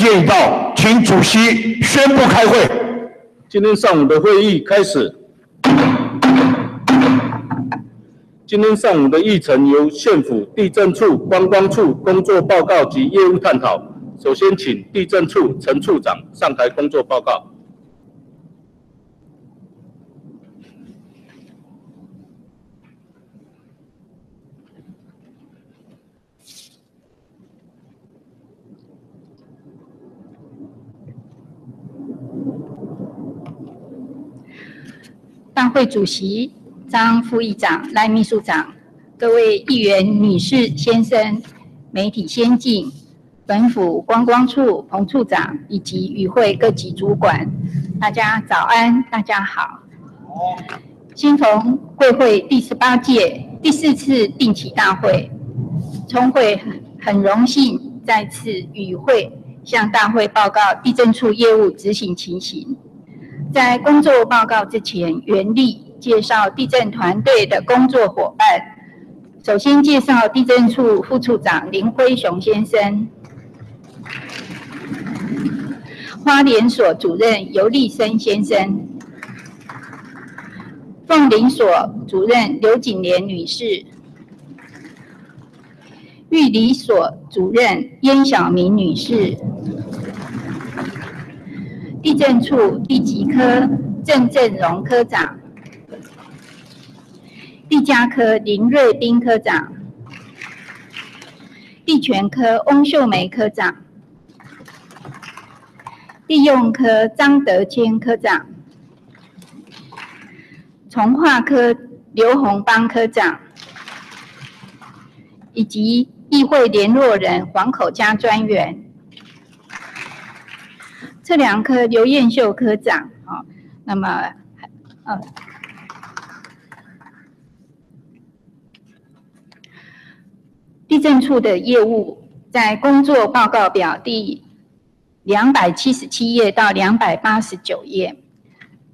件已到，请主席宣布开会。今天上午的会议开始。今天上午的议程由县府地震处、观光处工作报告及业务探讨。首先，请地震处陈处长上台工作报告。大会主席。张副议长、赖秘书长、各位议员、女士、先生、媒体先进、本府观光处彭处长以及与会各级主管，大家早安，大家好。新逢贵会第十八届第四次定期大会，聪会很荣幸再次与会向大会报告地震处业务执行情形。在工作报告之前，原力。介绍地震团队的工作伙伴。首先介绍地震处副处长林辉雄先生，花莲所主任尤立生先生，凤林所主任刘景莲女士，玉里所主任燕小明女士，地震处地级科郑振荣科长。地家科林瑞斌科长，地权科翁秀梅科长，地用科张德谦科长，从化科刘洪邦科长，以及议会联络人黄口家专员，测量科刘燕秀科长。好，那么，呃。地震处的业务在工作报告表第两百七十七页到两百八十九页。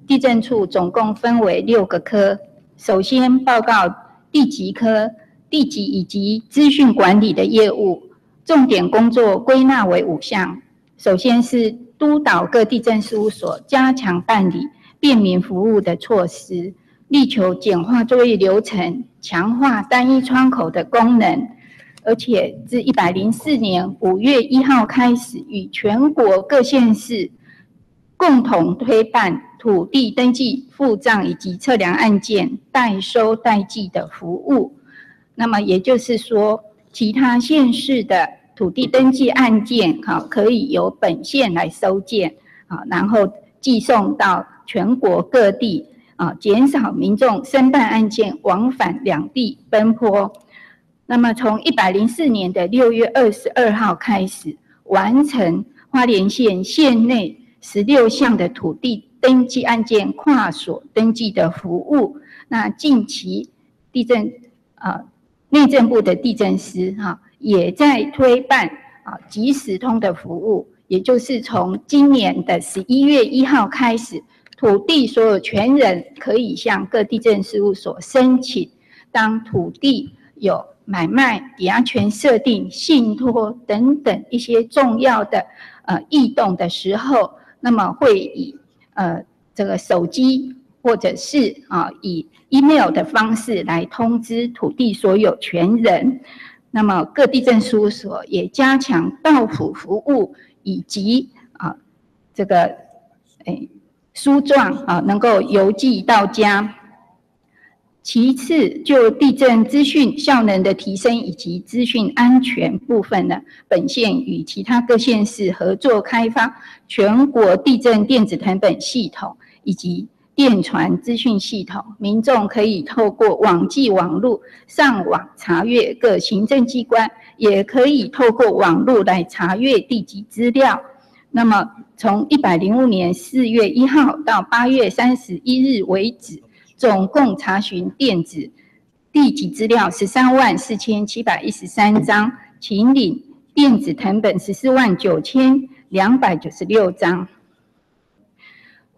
地震处总共分为六个科，首先报告地级科、地级以及资讯管理的业务，重点工作归纳为五项。首先是督导各地政事务所加强办理便民服务的措施，力求简化作业流程，强化单一窗口的功能。而且自一百零四年五月一号开始，与全国各县市共同推办土地登记付账以及测量案件代收代记的服务。那么也就是说，其他县市的土地登记案件，哈，可以由本县来收件，啊，然后寄送到全国各地，啊，减少民众申办案件往返两地奔波。那么，从一百零四年的六月二十二号开始，完成花莲县县内十六项的土地登记案件跨所登记的服务。那近期地震啊，内政部的地震师哈也在推办啊即时通的服务，也就是从今年的十一月一号开始，土地所有权人可以向各地政事务所申请，当土地有买卖、抵押权设定、信托等等一些重要的呃异动的时候，那么会以呃这个手机或者是啊以 email 的方式来通知土地所有权人。那么各地政事务所也加强到府服务以及啊这个诶书状啊能够邮寄到家。其次，就地震资讯效能的提升以及资讯安全部分呢，本县与其他各县市合作开发全国地震电子誊本系统以及电传资讯系统，民众可以透过网际网络上网查阅各行政机关，也可以透过网络来查阅地籍资料。那么，从一百零五年四月一号到八月三十一日为止。总共查询电子地籍资料十三万四千七百一十三张，请领电子誊本十四万九千两百九十六张。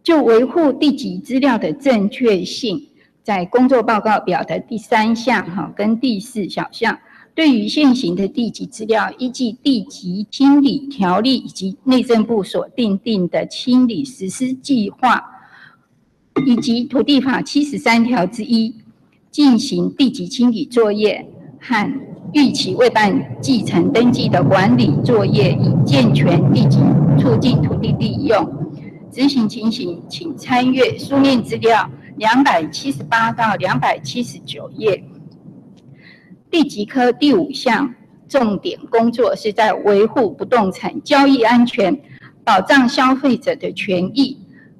就维护地籍资料的正确性，在工作报告表的第三项哈跟第四小项对于现行的地籍资料，依据地籍清理条例以及内政部所订定的清理实施计划，以及土地法七十三条之一，进行地籍清理作业和预期未办继承登记的管理作业，以健全地籍，促进土地利用。执行情形，请参阅书面资料两百七十八到两百七十九页。地籍科第五项重点工作是在维护不动产交易安全，保障消费者的权益。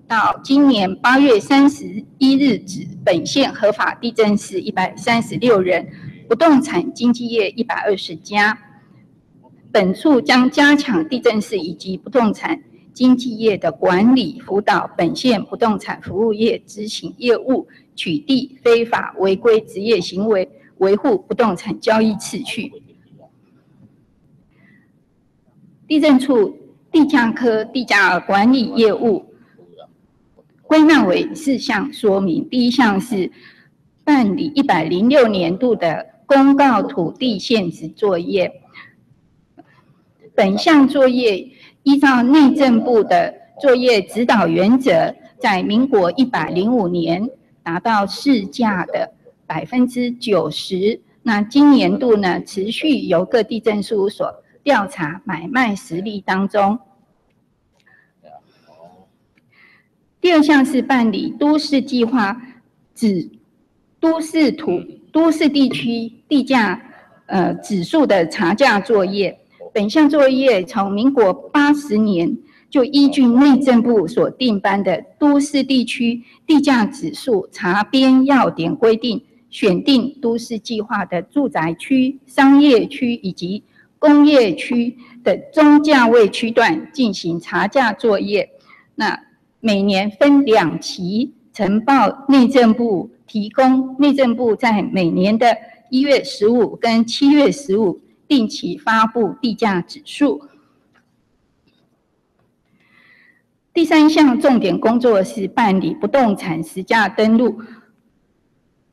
到今年八月三十一日止，本县合法地震是一百三十六人，不动产经纪业一百二十家。本处将加强地震市以及不动产经纪业的管理辅导，本县不动产服务业执行业务取缔非法违规职业行为。维护不动产交易次序。地震处地价科地价管理业务归纳为四项说明。第一项是办理一百零六年度的公告土地限制作业。本项作业依照内政部的作业指导原则，在民国一百零五年达到市价的。百分之九十。那今年度呢，持续由各地政事务所调查买卖实例当中。第二项是办理都市计划指都市土都市地区地价呃指数的查价作业。本项作业从民国八十年就依据内政部所定颁的都市地区地价指数查编要点规定。选定都市计划的住宅区、商业区以及工业区的中价位区段进行查价作业。那每年分两期呈报内政部，提供内政部在每年的一月十五跟七月十五定期发布地价指数。第三项重点工作是办理不动产实价登录。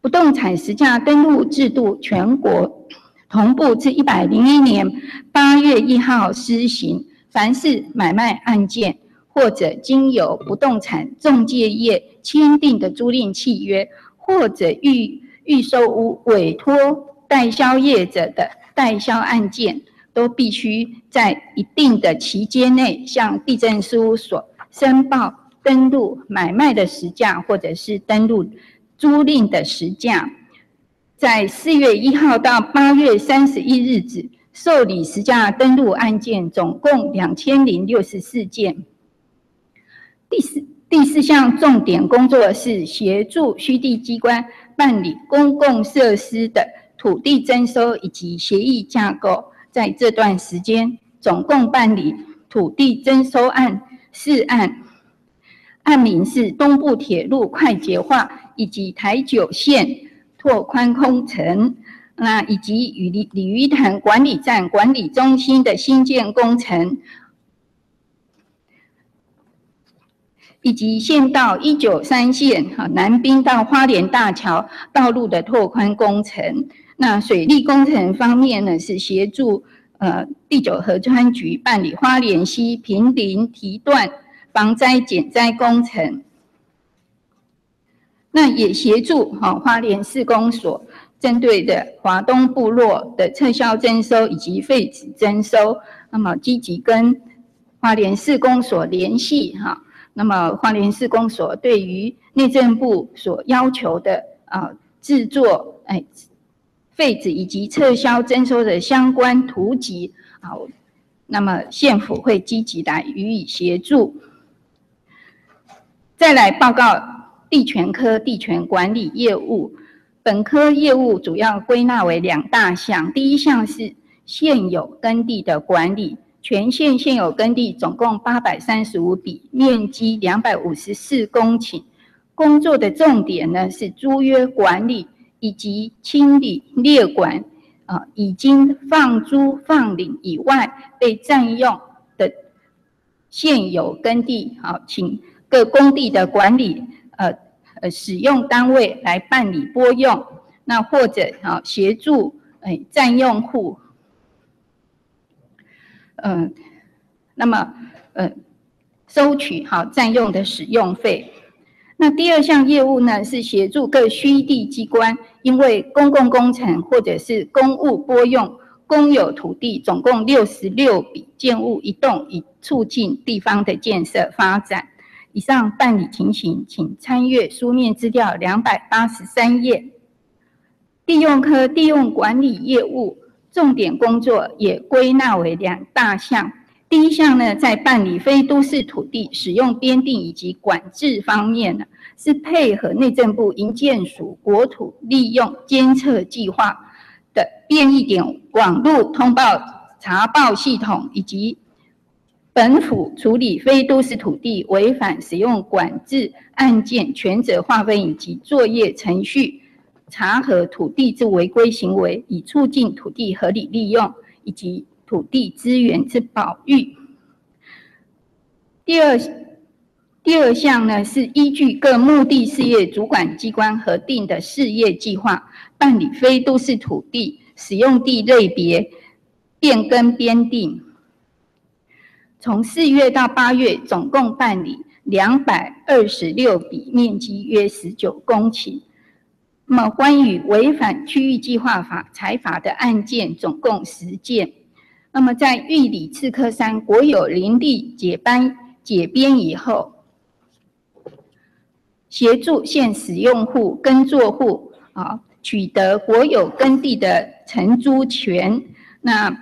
不动产实价登录制度全国同步至一百零一年八月一号施行。凡是买卖案件或者经由不动产中介业签订的租赁契约，或者预预售屋委托代销业者的代销案件，都必须在一定的期间内向地震事务所申报登录买卖的实价，或者是登录。租赁的实价，在四月一号到八月三十一日止，受理实价登录案件总共两千零六十四件。第四第四项重点工作是协助虚地机关办理公共设施的土地征收以及协议架构。在这段时间，总共办理土地征收案四案，案名是东部铁路快捷化。以及台九线拓宽工程，那以及与鲤鲤鱼潭管理站管理中心的新建工程，以及县道一九三线哈南滨到花莲大桥道路的拓宽工程。那水利工程方面呢，是协助呃第九河川局办理花莲溪平林堤段防灾减灾工程。那也协助哈花莲市公所针对的华东部落的撤销征收以及废止征收，那么积极跟花莲市公所联系哈。那么花莲市公所对于内政部所要求的啊制作哎废止以及撤销征收的相关图集，好，那么县府会积极来予以协助。再来报告。地权科地权管理业务，本科业务主要归纳为两大项。第一项是现有耕地的管理，全县现有耕地总共八百三十五笔，面积两百五十四公顷。工作的重点呢是租约管理以及清理列管，啊，已经放租放领以外被占用的现有耕地，好，请各工地的管理。呃呃，使用单位来办理拨用，那或者啊协助哎占用户，嗯，那么呃收取好占用的使用费。那第二项业务呢，是协助各虚地机关，因为公共工程或者是公务拨用公有土地，总共六十六笔建物一栋，以促进地方的建设发展。以上办理情形，请参阅书面资料两百八十三页。地用科地用管理业务重点工作也归纳为两大项。第一项呢，在办理非都市土地使用编定以及管制方面呢，是配合内政部营建署国土利用监测计划的变异点网络通报查报系统以及。本府处理非都市土地违反使用管制案件权责划分以及作业程序，查核土地之违规行为，以促进土地合理利用以及土地资源之保育。第二，第二项呢是依据各目的事业主管机关核定的事业计划，办理非都市土地使用地类别变更编定。从四月到八月，总共办理两百二十六笔，面积约十九公顷。那么，关于违反区域计划法财法的案件，总共十件。那么，在玉里刺客山国有林地解班解编以后，协助现使用户耕作户啊取得国有耕地的承租权。那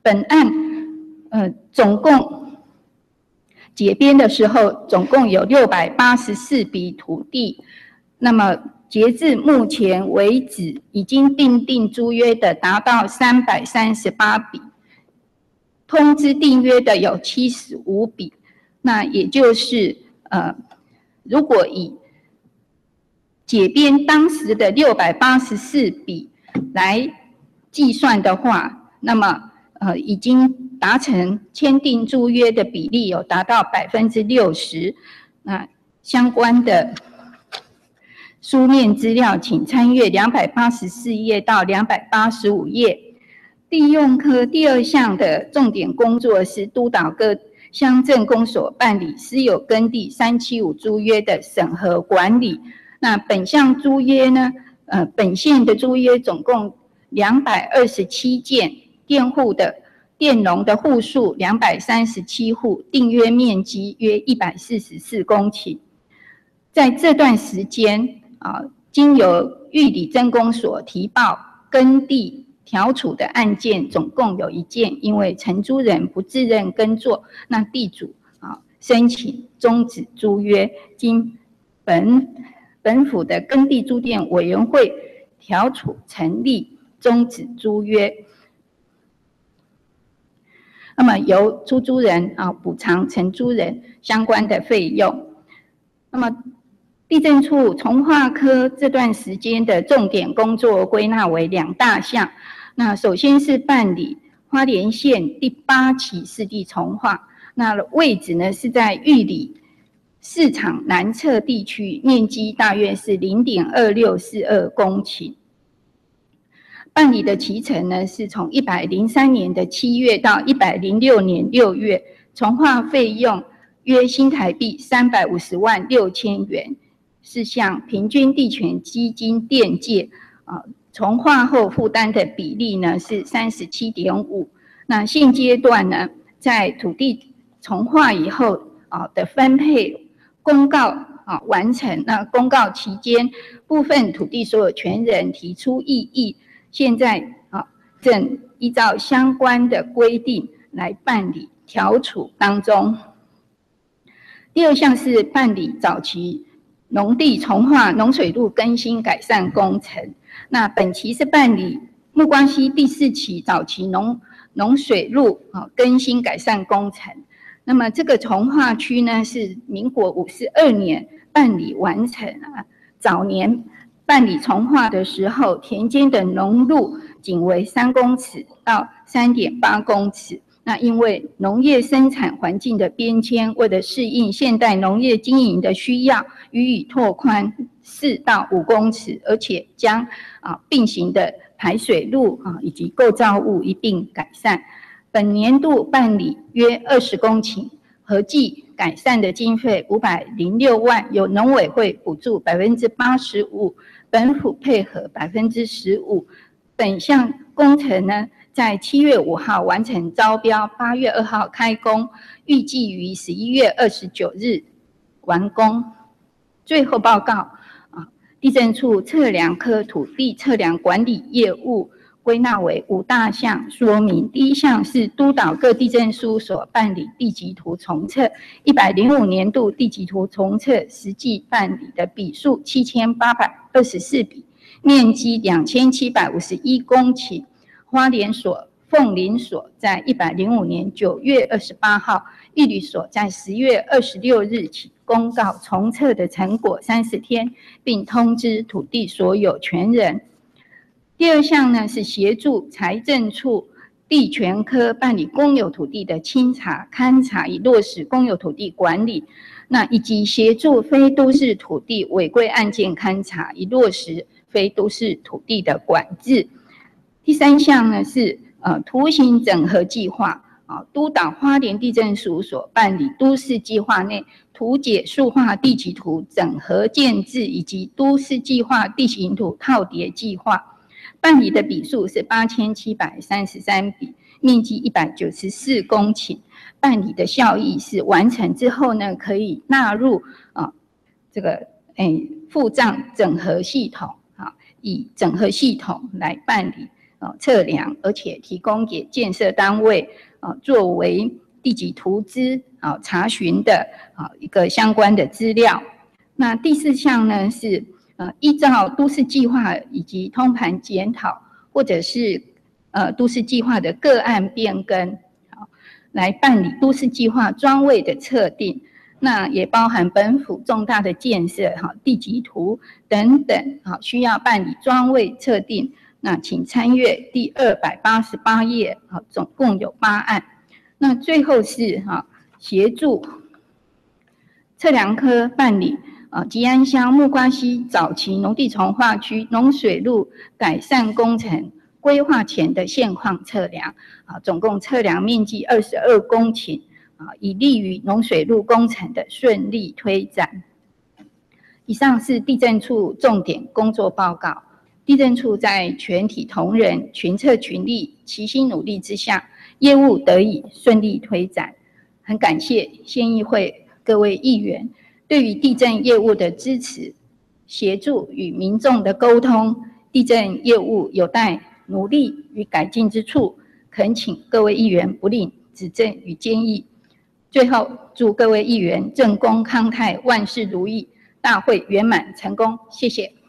本案。呃，总共解编的时候，总共有六百八十四笔土地。那么截至目前为止，已经订定租约的达到三百三十八笔，通知订约的有七十五笔。那也就是呃，如果以解编当时的六百八十四笔来计算的话，那么呃已经。达成签订租约的比例有达到百分之六十，那相关的书面资料，请参阅两百八十四页到两百八十五页。地用科第二项的重点工作是督导各乡镇公所办理私有耕地三七五租约的审核管理。那本项租约呢，呃，本县的租约总共两百二十七件，佃户的。佃农的户数两百三十七户，订约面积约一百四十四公顷。在这段时间啊，经由玉里镇公所提报耕地调处的案件，总共有一件，因为承租人不自认耕作，那地主啊申请终止租约，经本本府的耕地租佃委员会调处成立，终止租约。那么由出租人啊补偿承租人相关的费用。那么地震处从化科这段时间的重点工作归纳为两大项。那首先是办理花莲县第八起市地重化，那位置呢是在玉里市场南侧地区，面积大约是零点二六四二公顷。办理的期程呢，是从一百零三年的七月到一百零六年六月，重划费用约新台币三百五十万六千元，是向平均地权基金垫借啊。从化后负担的比例呢是三十七点五。那现阶段呢，在土地从化以后啊的分配公告啊完成，那公告期间，部分土地所有权人提出异议。现在啊，正依照相关的规定来办理调处当中。第二项是办理早期农地重化农水路更新改善工程。那本期是办理木光溪第四期早期农农水路啊更新改善工程。那么这个从化区呢，是民国五十二年办理完成啊，早年。办理从化的时候，田间的农路仅为三公尺到三点八公尺，那因为农业生产环境的变迁，为了适应现代农业经营的需要，予以拓宽四到五公尺，而且将啊并行的排水路啊以及构造物一并改善。本年度办理约二十公顷，合计改善的经费五百零六万，由农委会补助百分之八十五，本府配合百分之十五。本项工程呢，在七月五号完成招标，八月二号开工，预计于十一月二十九日完工。最后报告啊，地震处测量科土地测量管理业务归纳为五大项说明。第一项是督导各地震事务所办理地籍图重测，一百零五年度地籍图重测实际办理的笔数七千八百二十四笔。面积两千七百五十一公顷，花莲所、凤林所在一百零五年九月二十八号，玉里所在十月二十六日起公告重测的成果三十天，并通知土地所有权人。第二项呢是协助财政处地权科办理公有土地的清查、勘查，以落实公有土地管理。那以及协助非都市土地违规案件勘查，以落实。非都市土地的管制。第三项呢是呃图形整合计划。啊，督导花莲地震事务所办理都市计划内图解数化地籍图整合建制以及都市计划地形图套叠计划，办理的笔数是八千七百三十三笔，面积一百九十四公顷，办理的效益是完成之后呢可以纳入啊这个诶付账整合系统。以整合系统来办理啊测量，而且提供给建设单位啊作为地籍图资啊查询的啊一个相关的资料。那第四项呢是呃依照都市计划以及通盘检讨，或者是呃都市计划的个案变更啊来办理都市计划专位的测定。那也包含本府重大的建设，哈，地籍图等等，好，需要办理专位测定。那请参阅第二百八十八页，好，总共有八案。那最后是哈，协助测量科办理啊，吉安乡木瓜溪早期农地重划区农水路改善工程规划前的现况测量，啊，总共测量面积二十二公顷。啊，以利于农水路工程的顺利推展。以上是地震处重点工作报告。地震处在全体同仁群策群力、齐心努力之下，业务得以顺利推展。很感谢县议会各位议员对于地震业务的支持、协助与民众的沟通。地震业务有待努力与改进之处，恳请各位议员不吝指正与建议。最后，祝各位议员政工康泰，万事如意，大会圆满成功。谢谢。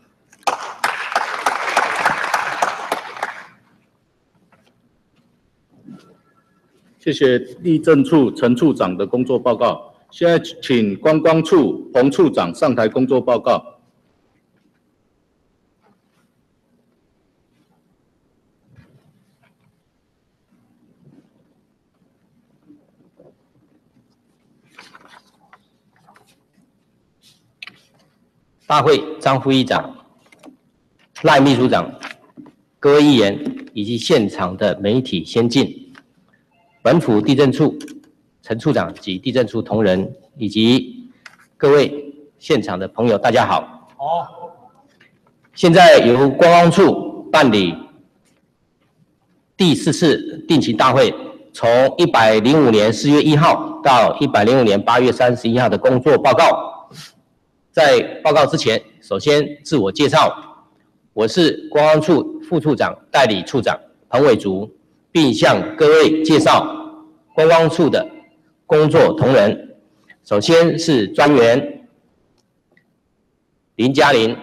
谢谢地震处陈处长的工作报告。现在请观光处彭处长上台工作报告。大会张副议长、赖秘书长、各位议员以及现场的媒体先进，本府地震处陈处长及地震处同仁以及各位现场的朋友，大家好。好。现在由观光处办理第四次定期大会，从一百零五年四月一号到一百零五年八月三十一号的工作报告。在报告之前，首先自我介绍，我是公安处副处长代理处长彭伟竹，并向各位介绍观光处的工作同仁。首先是专员林嘉玲，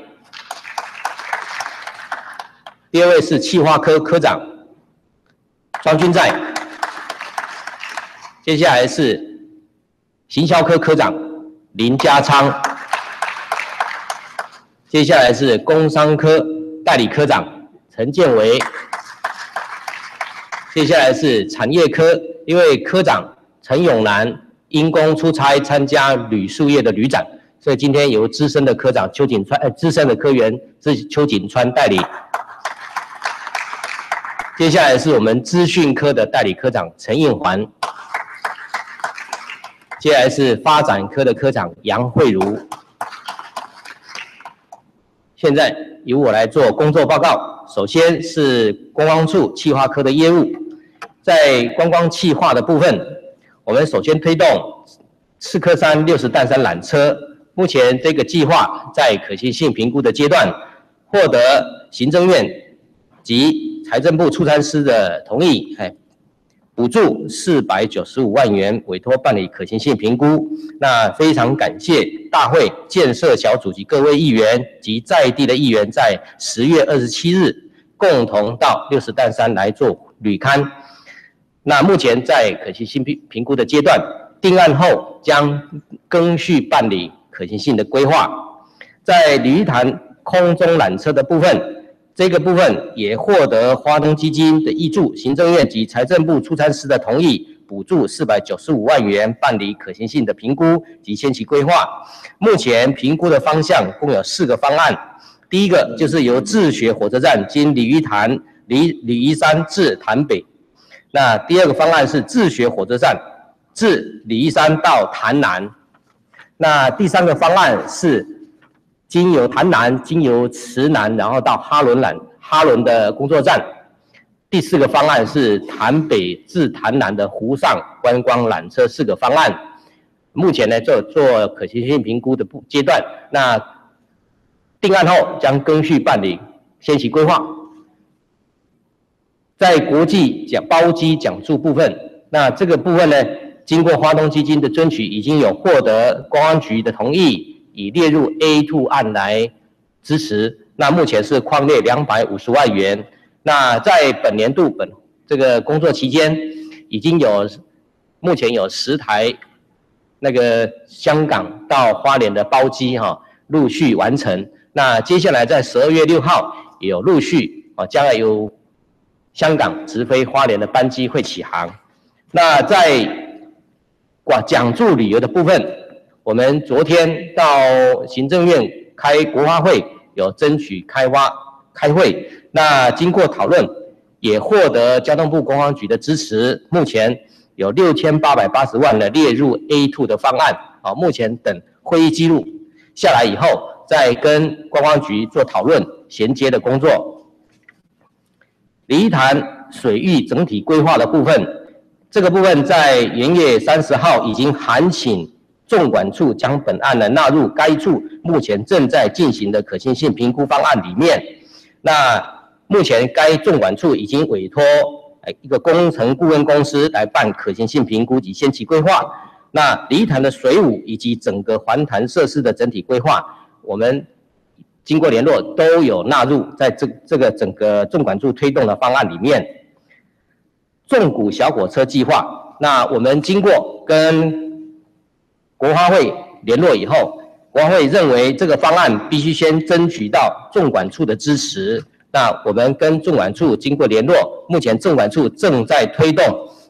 第二位是企划科科长庄君在，接下来是行销科科长林家昌。接下来是工商科代理科长陈建伟，接下来是产业科，因为科长陈永南因公出差参加铝树业的旅展，所以今天由资深的科长邱景川，呃，资深的科员是邱景川代理。接下来是我们资讯科的代理科长陈应环。接下来是发展科的科长杨慧茹。现在由我来做工作报告。首先是观光处企划科的业务。在观光气化的部分，我们首先推动刺客山六十担山缆车。目前这个计划在可行性评估的阶段，获得行政院及财政部出餐司的同意，哎，补助四百九十五万元，委托办理可行性评估。那非常感谢大会建设小组及各位议员及在地的议员，在十月二十七日共同到六十担山来做旅勘。那目前在可行性评评估的阶段，定案后将更续办理可行性的规划。在鲤鱼潭空中缆车的部分，这个部分也获得花东基金的挹注，行政院及财政部出餐司的同意，补助四百九十五万元办理可行性的评估及先期规划。目前评估的方向共有四个方案，第一个就是由自学火车站经鲤鱼潭、鲤鲤鱼山至潭北。那第二个方案是自学火车站，自鲤山到潭南。那第三个方案是经由潭南，经由池南，然后到哈伦缆哈伦的工作站。第四个方案是潭北至潭南的湖上观光缆车四个方案。目前呢做做可行性评估的步阶段。那定案后将更续办理先行规划。在国际讲包机讲座部分，那这个部分呢，经过花东基金的争取，已经有获得公安局的同意，已列入 A two 案来支持。那目前是框列两百五十万元。那在本年度本这个工作期间，已经有目前有十台那个香港到花莲的包机哈陆续完成。那接下来在十二月六号也有陆续啊，将来有。香港直飞花莲的班机会起航。那在广讲助旅游的部分，我们昨天到行政院开国花会，有争取开发开会。那经过讨论，也获得交通部公安局的支持。目前有六千八百八十万的列入 A two 的方案。啊，目前等会议记录下来以后，再跟观光局做讨论衔接的工作。离潭水域整体规划的部分，这个部分在元月三十号已经函请纵管处将本案呢纳入该处目前正在进行的可行性评估方案里面。那目前该纵管处已经委托一个工程顾问公司来办可行性评估及先期规划。那离潭的水务以及整个环潭设施的整体规划，我们。经过联络，都有纳入在这这个整个纵管处推动的方案里面。纵谷小火车计划，那我们经过跟国花会联络以后，国花会认为这个方案必须先争取到纵管处的支持。那我们跟纵管处经过联络，目前纵管处正在推动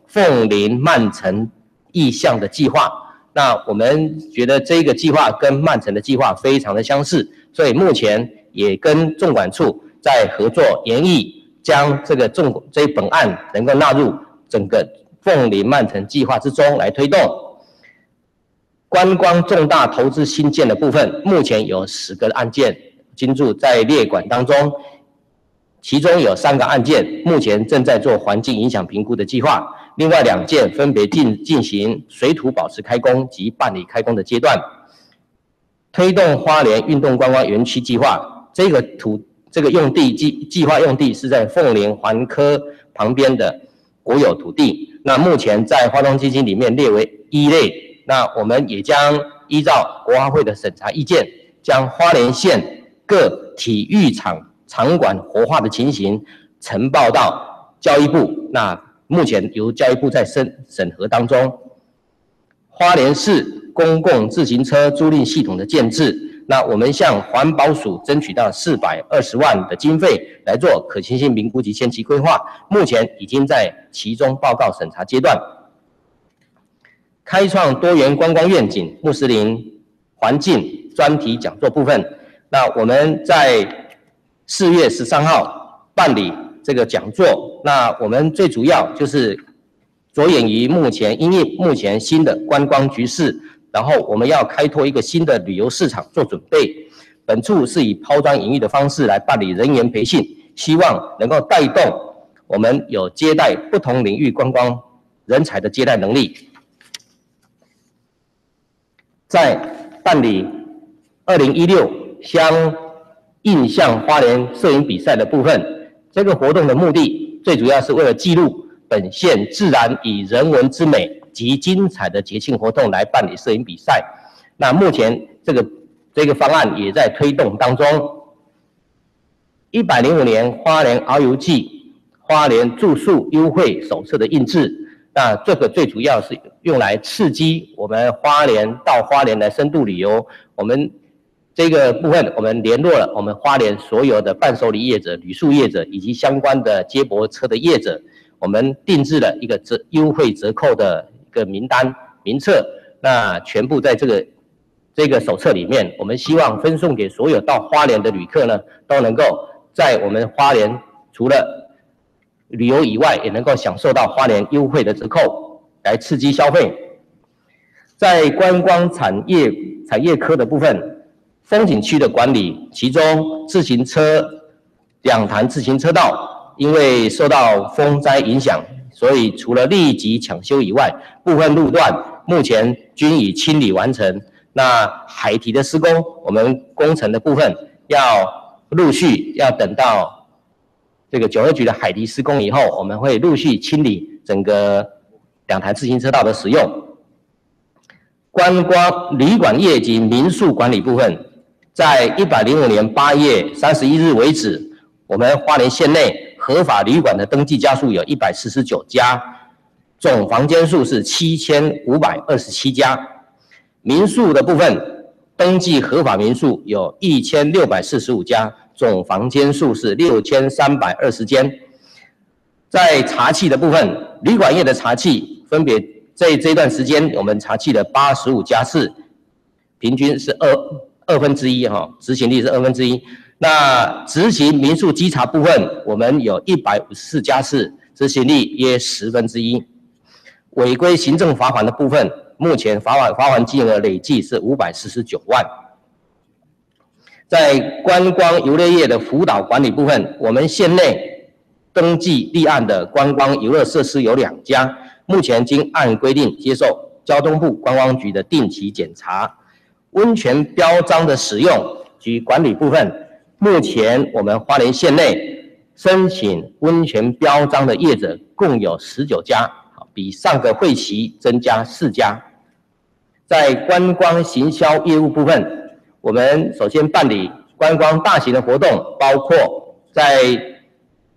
凤林曼城意向的计划。那我们觉得这个计划跟曼城的计划非常的相似。所以目前也跟纵管处在合作研议，将这个纵这一本案能够纳入整个凤林曼城计划之中来推动。观光重大投资新建的部分，目前有十个案件进驻在列管当中，其中有三个案件目前正在做环境影响评估的计划，另外两件分别进进行水土保持开工及办理开工的阶段。推动花莲运动观光园区计划，这个土这个用地计计划用地是在凤林环科旁边的国有土地。那目前在花东基金里面列为一类。那我们也将依照国花会的审查意见，将花莲县各体育场场馆活化的情形呈报到教育部。那目前由教育部在审审核当中。花莲市。公共自行车租赁系统的建制，那我们向环保署争取到四百二十万的经费来做可行性评估及前期规划，目前已经在其中报告审查阶段。开创多元观光愿景穆斯林环境专题讲座部分，那我们在四月十三号办理这个讲座，那我们最主要就是着眼于目前因应目前新的观光局势。然后我们要开拓一个新的旅游市场做准备，本处是以抛砖引玉的方式来办理人员培训，希望能够带动我们有接待不同领域观光人才的接待能力。在办理二零一六乡印象花莲摄影比赛的部分，这个活动的目的最主要是为了记录本县自然与人文之美。及精彩的节庆活动来办理摄影比赛。那目前这个这个方案也在推动当中。一百零五年花莲遨游记花莲住宿优惠手册的印制，那这个最主要是用来刺激我们花莲到花莲来深度旅游。我们这个部分，我们联络了我们花莲所有的伴手礼业者、旅宿业者以及相关的接驳车的业者，我们定制了一个折优惠折扣的。个名单名册，那全部在这个这个手册里面。我们希望分送给所有到花莲的旅客呢，都能够在我们花莲除了旅游以外，也能够享受到花莲优惠的折扣，来刺激消费。在观光产业产业科的部分，风景区的管理，其中自行车两潭自行车道，因为受到风灾影响。所以，除了立即抢修以外，部分路段目前均已清理完成。那海堤的施工，我们工程的部分要陆续要等到这个九二局的海堤施工以后，我们会陆续清理整个两台自行车道的使用。观光旅馆业及民宿管理部分，在一百零五年八月三十一日为止，我们花莲县内。合法旅馆的登记家数有一百四十九家，总房间数是七千五百二十七家。民宿的部分，登记合法民宿有一千六百四十五家，总房间数是六千三百二十间。在茶器的部分，旅馆业的茶器分别在这段时间，我们茶器的八十五家次，平均是二二分之一哈，执行率是二分之一。那执行民宿稽查部分，我们有一百五十四家是，执行率约十分之一。违规行政罚款的部分，目前罚款罚款金额累计是五百四十九万。在观光游乐业的辅导管理部分，我们县内登记立案的观光游乐设施有两家，目前经按规定接受交通部观光局的定期检查。温泉标章的使用及管理部分。目前我们花莲县内申请温泉标章的业者共有十九家，比上个会期增加四家。在观光行销业务部分，我们首先办理观光大型的活动，包括在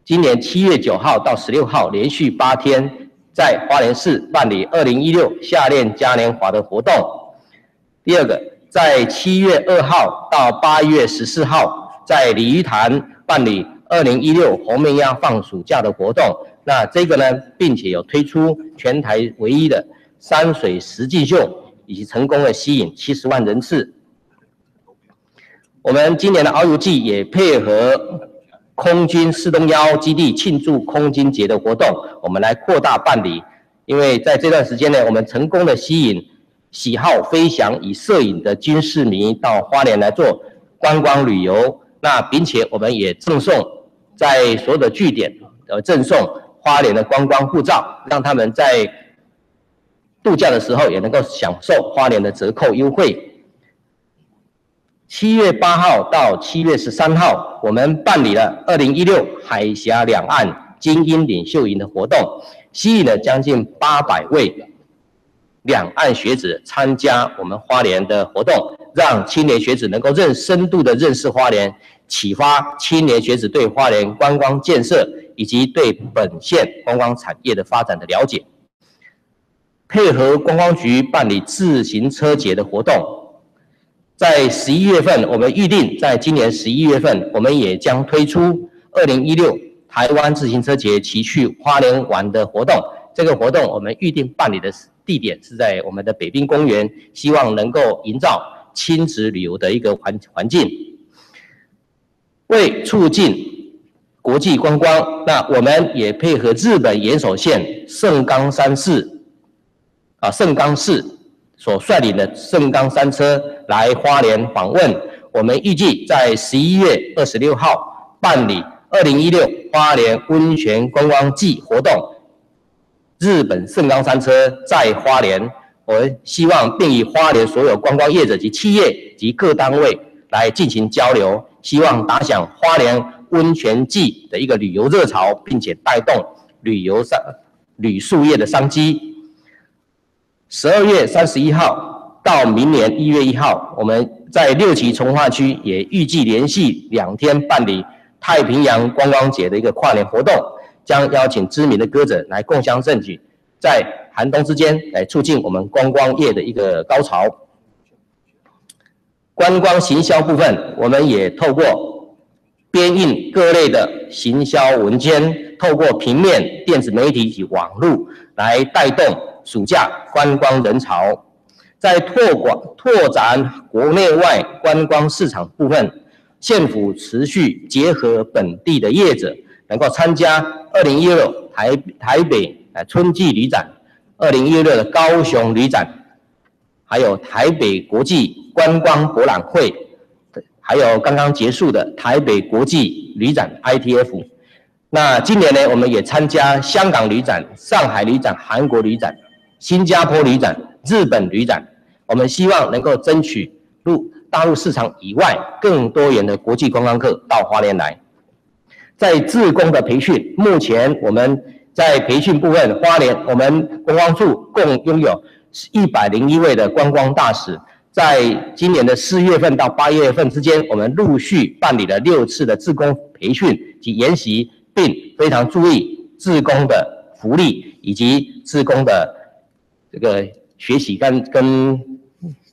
今年七月九号到十六号连续八天，在花莲市办理二零一六夏恋嘉年华的活动。第二个，在七月二号到八月十四号。在鲤鱼潭办理二零一六红面鸭放暑假的活动，那这个呢，并且有推出全台唯一的山水实境秀，以及成功的吸引七十万人次。我们今年的遨游季也配合空军四东幺基地庆祝空军节的活动，我们来扩大办理。因为在这段时间内，我们成功的吸引喜好飞翔与摄影的军事迷到花莲来做观光旅游。那并且我们也赠送在所有的据点呃赠送花莲的观光护照，让他们在度假的时候也能够享受花莲的折扣优惠。七月八号到七月十三号，我们办理了二零一六海峡两岸精英领袖营的活动，吸引了将近八百位两岸学子参加我们花莲的活动，让青年学子能够认深度的认识花莲。启发青年学子对花莲观光建设以及对本县观光产业的发展的了解，配合观光局办理自行车节的活动，在十一月份，我们预定在今年十一月份，我们也将推出二零一六台湾自行车节骑去花莲玩的活动。这个活动我们预定办理的地点是在我们的北滨公园，希望能够营造亲子旅游的一个环环境，为促进国际观光，那我们也配合日本岩手县盛冈山市啊盛冈市。所率领的盛冈山车来花莲访问，我们预计在十一月二十六号办理二零一六花莲温泉观光季活动。日本盛冈山车在花莲，我们希望并与花莲所有观光业者及企业及各单位来进行交流，希望打响花莲温泉季的一个旅游热潮，并且带动旅游商旅宿业的商机。十二月三十一号到明年一月一号，我们在六旗从化区也预计连续两天办理太平洋观光节的一个跨年活动，将邀请知名的歌者来共襄盛举，在寒冬之间来促进我们观光业的一个高潮。观光行销部分，我们也透过编印各类的行销文件，透过平面、电子媒体及网络来带动。暑假观光人潮，在拓广拓展国内外观光市场部分，县府持续结合本地的业者，能够参加二零一六台台北呃春季旅展，二零一六的高雄旅展，还有台北国际观光博览会，还有刚刚结束的台北国际旅展 ITF。那今年呢，我们也参加香港旅展、上海旅展、韩国旅展。新加坡旅展、日本旅展，我们希望能够争取入大陆市场以外更多元的国际观光客到花莲来。在自工的培训，目前我们在培训部分，花莲我们观光处共拥有一百零一位的观光大使。在今年的四月份到八月份之间，我们陆续办理了六次的自工培训及研习，并非常注意自工的福利以及自工的。这个学习跟跟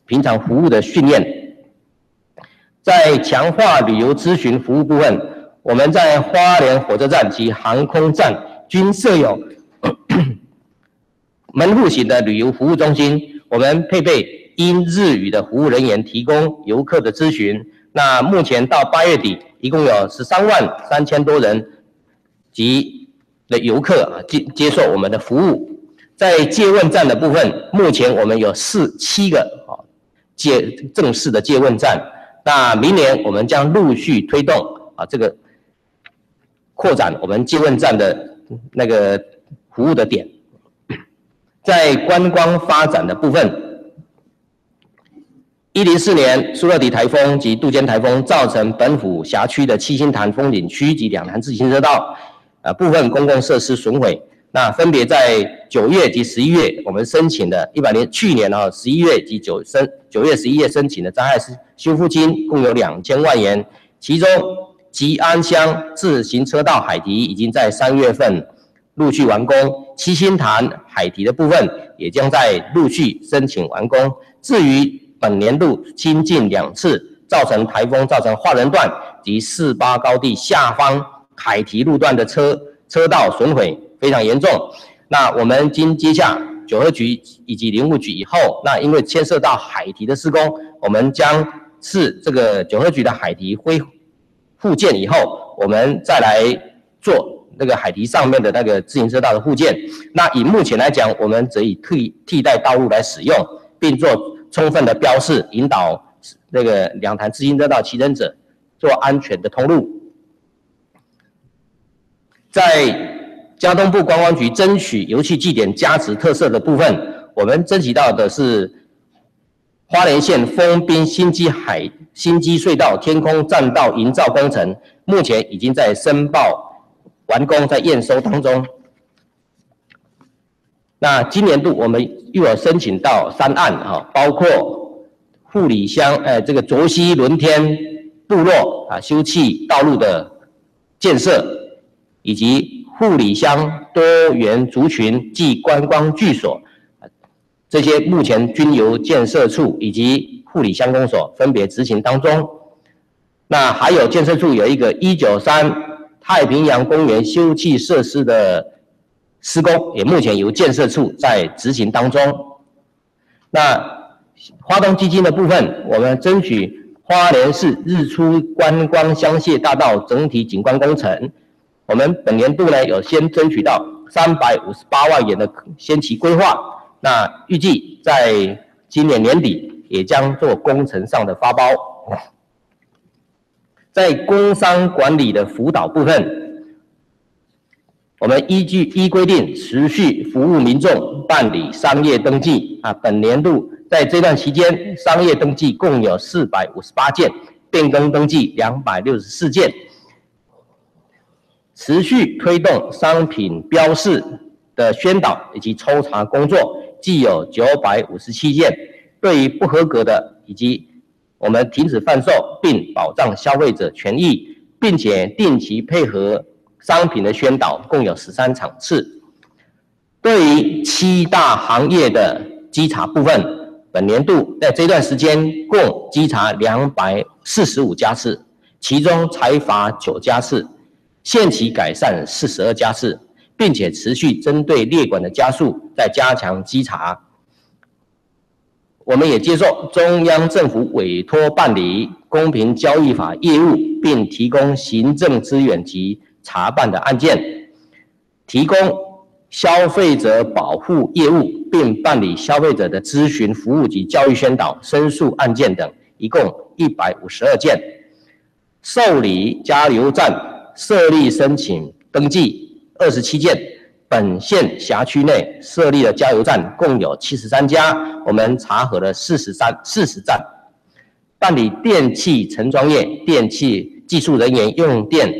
平常服务的训练，在强化旅游咨询服务部分，我们在花莲火车站及航空站均设有 门户型的旅游服务中心，我们配备英日语的服务人员提供游客的咨询。那目前到八月底，一共有十三万三千多人及的游客啊接接受我们的服务。在借问站的部分，目前我们有四七个啊借正式的借问站。那明年我们将陆续推动啊这个扩展我们借问站的那个服务的点。在观光发展的部分，一零四年苏勒迪台风及杜鹃台风造成本府辖区的七星潭风景区及两潭自行车道呃部分公共设施损毁。那分别在九月及十一月，我们申请的一百年，去年啊十一月及九申九月十一月申请的灾害修复金共有两千万元，其中吉安乡自行车道海堤已经在三月份陆续完工，七星潭海堤的部分也将在陆续申请完工。至于本年度新近两次造成台风造成化人段及四八高地下方海堤路段的车车道损毁。非常严重。那我们经接下九合局以及林务局以后，那因为牵涉到海堤的施工，我们将是这个九合局的海堤恢复建以后，我们再来做那个海堤上面的那个自行车道的复建。那以目前来讲，我们则以替替代道路来使用，并做充分的标示，引导那个两台自行车道骑乘者做安全的通路。在交通部观光局争取游戏祭典加值特色的部分，我们争取到的是花莲县丰滨新基海新基隧道天空栈道营造工程，目前已经在申报完工，在验收当中。那今年度我们又有申请到三案哈，包括护理乡呃这个卓溪轮天部落啊修葺道路的建设，以及。护理乡多元族群暨观光居所，这些目前均由建设处以及护理乡公所分别执行当中。那还有建设处有一个一九三太平洋公园休憩设施的施工，也目前由建设处在执行当中。那花东基金的部分，我们争取花莲市日出观光香榭大道整体景观工程，我们本年度呢有先争取到三百五十八万元的先期规划，那预计在今年年底也将做工程上的发包。在工商管理的辅导部分，我们依据依规定持续服务民众办理商业登记啊。本年度在这段期间，商业登记共有四百五十八件，变更登记两百六十四件，持续推动商品标示的宣导以及抽查工作，计有九百五十七件。对于不合格的以及我们停止贩售，并保障消费者权益，并且定期配合商品的宣导，共有十三场次。对于七大行业的稽查部分，本年度在这段时间共稽查两百四十五家次，其中裁罚九家次，限期改善四十二家次，并且持续针对列管的加速在加强稽查。我们也接受中央政府委托办理公平交易法业务，并提供行政资源及查办的案件，提供消费者保护业务，并办理消费者的咨询服务及教育宣导、申诉案件等，一共一百五十二件。受理加油站设立申请登记二十七件。本县辖区内设立的加油站共有七十三家，我们查核了四十三四十站，办理电器承装业、电器技术人员用电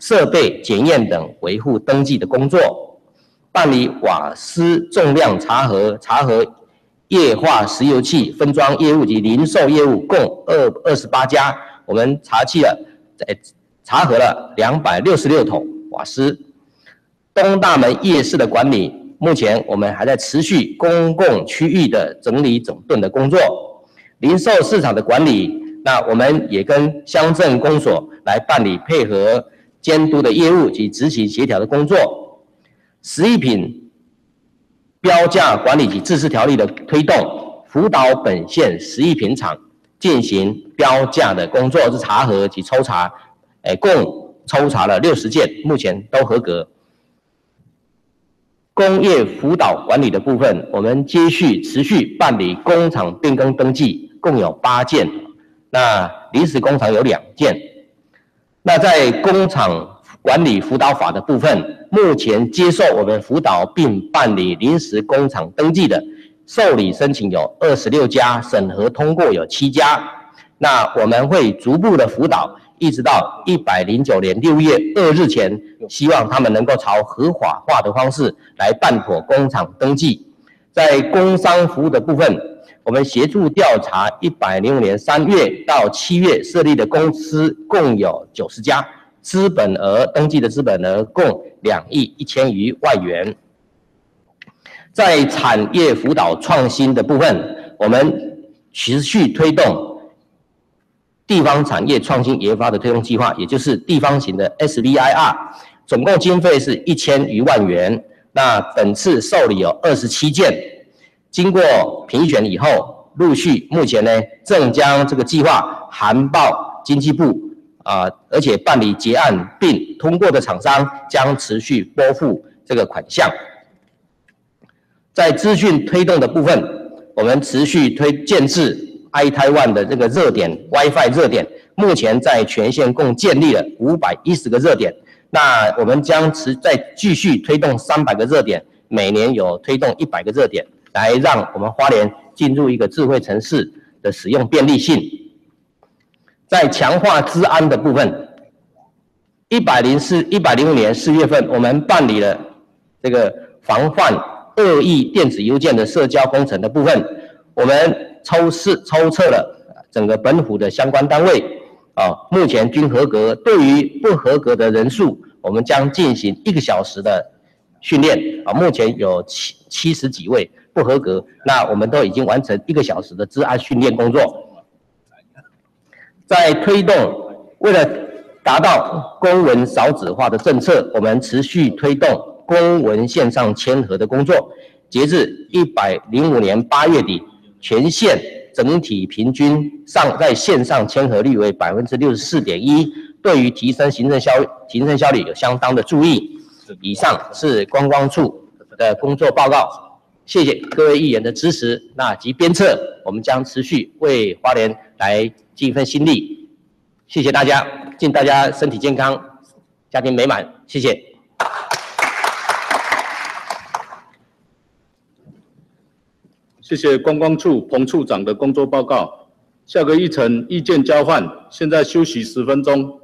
设备检验等维护登记的工作，办理瓦斯重量查核、查核液化石油气分装业务及零售业务共二二十八家，我们查气了，在查核了两百六十六桶瓦斯。东大门夜市的管理，目前我们还在持续公共区域的整理整顿的工作。零售市场的管理，那我们也跟乡镇公所来办理配合监督的业务及执行协调的工作。食品品标价管理及自治条例的推动，辅导本县食品厂进行标价的工作之查核及抽查，哎，共抽查了六十件，目前都合格。工业辅导管理的部分，我们接续持续办理工厂变更登记，共有八件。那临时工厂有两件。那在工厂管理辅导法的部分，目前接受我们辅导并办理临时工厂登记的受理申请有二十六家，审核通过有七家。那我们会逐步的辅导。一直到一百零九年六月二日前，希望他们能够朝合法化的方式来办妥工厂登记。在工商服务的部分，我们协助调查一百零五年三月到七月设立的公司共有九十家，资本额登记的资本额共两亿一千余万元。在产业辅导创新的部分，我们持续推动。地方产业创新研发的推动计划，也就是地方型的 SVIR，总共经费是一千余万元。那本次受理有二十七件，经过评选以后，陆续目前呢正将这个计划函报经济部啊，而且办理结案并通过的厂商将持续拨付这个款项。在资讯推动的部分，我们持续推建制。i Taiwan 的这个热点 WiFi 热点，目前在全县共建立了五百一十个热点。那我们将持再继续推动三百个热点，每年有推动一百个热点，来让我们花莲进入一个智慧城市的使用便利性。在强化治安的部分，一百零四一百零五年四月份，我们办理了这个防范恶意电子邮件的社交工程的部分，我们。抽试抽测了整个本府的相关单位，啊，目前均合格。对于不合格的人数，我们将进行一个小时的训练，啊，目前有七七十几位不合格，那我们都已经完成一个小时的治安训练工作。在推动为了达到公文少子化的政策，我们持续推动公文线上签核的工作。截至一百零五年八月底，全县整体平均上在线上签核率为百分之六十四点一，对于提升行政效行政效率有相当的注意。以上是观光处的工作报告，谢谢各位议员的支持。那及鞭策，我们将持续为花莲来尽一份心力。谢谢大家，祝大家身体健康，家庭美满。谢谢。谢谢观光处彭处长的工作报告。下个议程意见交换，现在休息十分钟。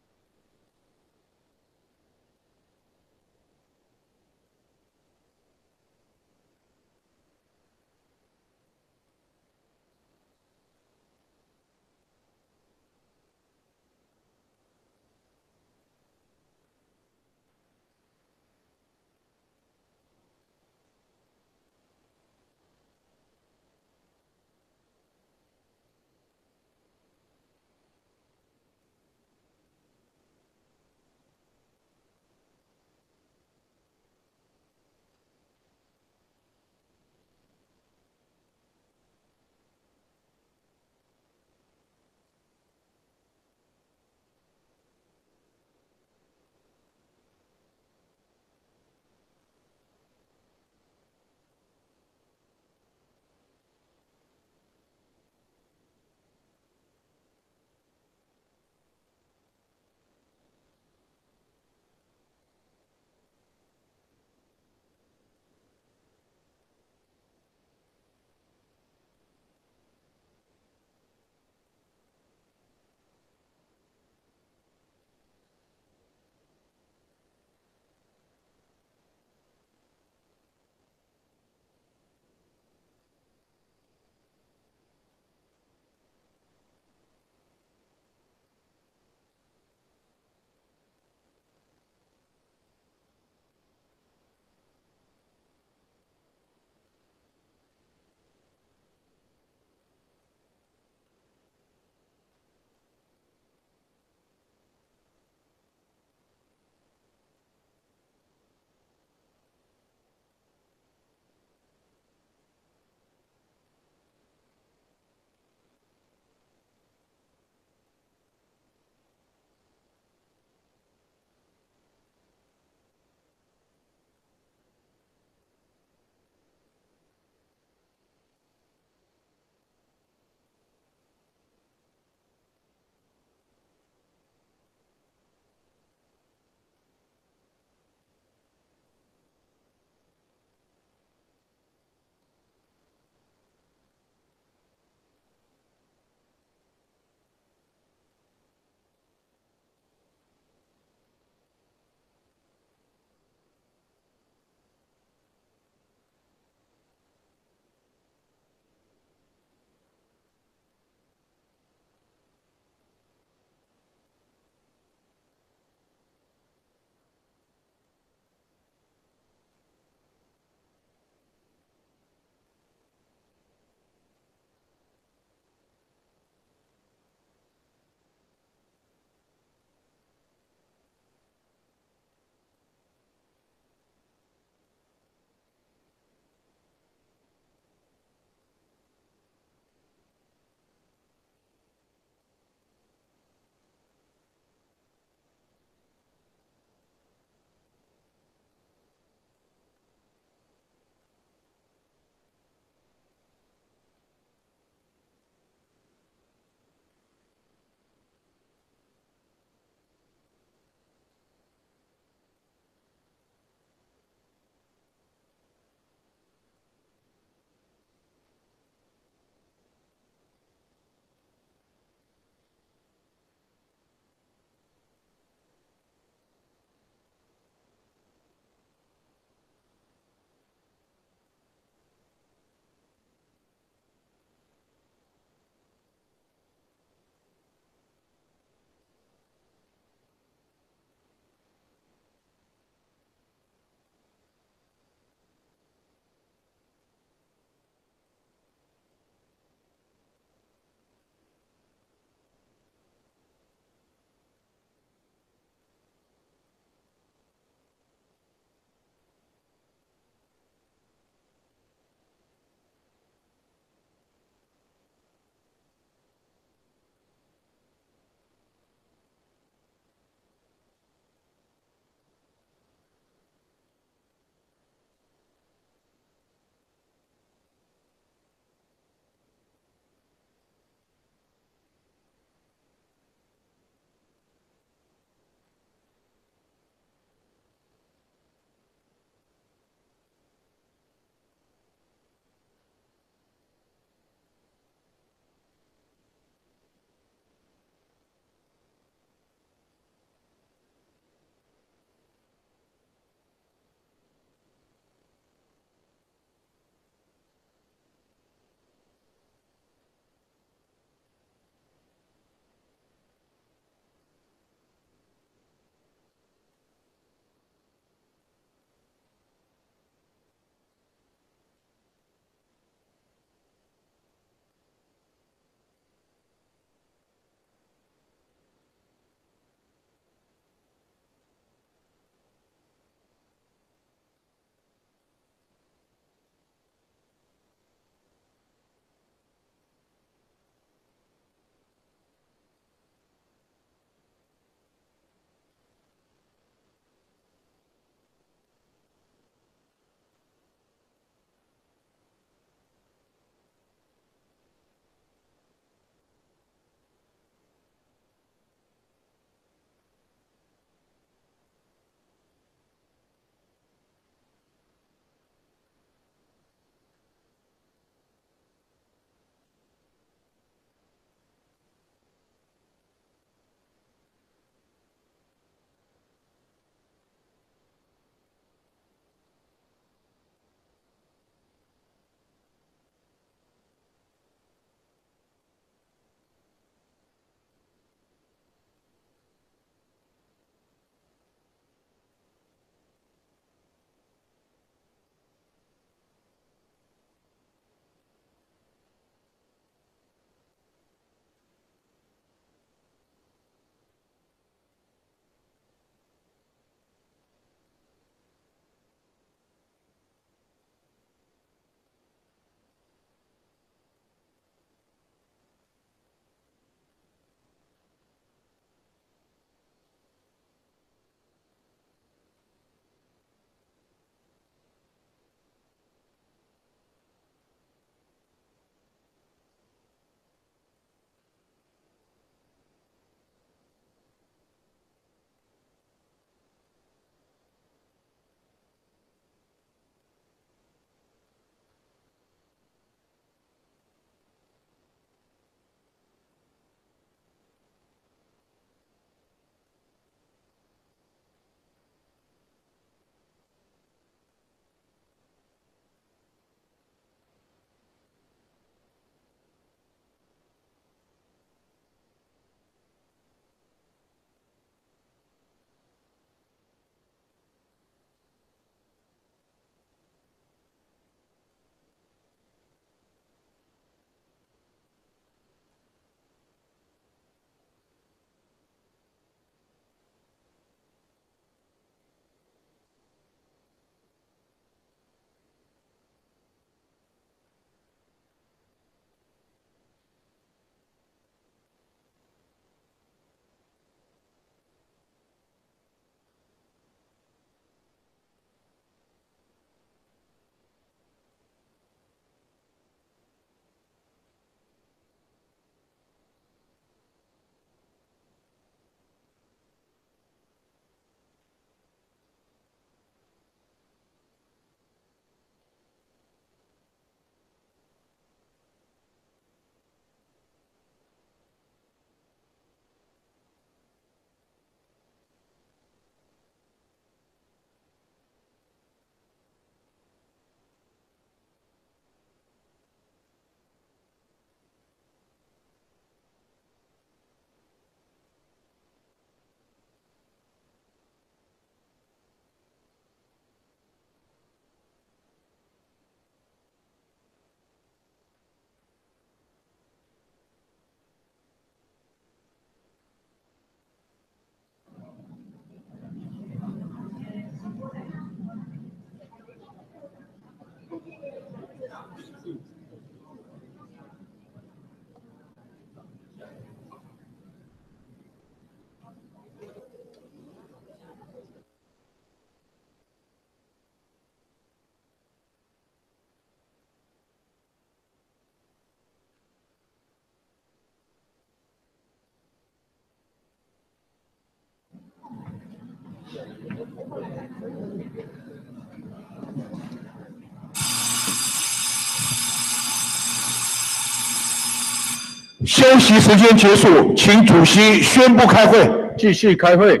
休息时间结束，请主席宣布开会。继续开会。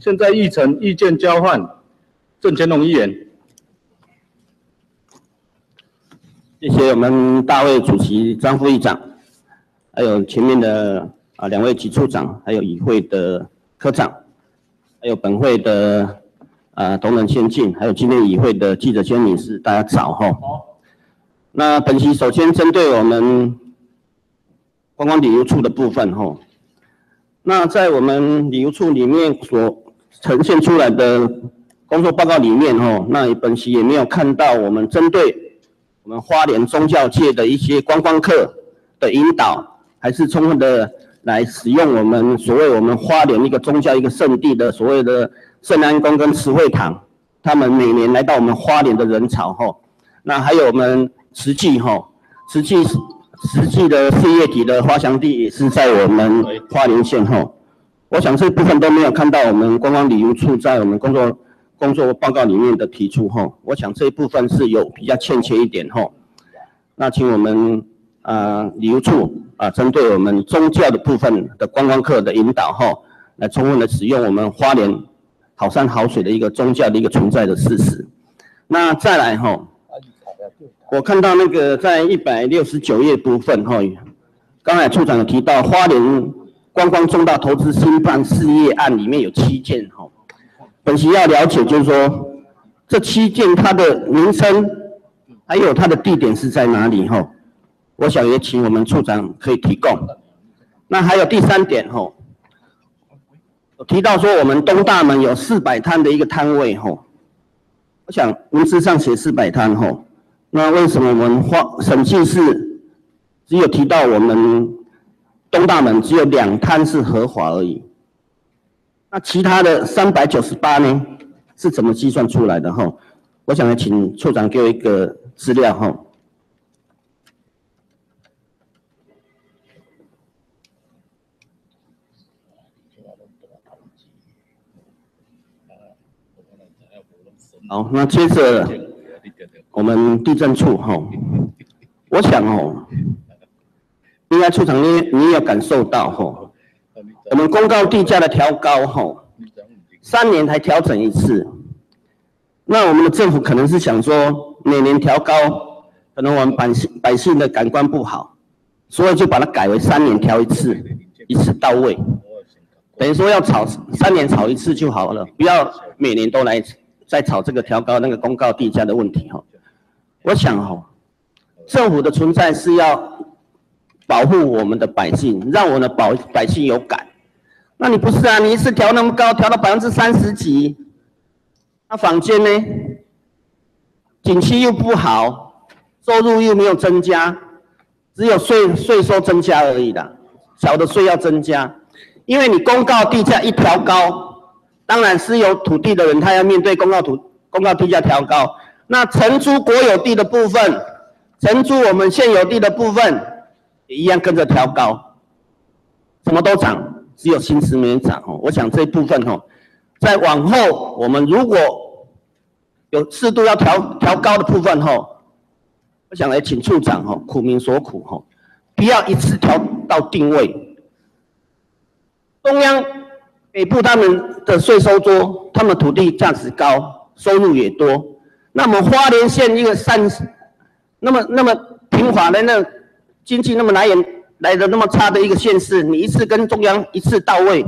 现在议程意见交换，郑乾隆议员。谢谢我们大会主席张副议长，还有前面的啊两位局处长，还有与会的科长，还有本会的啊同仁先进，还有今天与会的记者圈女士，大家早哈。那本席首先针对我们观光旅游处的部分哈，那在我们旅游处里面所呈现出来的工作报告里面哈，那本席也没有看到我们针对。我们花莲宗教界的一些观光客的引导，还是充分的来使用我们所谓我们花莲一个宗教一个圣地的所谓的圣安宫跟慈惠堂，他们每年来到我们花莲的人潮哈，那还有我们慈济哈，慈济慈济的事业体的花祥地也是在我们花莲县哈，我想这部分都没有看到我们观光旅游处在我们工作。工作报告里面的提出哈，我想这一部分是有比较欠缺一点哈。那请我们啊旅游处啊，针对我们宗教的部分的观光客的引导哈，来充分的使用我们花莲好山好水的一个宗教的一个存在的事实。那再来哈，我看到那个在一百六十九页部分哈，刚才处长有提到花莲观光重大投资新办事业案里面有七件哈。本席要了解，就是说这七件它的名称，还有它的地点是在哪里？哈，我想也请我们处长可以提供。那还有第三点，吼，我提到说我们东大门有四百摊的一个摊位，吼，我想文字上写四百摊，哈，那为什么我们花审计室只有提到我们东大门只有两摊是合法而已？那其他的三百九十八呢，是怎么计算出来的哈？我想请处长给我一个资料哈。好，那接着我们地震处哈，我想哦，应该处长你你也感受到哈。我们公告地价的调高，吼，三年才调整一次。那我们的政府可能是想说，每年调高，可能我们百姓百姓的感官不好，所以就把它改为三年调一次，一次到位。等于说要炒三年炒一次就好了，不要每年都来一次在炒这个调高那个公告地价的问题，哈。我想，哈，政府的存在是要保护我们的百姓，让我们的保百姓有感。那你不是啊？你一次调那么高，调到百分之三十几，那坊间呢？景气又不好，收入又没有增加，只有税税收增加而已的，小的税要增加。因为你公告地价一调高，当然是有土地的人他要面对公告土公告地价调高，那承租国有地的部分，承租我们现有地的部分，也一样跟着调高，什么都涨。只有薪资没涨哦，我想这部分哦，在往后我们如果有适度要调调高的部分哦，我想来请处长哦，苦民所苦哦，不要一次调到定位。中央北部他们的税收多，他们土地价值高，收入也多，那么花莲县一个山，那么那么平滑的那经济那么来源。来的那么差的一个县市，你一次跟中央一次到位，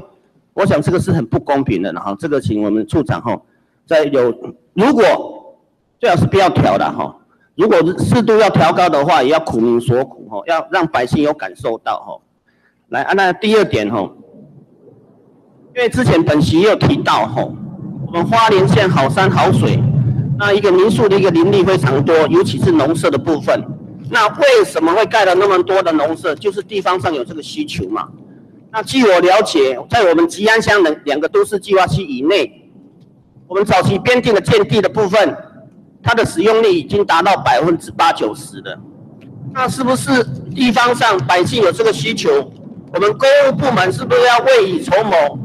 我想这个是很不公平的哈。这个请我们处长哈，在有如果最好是不要调的哈。如果适度要调高的话，也要苦民所苦哈，要让百姓有感受到哈。来，啊，那第二点哈，因为之前本席也有提到吼，我们花莲县好山好水，那一个民宿的一个林立非常多，尤其是农舍的部分。那为什么会盖了那么多的农舍？就是地方上有这个需求嘛。那据我了解，在我们吉安乡的两个都市计划区以内，我们早期编定的建地的部分，它的使用率已经达到百分之八九十的。那是不是地方上百姓有这个需求？我们公务部门是不是要未雨绸缪，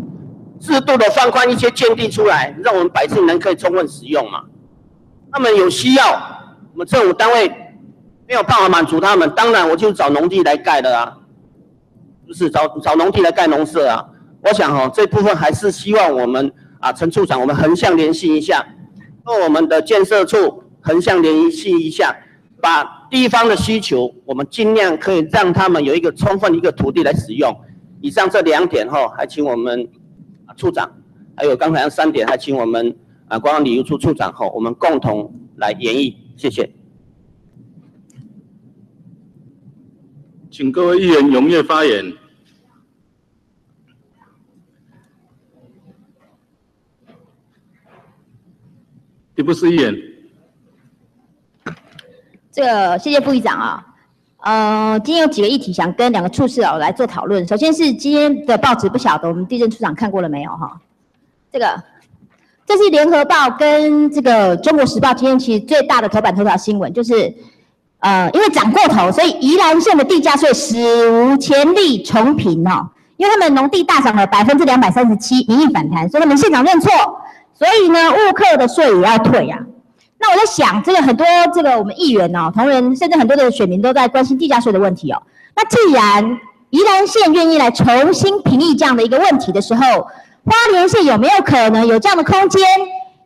制度的放宽一些建地出来，让我们百姓能可以充分使用嘛。他们有需要，我们政府单位没有办法满足他们，当然我就找农地来盖的啊，不是找找农地来盖农舍啊。我想哈，这部分还是希望我们啊，陈处长，我们横向联系一下，跟我们的建设处横向联系一下，把地方的需求，我们尽量可以让他们有一个充分一个土地来使用。以上这两点哈，还请我们。处长，还有刚才那三点，还请我们啊，观光旅游处处长哈，我们共同来演绎，谢谢。请各位议员踊跃发言。你不是议员。这个谢谢副议长啊。呃，今天有几个议题想跟两个处室哦来做讨论。首先是今天的报纸，不晓得我们地震处长看过了没有哈？这个，这是联合报跟这个中国时报今天其实最大的头版头条新闻，就是呃，因为涨过头，所以宜兰县的地价税史无前例重评哦，因为他们农地大涨了百分之两百三十七，民意反弹，所以他们现场认错，所以呢，物客的税也要退啊。那我在想，这个很多这个我们议员哦，同仁，甚至很多的选民都在关心地价税的问题哦。那既然宜兰县愿意来重新评议这样的一个问题的时候，花莲县有没有可能有这样的空间？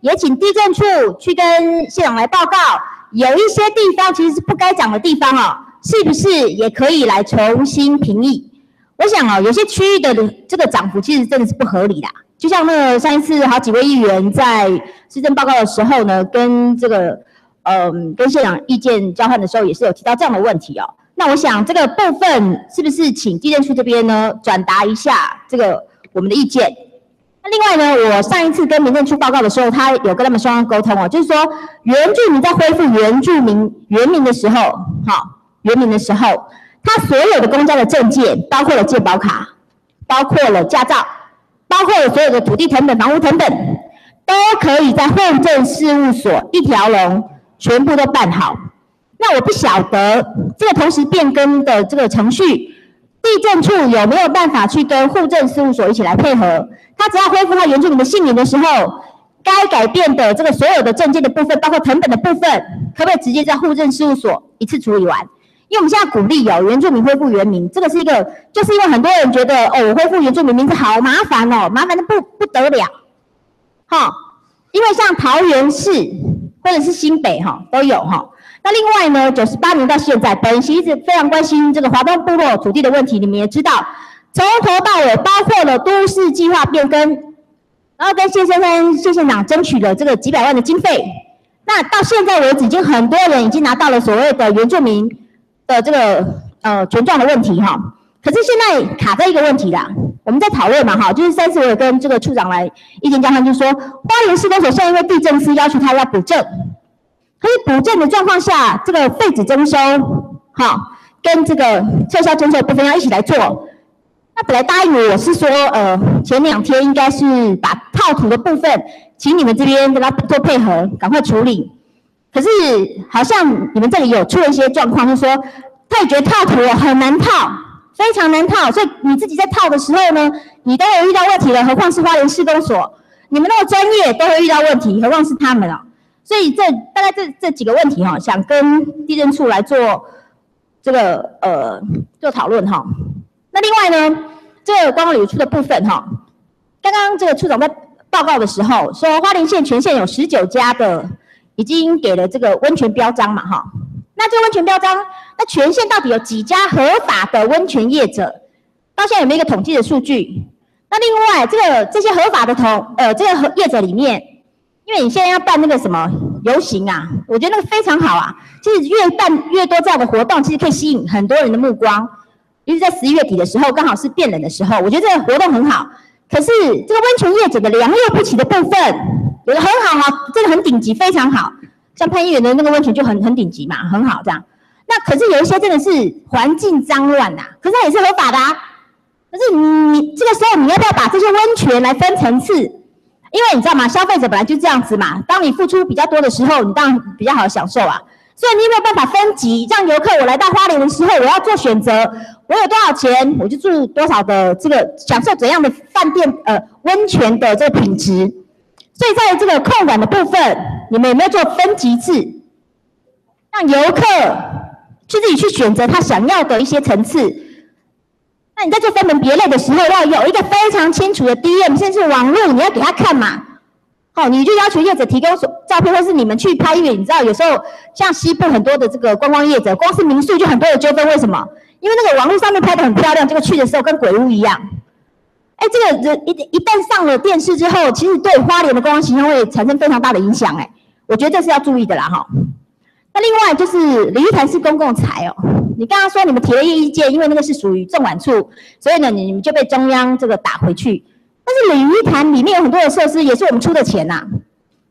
也请地震处去跟县长来报告，有一些地方其实是不该涨的地方哦，是不是也可以来重新评议？我想哦，有些区域的这个涨幅其实真的是不合理的。就像那上一次好几位议员在施政报告的时候呢，跟这个嗯跟县长意见交换的时候，也是有提到这样的问题哦。那我想这个部分是不是请地震处这边呢转达一下这个我们的意见？那另外呢，我上一次跟民政处报告的时候，他有跟他们双方沟通哦，就是说原住民在恢复原住民原民的时候，好原民的时候，他所有的公家的证件，包括了健保卡，包括了驾照。包括所有的土地成本、房屋成本，都可以在户政事务所一条龙全部都办好。那我不晓得这个同时变更的这个程序，地政处有没有办法去跟户政事务所一起来配合？他只要恢复他原住民的姓名的时候，该改变的这个所有的证件的部分，包括成本的部分，可不可以直接在户政事务所一次处理完？因为我们现在鼓励有原住民恢复原名，这个是一个，就是因为很多人觉得哦，恢复原住民名字好麻烦哦，麻烦的不不得了，哈。因为像桃园市或者是新北哈都有哈。那另外呢，九十八年到现在，本席一直非常关心这个华东部落土地的问题，你们也知道，从头到尾包括了都市计划变更，然后跟谢先生、谢县长争取了这个几百万的经费。那到现在为止，已经很多人已经拿到了所谓的原住民。的这个呃权状的问题哈，可是现在卡在一个问题啦，我们在讨论嘛哈，就是三次我有跟这个处长来意见交换，就说花莲市公所现在因为地震师要求他要补正，可是补正的状况下，这个废纸征收哈，跟这个撤销征收部分要一起来做。那本来答应我是说，呃，前两天应该是把套图的部分，请你们这边跟他做配合，赶快处理。可是好像你们这里有出了一些状况，就是说他也觉得套图很难套，非常难套，所以你自己在套的时候呢，你都有遇到问题了，何况是花莲施工所，你们那么专业都会遇到问题，何况是他们啊？所以这大概这这几个问题哈，想跟地震处来做这个呃做讨论哈。那另外呢，这个光旅游处的部分哈，刚刚这个处长在报告的时候说，花莲县全县有十九家的。已经给了这个温泉标章嘛，哈，那这个温泉标章，那全县到底有几家合法的温泉业者？到现在有没有一个统计的数据？那另外，这个这些合法的同呃这个业者里面，因为你现在要办那个什么游行啊，我觉得那个非常好啊，其实越办越多这样的活动，其实可以吸引很多人的目光。尤其在十一月底的时候，刚好是变冷的时候，我觉得这个活动很好。可是这个温泉业者的良莠不齐的部分。觉得很好哈，这个很顶级，非常好。像潘议员的那个温泉就很很顶级嘛，很好这样。那可是有一些真的是环境脏乱呐，可是它也是合法的啊。可是你这个时候你要不要把这些温泉来分层次？因为你知道吗？消费者本来就这样子嘛。当你付出比较多的时候，你当然比较好享受啊。所以你有没有办法分级，让游客我来到花莲的时候，我要做选择，我有多少钱，我就住多少的这个享受怎样的饭店呃温泉的这个品质。所以在这个控管的部分，你们有没有做分级制，让游客去自己去选择他想要的一些层次？那你在做分门别类的时候，要有一个非常清楚的 DM，甚至网络你要给他看嘛。哦，你就要求业者提供照片，或是你们去拍月，你知道有时候像西部很多的这个观光业者，光是民宿就很多的纠纷，为什么？因为那个网络上面拍的很漂亮，结果去的时候跟鬼屋一样。哎，这个人一一旦上了电视之后，其实对花莲的观光形象会产生非常大的影响。哎，我觉得这是要注意的啦，哈。那另外就是鲤鱼潭是公共财哦，你刚刚说你们提了一意见，因为那个是属于政管处，所以呢你们就被中央这个打回去。但是鲤鱼潭里面有很多的设施，也是我们出的钱呐。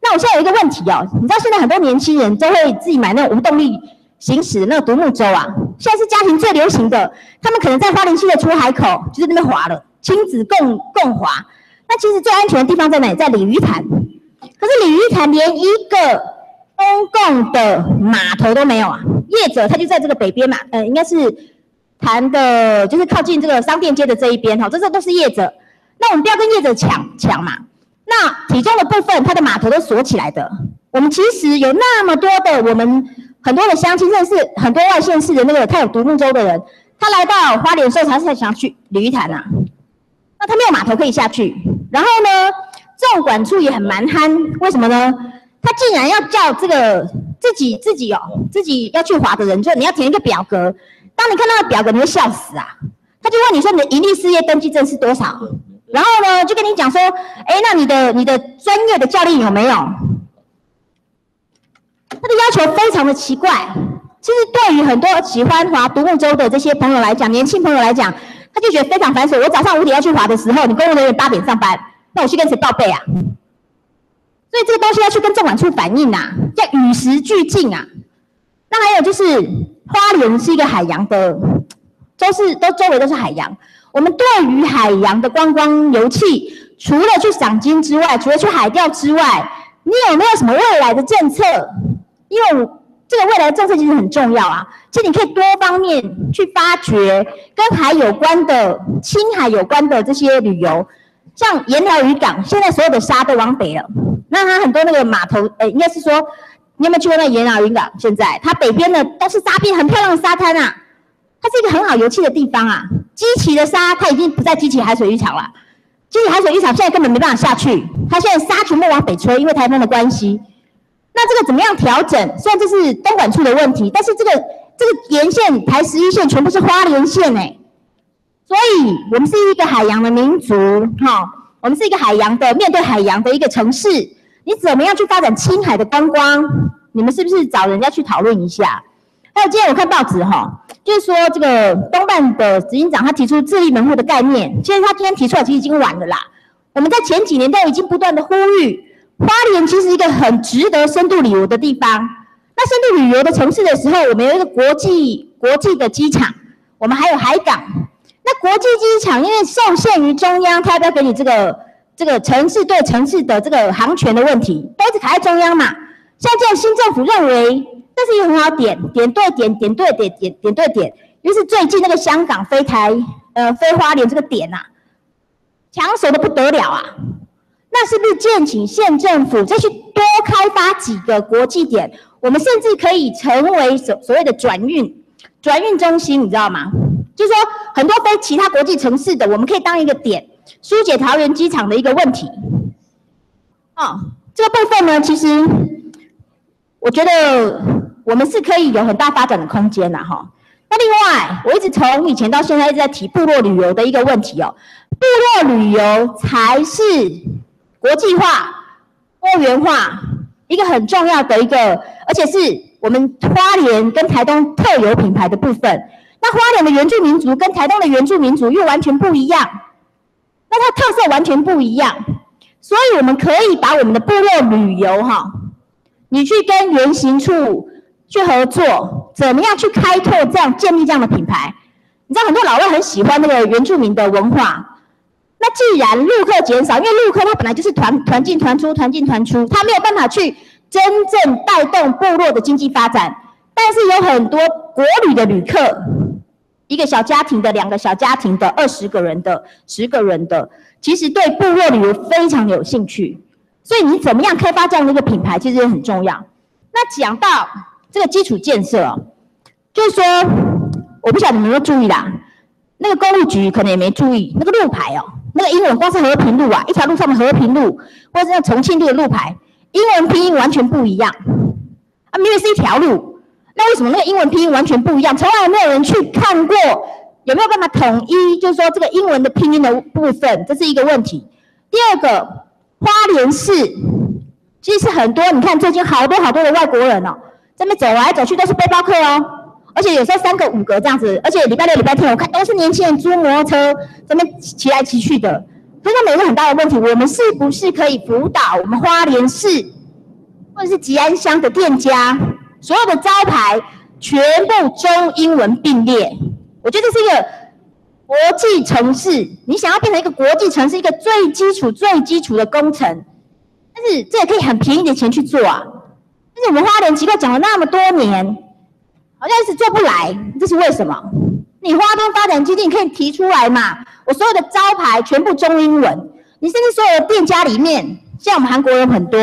那我现在有一个问题哦，你知道现在很多年轻人都会自己买那种无动力行驶那个独木舟啊，现在是家庭最流行的。他们可能在花莲溪的出海口就在那边划了，亲子共共划。那其实最安全的地方在哪里？在鲤鱼潭。可是鲤鱼潭连一个公共的码头都没有啊。业者他就在这个北边嘛，呃，应该是潭的，就是靠近这个商店街的这一边哈，这些都是业者。那我们不要跟业者抢抢嘛。那体重的部分，它的码头都锁起来的。我们其实有那么多的，我们很多的乡亲，甚至很多外县市的那个他有独木舟的人，他来到花莲的时候，他是想去鲤鱼潭呐。那他没有码头可以下去。然后呢，纵管处也很蛮憨，为什么呢？他竟然要叫这个自己自己哦，自己要去划的人，就你要填一个表格。当你看到表格，你会笑死啊！他就问你说，你的盈利事业登记证是多少？然后呢，就跟你讲说，哎，那你的你的专业的教练有没有？他的要求非常的奇怪。其实对于很多喜欢划独木舟的这些朋友来讲，年轻朋友来讲，他就觉得非常繁琐。我早上五点要去划的时候，你公务人员八点上班，那我去跟谁报备啊？所以这个东西要去跟政管处反映啊，要与时俱进啊。那还有就是，花莲是一个海洋的，都是都周围都是海洋。我们对于海洋的观光游憩，除了去赏金之外，除了去海钓之外，你有没有什么未来的政策？因为这个未来的政策其实很重要啊，其实你可以多方面去发掘跟海有关的、青海有关的这些旅游，像盐寮渔港，现在所有的沙都往北了，那它很多那个码头，呃，应该是说，你有没有去过那盐寮渔港？现在它北边的都是沙滨，很漂亮的沙滩啊。它是一个很好游憩的地方啊！激起的沙，它已经不在激起海水浴场了。激起海水浴场现在根本没办法下去，它现在沙全部往北吹，因为台风的关系。那这个怎么样调整？虽然这是东莞处的问题，但是这个这个沿线台十一线全部是花莲县哎，所以我们是一个海洋的民族哈，我们是一个海洋的面对海洋的一个城市，你怎么样去发展青海的观光？你们是不是找人家去讨论一下？还有今天我看报纸哈，就是说这个东办的执行长他提出自立门户的概念，其实他今天提出来其实已经晚了啦。我们在前几年都已经不断的呼吁，花莲其实一个很值得深度旅游的地方。那深度旅游的城市的时候，我们有一个国际国际的机场，我们还有海港。那国际机场因为受限于中央，他要不要给你这个这个城市对城市的这个航权的问题，都是卡在中央嘛。现在新政府认为。但是又很好点，点对点，点对点，点点对点。于是最近那个香港飞台，呃，飞花莲这个点呐，抢手的不得了啊。那是不是建请县政府再去多开发几个国际点？我们甚至可以成为所所谓的转运转运中心，你知道吗？就是说很多飞其他国际城市的，我们可以当一个点，疏解桃园机场的一个问题。哦，这个部分呢，其实我觉得。我们是可以有很大发展的空间的哈。那另外，我一直从以前到现在一直在提部落旅游的一个问题哦。部落旅游才是国际化、多元化一个很重要的一个，而且是我们花莲跟台东特有品牌的部分。那花莲的原住民族跟台东的原住民族又完全不一样，那它特色完全不一样，所以我们可以把我们的部落旅游哈，你去跟原行处。去合作，怎么样去开拓这样建立这样的品牌？你知道很多老外很喜欢那个原住民的文化。那既然陆客减少，因为陆客他本来就是团团进团出，团进团出，他没有办法去真正带动部落的经济发展。但是有很多国旅的旅客，一个小家庭的、两个小家庭的、二十个人的、十个人的，其实对部落旅游非常有兴趣。所以你怎么样开发这样的一个品牌，其实也很重要。那讲到这个基础建设，就是说，我不晓得你们有没有注意啦，那个公路局可能也没注意，那个路牌哦，那个英文光是和平路啊，一条路上的和平路，或者是重庆路的路牌，英文拼音完全不一样。啊，明明是一条路，那为什么那个英文拼音完全不一样？从来没有人去看过，有没有办法统一？就是说这个英文的拼音的部分，这是一个问题。第二个。花莲市其实很多，你看最近好多好多的外国人哦，这边走来走去都是背包客哦，而且有时候三个五个这样子，而且礼拜六礼拜天我看都是年轻人租摩托车这边骑来骑去的，所以他们有个很大的问题，我们是不是可以辅导我们花莲市或者是吉安乡的店家，所有的招牌全部中英文并列？我觉得这是一个。国际城市，你想要变成一个国际城市，一个最基础、最基础的工程，但是这也可以很便宜的钱去做啊。但是我们花莲奇怪讲了那么多年，好像一直做不来，这是为什么？你花东发展基地可以提出来嘛？我所有的招牌全部中英文，你甚至所有的店家里面，像我们韩国人很多，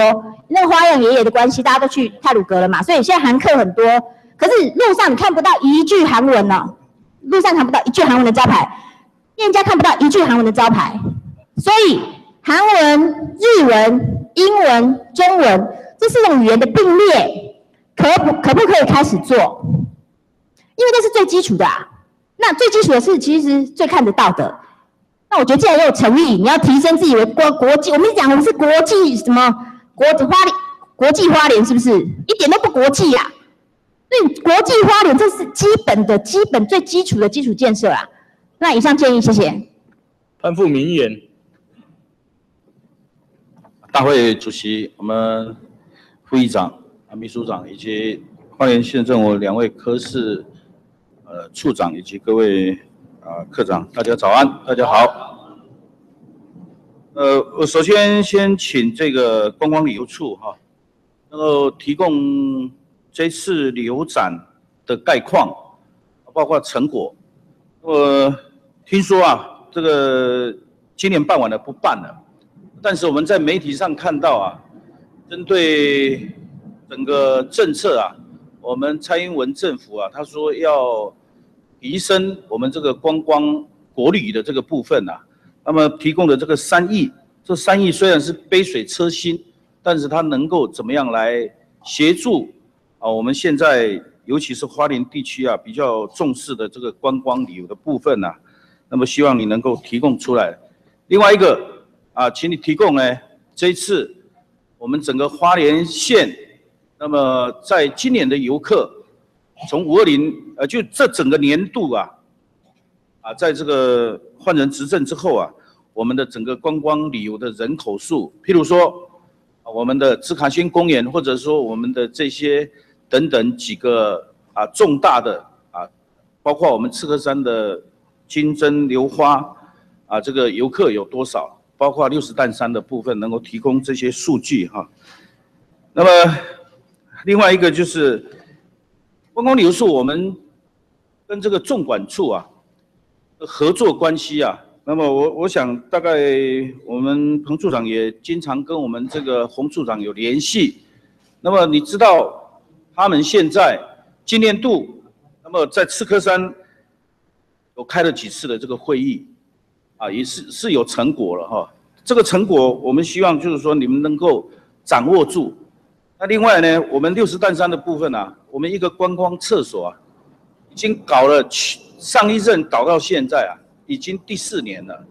那个花样爷爷的关系，大家都去泰鲁阁了嘛，所以现在韩客很多，可是路上你看不到一句韩文呢。路上看不到一句韩文的招牌，店家看不到一句韩文的招牌，所以韩文、日文、英文、中文这四种语言的并列，可不可不可以开始做？因为那是最基础的啊。那最基础的是其实最看得到的。那我觉得既然有诚意，你要提升自己为国国际，我们讲我们是国际什么国花莲国际花莲是不是？一点都不国际呀。国际花莲，这是基本的基本最基础的基础建设啊。那以上建议，谢谢。潘富明言。大会主席，我们副议长、啊秘书长以及花莲县政府两位科室呃处长以及各位啊科长，大家早安，大家好。呃，我首先先请这个观光旅游处哈，能够提供。这次旅游展的概况，包括成果，我听说啊，这个今年办完了不办了，但是我们在媒体上看到啊，针对整个政策啊，我们蔡英文政府啊，他说要提升我们这个观光国旅的这个部分啊，那么提供的这个三亿，这三亿虽然是杯水车薪，但是它能够怎么样来协助？啊，我们现在尤其是花莲地区啊，比较重视的这个观光旅游的部分呢，那么希望你能够提供出来。另外一个啊，请你提供呢，这次我们整个花莲县，那么在今年的游客，从五二零呃，就这整个年度啊，啊，在这个换人执政之后啊，我们的整个观光旅游的人口数，譬如说我们的紫卡星公园，或者说我们的这些。等等几个啊重大的啊，包括我们赤科山的金针流花啊，这个游客有多少？包括六十担山的部分，能够提供这些数据哈。那么另外一个就是观光旅游处，我们跟这个纵管处啊合作关系啊。那么我我想大概我们彭处长也经常跟我们这个洪处长有联系。那么你知道？他们现在今年度，那么在赤科山有开了几次的这个会议，啊，也是是有成果了哈。这个成果我们希望就是说你们能够掌握住。那另外呢，我们六十担山的部分啊，我们一个观光厕所啊，已经搞了上一任搞到现在啊，已经第四年了。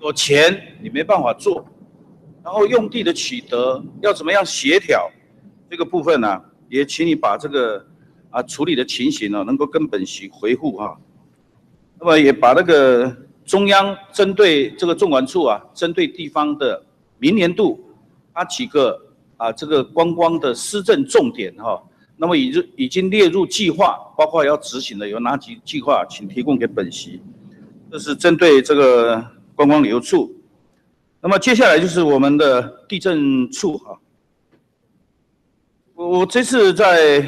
有钱你没办法做，然后用地的取得要怎么样协调这个部分呢？也请你把这个啊处理的情形呢，能够根本席回复啊。那么也把那个中央针对这个纵管处啊，针对地方的明年度啊几个啊这个观光的施政重点哈，那么已经已经列入计划，包括要执行的有哪几计划，请提供给本席。这是针对这个观光旅游处。那么接下来就是我们的地震处哈。我我这次在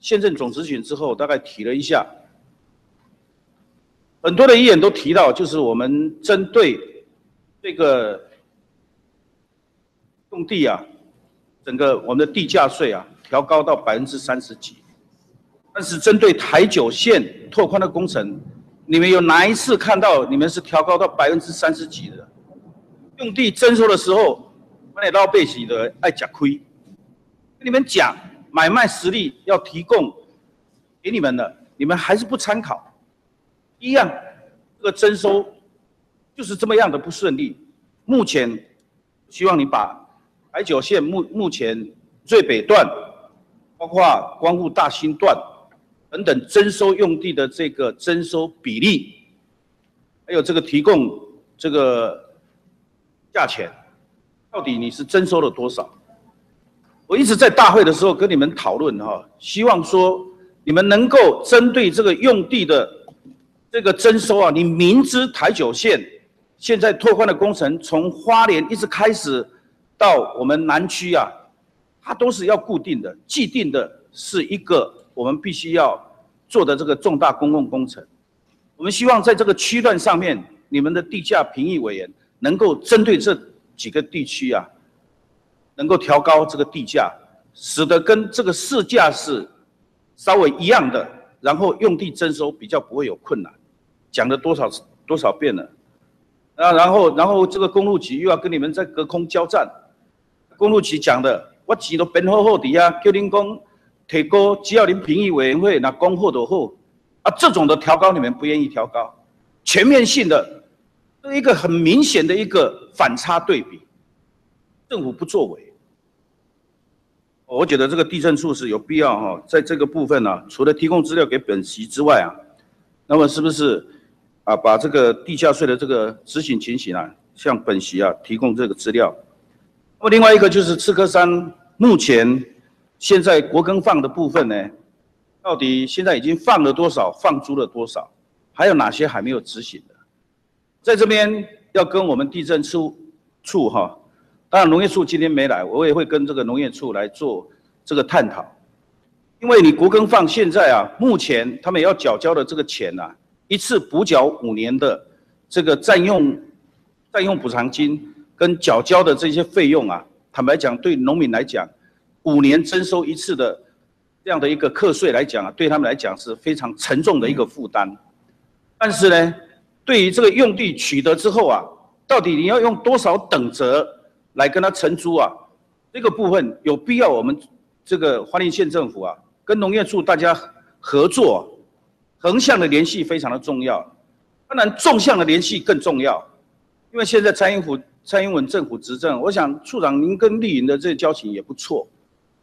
县政总执行之后，大概提了一下，很多的议员都提到，就是我们针对这个用地啊，整个我们的地价税啊，调高到百分之三十几，但是针对台九线拓宽的工程，你们有哪一次看到你们是调高到百分之三十几的？用地征收的时候，把你捞背起的爱假亏，跟你们讲买卖实力要提供给你们的，你们还是不参考，一样，这个征收就是这么样的不顺利。目前希望你把台九线目目前最北段，包括光复大兴段等等征收用地的这个征收比例，还有这个提供这个。价钱到底你是征收了多少？我一直在大会的时候跟你们讨论哈，希望说你们能够针对这个用地的这个征收啊，你明知台九线现在拓宽的工程从花莲一直开始到我们南区啊，它都是要固定的、既定的，是一个我们必须要做的这个重大公共工程。我们希望在这个区段上面，你们的地价评议委员。能够针对这几个地区啊，能够调高这个地价，使得跟这个市价是稍微一样的，然后用地征收比较不会有困难。讲了多少多少遍了，啊，然后然后这个公路局又要跟你们在隔空交战。公路局讲的，我钱都编好好的呀，叫您讲提高，只要您评议委员会那公货的好，啊，这种的调高你们不愿意调高，全面性的。一个很明显的一个反差对比，政府不作为，我觉得这个地震处是有必要哈，在这个部分呢，除了提供资料给本席之外啊，那么是不是啊，把这个地价税的这个执行情形啊，向本席啊提供这个资料？那么另外一个就是赤科山目前现在国耕放的部分呢，到底现在已经放了多少，放租了多少，还有哪些还没有执行的？在这边要跟我们地震处处哈，当然农业处今天没来，我也会跟这个农业处来做这个探讨。因为你国耕放现在啊，目前他们也要缴交的这个钱呐，一次补缴五年的这个占用占用补偿金跟缴交的这些费用啊，坦白讲，对农民来讲，五年征收一次的这样的一个课税来讲啊，对他们来讲是非常沉重的一个负担。但是呢，对于这个用地取得之后啊，到底你要用多少等折来跟他承租啊？这个部分有必要我们这个花莲县政府啊，跟农业处大家合作，横向的联系非常的重要。当然纵向的联系更重要，因为现在蔡英府蔡英文政府执政，我想处长您跟丽云的这交情也不错，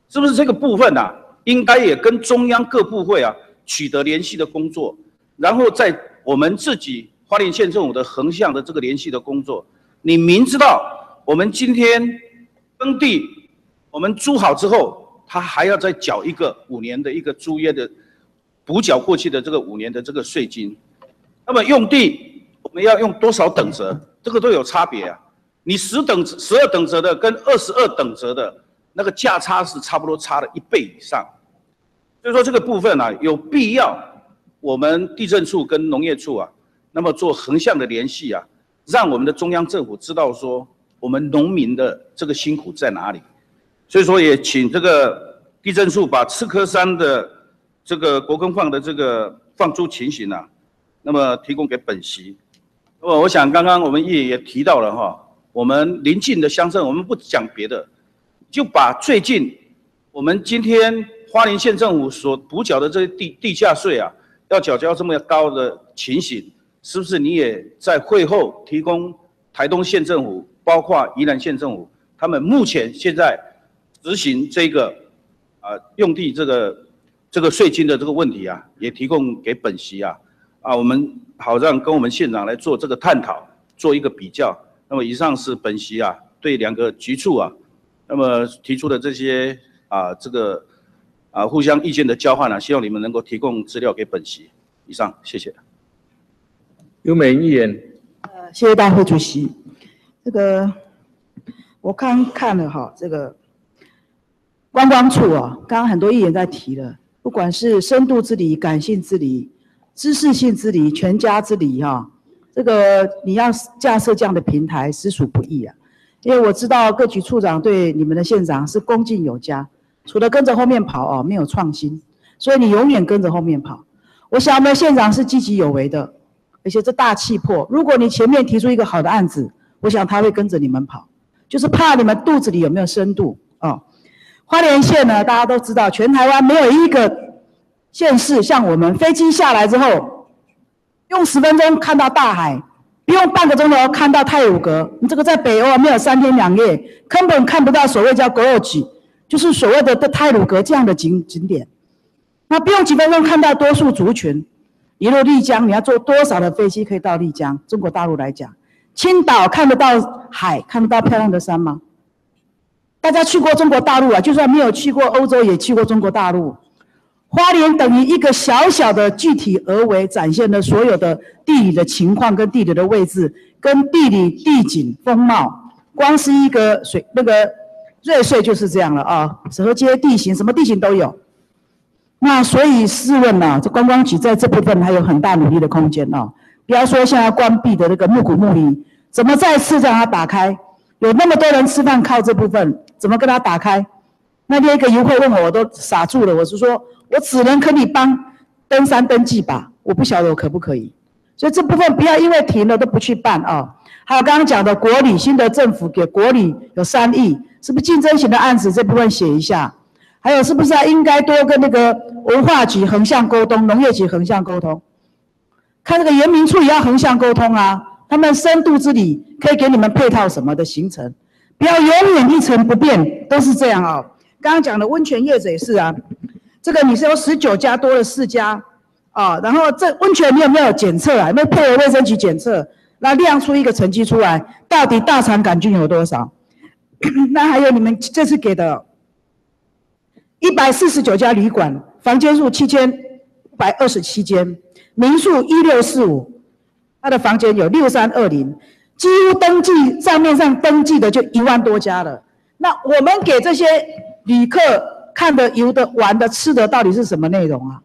是不是这个部分啊，应该也跟中央各部会啊取得联系的工作，然后在我们自己。花莲县政府的横向的这个联系的工作，你明知道我们今天耕地我们租好之后，他还要再缴一个五年的一个租约的补缴过去的这个五年的这个税金，那么用地我们要用多少等折，这个都有差别啊。你十等十二等折的跟二十二等折的那个价差是差不多差了一倍以上，所以说这个部分呢，有必要我们地震处跟农业处啊。那么做横向的联系啊，让我们的中央政府知道说我们农民的这个辛苦在哪里，所以说也请这个地震处把赤科山的这个国耕放的这个放租情形啊，那么提供给本席。那么我想刚刚我们也也提到了哈，我们邻近的乡镇，我们不讲别的，就把最近我们今天花莲县政府所补缴的这些地地价税啊，要缴交这么高的情形。是不是你也在会后提供台东县政府，包括宜兰县政府，他们目前现在执行这个啊用地这个这个税金的这个问题啊，也提供给本席啊啊，我们好让跟我们县长来做这个探讨，做一个比较。那么以上是本席啊对两个局处啊，那么提出的这些啊这个啊互相意见的交换呢，希望你们能够提供资料给本席。以上，谢谢。有美议员，呃，谢谢大会主席。这个我刚看了哈，这个观光处啊，刚刚很多议员在提了，不管是深度治理、感性治理、知识性治理、全家治理，哈，这个你要架设这样的平台，实属不易啊。因为我知道各局处长对你们的县长是恭敬有加，除了跟着后面跑哦，没有创新，所以你永远跟着后面跑。我想我们县长是积极有为的，而且这大气魄。如果你前面提出一个好的案子，我想他会跟着你们跑，就是怕你们肚子里有没有深度哦。花莲县呢，大家都知道，全台湾没有一个县市像我们，飞机下来之后，用十分钟看到大海。不用半个钟头看到泰鲁阁，你这个在北欧没有三天两夜，根本看不到所谓叫 Gorge，就是所谓的的太鲁阁这样的景景点。那不用几分钟看到多数族群，一路丽江，你要坐多少的飞机可以到丽江？中国大陆来讲，青岛看得到海，看得到漂亮的山吗？大家去过中国大陆啊？就算没有去过欧洲，也去过中国大陆。花莲等于一个小小的具体而为，展现了所有的地理的情况跟地理的位置，跟地理地景风貌。光是一个水那个瑞穗就是这样了啊，河街地形什么地形都有。那所以试问呐，这观光局在这部分还有很大努力的空间哦。比方说现在关闭的那个木古木里，怎么再次让它打开？有那么多人吃饭靠这部分，怎么跟它打开？那天一个游客问我，我都傻住了，我是说。我只能可以帮登山登记吧，我不晓得我可不可以，所以这部分不要因为停了都不去办啊。还有刚刚讲的国旅，新的政府给国旅有三亿，是不是竞争型的案子这部分写一下？还有是不是应该多跟那个文化局横向沟通，农业局横向沟通？看那个原民处也要横向沟通啊，他们深度之旅可以给你们配套什么的行程，不要永远一成不变，都是这样啊。刚刚讲的温泉业者也是啊。这个你是有十九家多了四家啊，然后这温泉你有没有检测啊？有没有配合卫生局检测？那亮出一个成绩出来，到底大肠杆菌有多少？那还有你们这次给的，一百四十九家旅馆，房间数七千五百二十七间，民宿一六四五，他的房间有六三二零，几乎登记账面上登记的就一万多家了。那我们给这些旅客。看的、游的、玩的、吃的，到底是什么内容啊？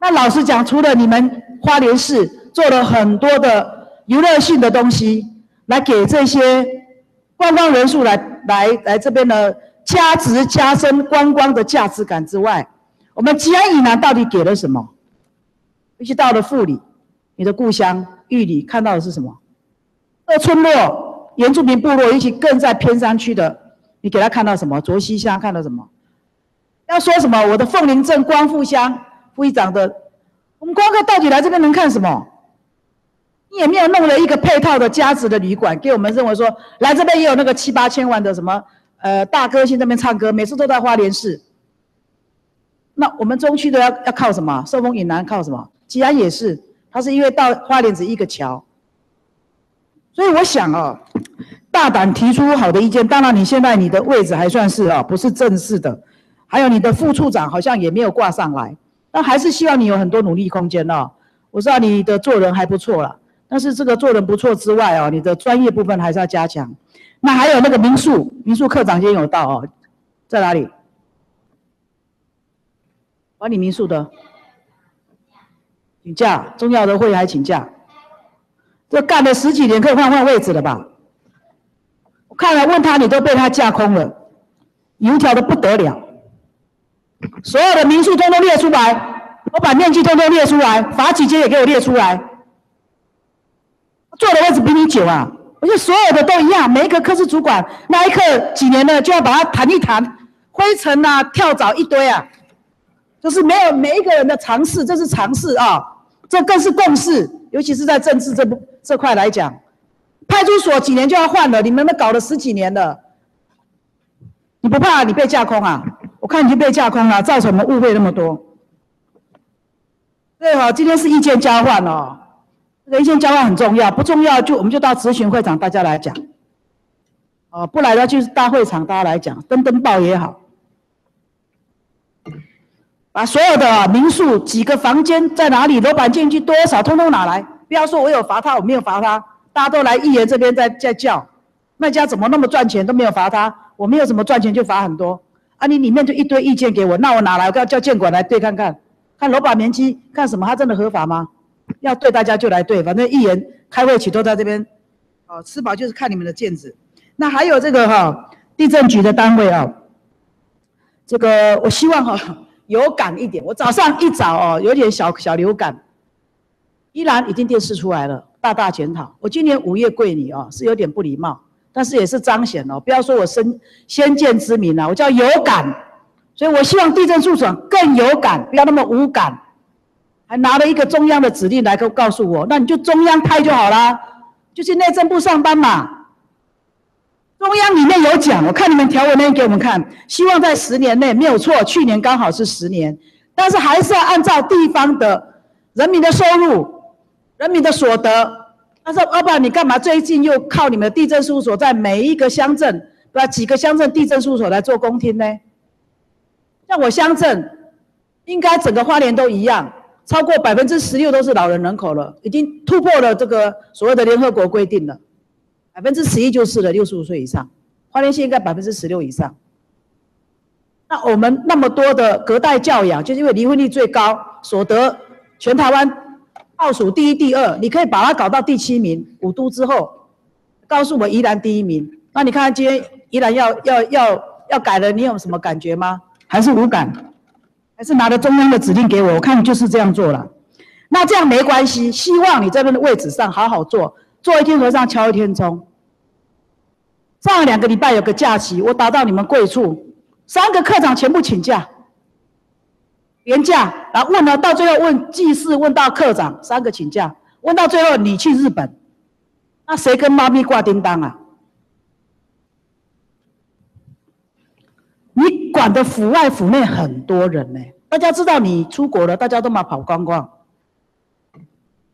那老实讲，除了你们花莲市做了很多的娱乐性的东西，来给这些观光人数来来来这边呢，加值加深观光的价值感之外，我们吉安以南到底给了什么？尤其到了富里，你的故乡玉里，看到的是什么？二村落、原住民部落，尤其更在偏山区的。你给他看到什么？卓溪乡看到什么？要说什么？我的凤林镇光复乡副议长的，我们光客到底来这边能看什么？你也没有弄了一个配套的价值的旅馆给我们，认为说来这边也有那个七八千万的什么呃大歌星那边唱歌，每次都在花莲市。那我们中区的要要靠什么？寿丰以南靠什么？吉安也是，它是因为到花莲只一个桥，所以我想哦。大胆提出好的意见，当然你现在你的位置还算是啊，不是正式的，还有你的副处长好像也没有挂上来，那还是希望你有很多努力空间哦。我知道你的做人还不错了，但是这个做人不错之外哦，你的专业部分还是要加强。那还有那个民宿，民宿科长今天有到哦，在哪里？管理民宿的请假，重要的会还请假，这干了十几年，可以换换位置了吧？看来问他，你都被他架空了，油条的不得了。所有的民宿通通列出来，我把面积通通列出来，罚几间也给我列出来。坐的位置比你久啊，而且所有的都一样，每一个科室主管那一刻几年呢，就要把它谈一谈，灰尘啊、跳蚤一堆啊，就是没有每一个人的尝试，这是尝试啊，这更是共识，尤其是在政治这部这块来讲。派出所几年就要换了，你们都搞了十几年了，你不怕你被架空啊？我看你就被架空了，造成我们误会那么多。对哈，今天是意见交换哦，这个意见交换很重要，不重要就我们就到咨询会场大家来讲，哦，不来的就是大会场大家来讲，登登报也好，把所有的民宿几个房间在哪里，楼板进去多少，通通拿来，不要说我有罚他，我没有罚他。大家都来议员这边在在叫，卖家怎么那么赚钱都没有罚他，我没有什么赚钱就罚很多，啊，你里面就一堆意见给我，那我哪来？我要叫监管来对看看，看楼板年期，看什么？他真的合法吗？要对大家就来对，反正议员开会起都在这边，哦，吃饱就是看你们的见子。那还有这个哈，地震局的单位啊，这个我希望哈有感一点。我早上一早哦，有点小小流感，依然已经电视出来了，大大检讨。我今年五月跪你哦，是有点不礼貌，但是也是彰显哦，不要说我先先见之明啊，我叫有感，所以我希望地震处长更有感，不要那么无感。还拿了一个中央的指令来告告诉我，那你就中央拍就好啦，就去内政部上班嘛。中央里面有讲，我看你们条文那给我们看，希望在十年内没有错，去年刚好是十年，但是还是要按照地方的人民的收入、人民的所得。他说：“要不然你干嘛最近又靠你们的地震事务所，在每一个乡镇，对吧？几个乡镇地震事务所来做公听呢？像我乡镇，应该整个花莲都一样。”超过百分之十六都是老人人口了，已经突破了这个所谓的联合国规定了，百分之十一就是了，六十五岁以上，花莲县应该百分之十六以上。那我们那么多的隔代教养，就是因为离婚率最高，所得全台湾倒数第一、第二，你可以把它搞到第七名，五都之后，告诉我宜兰第一名。那你看今天宜兰要要要要改了，你有什么感觉吗？还是无感？还是拿着中央的指令给我，我看你就是这样做了。那这样没关系，希望你这边的位置上好好做，做一天和尚敲一天钟。上两个礼拜有个假期，我打到你们贵处，三个科长全部请假，年假，然后问了，到最后问祭祀，问到科长，三个请假，问到最后你去日本，那谁跟妈咪挂叮当啊？你管的府外府内很多人呢，大家知道你出国了，大家都嘛跑光光。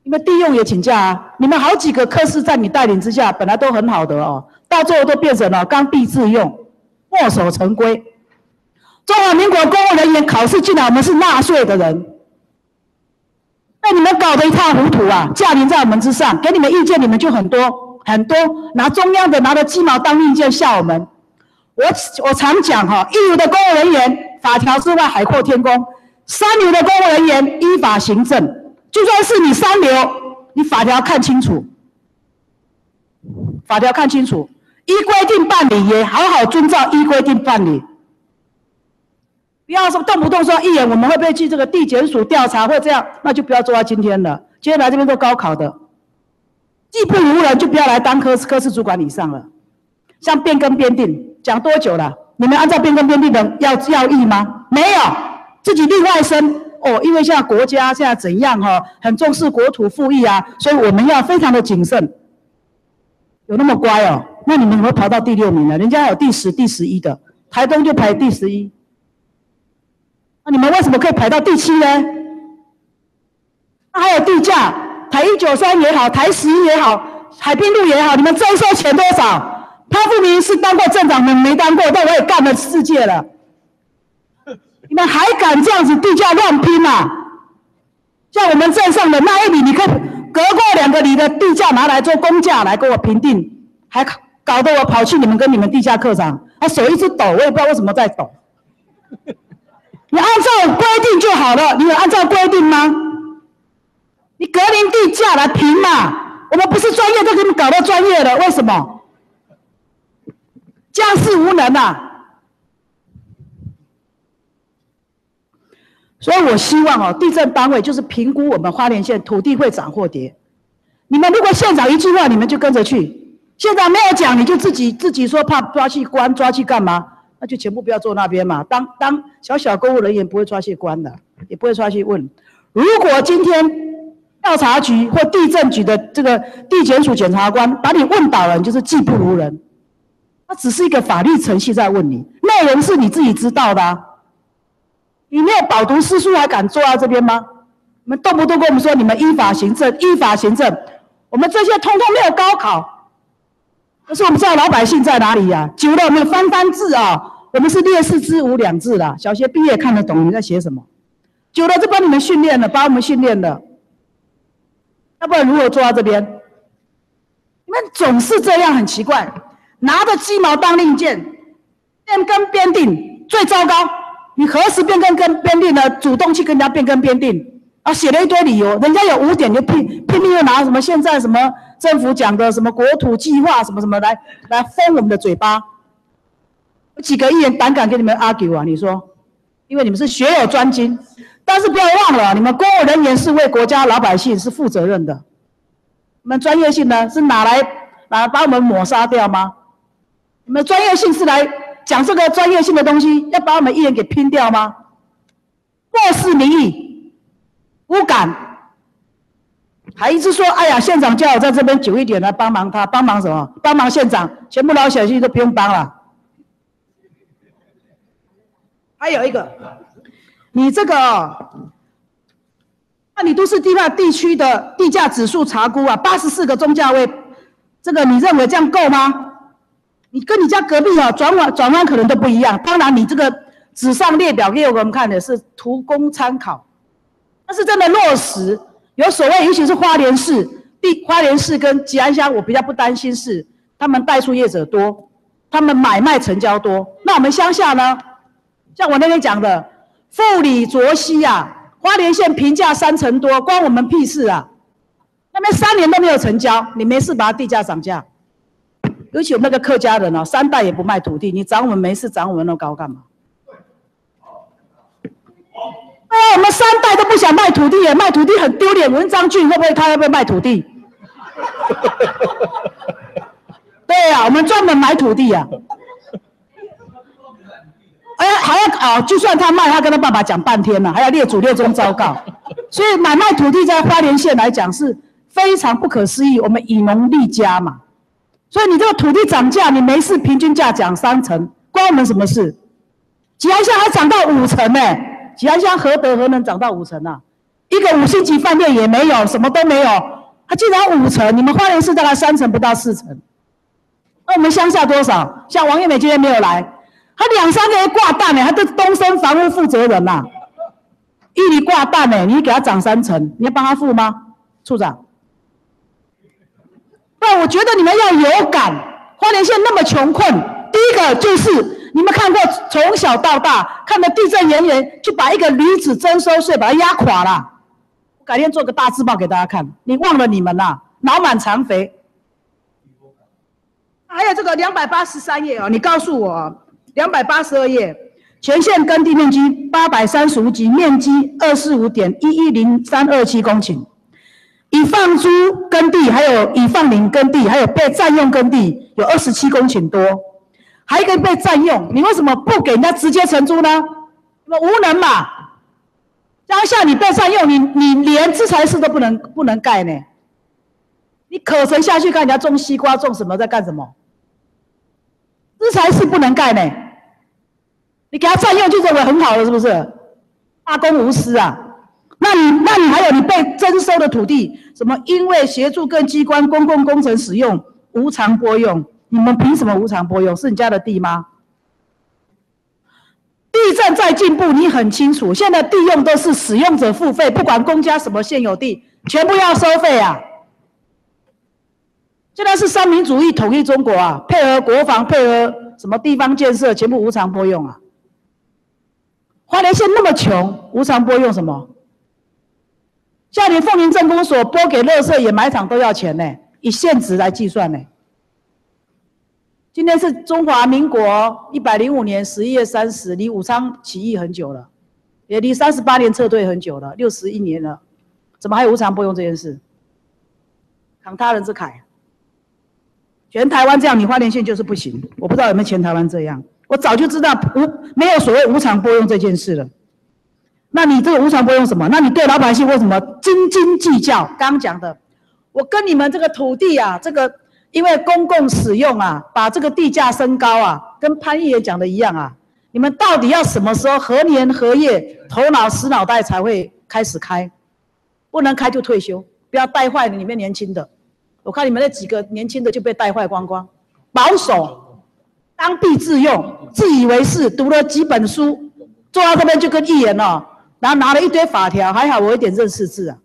你们地用也请假啊，你们好几个科室在你带领之下，本来都很好的哦，到最后都变成了刚愎自用，墨守成规。中华民国公务人员考试进来，我们是纳税的人，被你们搞得一塌糊涂啊！驾临在我们之上，给你们意见，你们就很多很多，拿中央的拿着鸡毛当令箭吓我们。我我常讲哈，一流的公务人员，法条之外海阔天空；三流的公务人员，依法行政。就算是你三流，你法条看清楚，法条看清楚，依规定办理，也好好遵照依规定办理。不要说动不动说一眼我们会不会去这个地检署调查或这样，那就不要做到今天了。今天来这边做高考的，技不如人就不要来当科科室主管以上了。像变更编定。讲多久了？你们按照变更编定的要要义吗？没有，自己另外生哦。因为现在国家现在怎样哈，很重视国土富裕啊，所以我们要非常的谨慎。有那么乖哦？那你们怎么跑到第六名了？人家有第十、第十一的，台东就排第十一。那你们为什么可以排到第七呢？那还有地价，台一九三也好，台十一也好，海滨路也好，你们征收钱多少？潘富明是当过镇长的，没当过，但我也干了世界了。你们还敢这样子地价乱拼啊？像我们镇上的那一里，你看隔过两个里的地价拿来做公价来给我评定，还搞得我跑去你们跟你们地价科长，他手一直抖，我也不知道为什么在抖。你按照规定就好了，你有按照规定吗？你格林地价来评嘛？我们不是专业，都给你搞到专业了，为什么？家事无能呐，所以我希望哦，地震单位就是评估我们花莲县土地会涨或跌。你们如果县长一句话，你们就跟着去；县长没有讲，你就自己自己说怕抓去关，抓去干嘛？那就全部不要坐那边嘛。当当小小公务人员不会抓去关的，也不会抓去问。如果今天调查局或地震局的这个地检署检察官把你问倒了，你就是技不如人。他只是一个法律程序在问你，内容是你自己知道的。你没有饱读诗书还敢坐在这边吗？你们动不动跟我们说你们依法行政，依法行政，我们这些通通没有高考，可是我们知道老百姓在哪里呀？久了我们翻翻字啊，我们是烈士之无两字啦，小学毕业看得懂你在写什么。久了就帮你们训练了，把我们训练了，要不然如何坐在这边？你们总是这样，很奇怪。拿着鸡毛当令箭，变更编定，最糟糕，你何时变更跟编定呢？主动去跟人家变更编定啊，写了一堆理由，人家有五点就拼拼命的拿什么现在什么政府讲的什么国土计划什么什么来来封我们的嘴巴。有几个议员胆敢跟你们 argue 啊？你说，因为你们是学有专精，但是不要忘了，你们公务人员是为国家老百姓是负责任的。你们专业性呢，是拿来拿来把我们抹杀掉吗？你们专业性是来讲这个专业性的东西，要把我们议员给拼掉吗？漠视民意，无感，还一直说：“哎呀，县长叫我在这边久一点来帮忙他，帮忙什么？帮忙县长，全部老小区都不用帮了。”还有一个，你这个，那你都是地方地区的地价指数查估啊，八十四个中价位，这个你认为这样够吗？你跟你家隔壁啊转弯转弯可能都不一样。当然，你这个纸上列表给我们看的是图供参考，但是真的落实有所谓，尤其是花莲市地花莲市跟吉安乡，我比较不担心是他们代数业者多，他们买卖成交多。那我们乡下呢？像我那天讲的，富里卓西啊，花莲县平价三成多，关我们屁事啊！那边三年都没有成交，你没事把地价涨价。尤其我们那个客家人哦，三代也不卖土地，你涨我们没事，涨我们那高干嘛？我们三代都不想卖土地耶，卖土地很丢脸。文章俊会不会他会不会卖土地？对呀，我们专门买土地呀。哎，还要哦，就算他卖，他跟他爸爸讲半天了，还要列祖列宗昭告。所以买卖土地在花莲县来讲是非常不可思议。我们以农立家嘛，所以你这个土地涨价，你没事平均价涨三成，关我们什么事？吉安乡还涨到五成呢，吉安乡何德何能涨到五成啊？一个五星级饭店也没有，什么都没有，它竟然五成。你们花莲市大概三成不到四成，那我们乡下多少？像王月美今天没有来。他两三个月挂蛋呢，他都东升房屋负责人呐，一厘挂蛋呢，你给他涨三成，你要帮他付吗，处长？不，我觉得你们要有感。花莲县那么穷困，第一个就是你们看过从小到大看的地震人员，就把一个女子征收税把它压垮了。我改天做个大字报给大家看，你忘了你们啦，脑满肠肥。还有这个两百八十三页哦，你告诉我。两百八十二页，全县耕地面积八百三十五亩，面积二四五点一一零三二七公顷，已放租耕地，还有已放领耕地，还有被占用耕地有二十七公顷多，还一个被占用，你为什么不给人家直接承租呢？我无能嘛，当下你被占用，你你连制裁室都不能不能盖呢？你可曾下去看人家种西瓜种什么在干什么？制裁室不能盖呢？你给他占用就认为很好了，是不是？大公无私啊？那你那你还有你被征收的土地，什么因为协助各机关公共工程使用无偿拨用？你们凭什么无偿拨用？是你家的地吗？地震在进步，你很清楚。现在地用都是使用者付费，不管公家什么现有地，全部要收费啊！现在是三民主义统一中国啊，配合国防，配合什么地方建设，全部无偿拨用啊！花莲县那么穷，无偿拨用什么？像你凤林镇公所拨给乐色掩埋场都要钱呢，以现值来计算呢。今天是中华民国一百零五年十一月三十，离武昌起义很久了，也离三十八年撤退很久了，六十一年了，怎么还有无偿拨用这件事？扛他人之慨，全台湾这样，你花莲县就是不行。我不知道有没有全台湾这样。我早就知道无没有所谓无偿拨用这件事了。那你这个无偿拨用什么？那你对老百姓为什么斤斤计较？刚讲的，我跟你们这个土地啊，这个因为公共使用啊，把这个地价升高啊，跟潘议员讲的一样啊。你们到底要什么时候何年何月头脑死脑袋才会开始开？不能开就退休，不要带坏了里面年轻的。我看你们那几个年轻的就被带坏光光，保守。当地自用，自以为是，读了几本书，坐到这边就跟议员哦，然后拿了一堆法条，还好我有点认识字啊。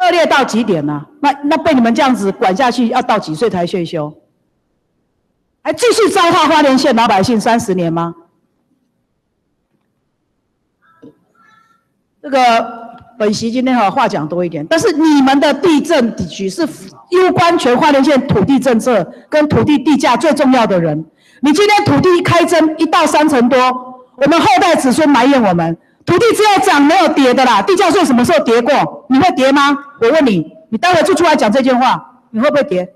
恶劣到极点呢？那那被你们这样子管下去，要到几岁才退休？还继续糟蹋花莲县老百姓三十年吗？这个本席今天哈话讲多一点，但是你们的地震地区是攸关全花莲县土地政策跟土地地价最重要的人。你今天土地一开征一到三成多，我们后代子孙埋怨我们，土地只有涨没有跌的啦。地价税什么时候跌过？你会跌吗？我问你，你待会就出来讲这句话，你会不会跌？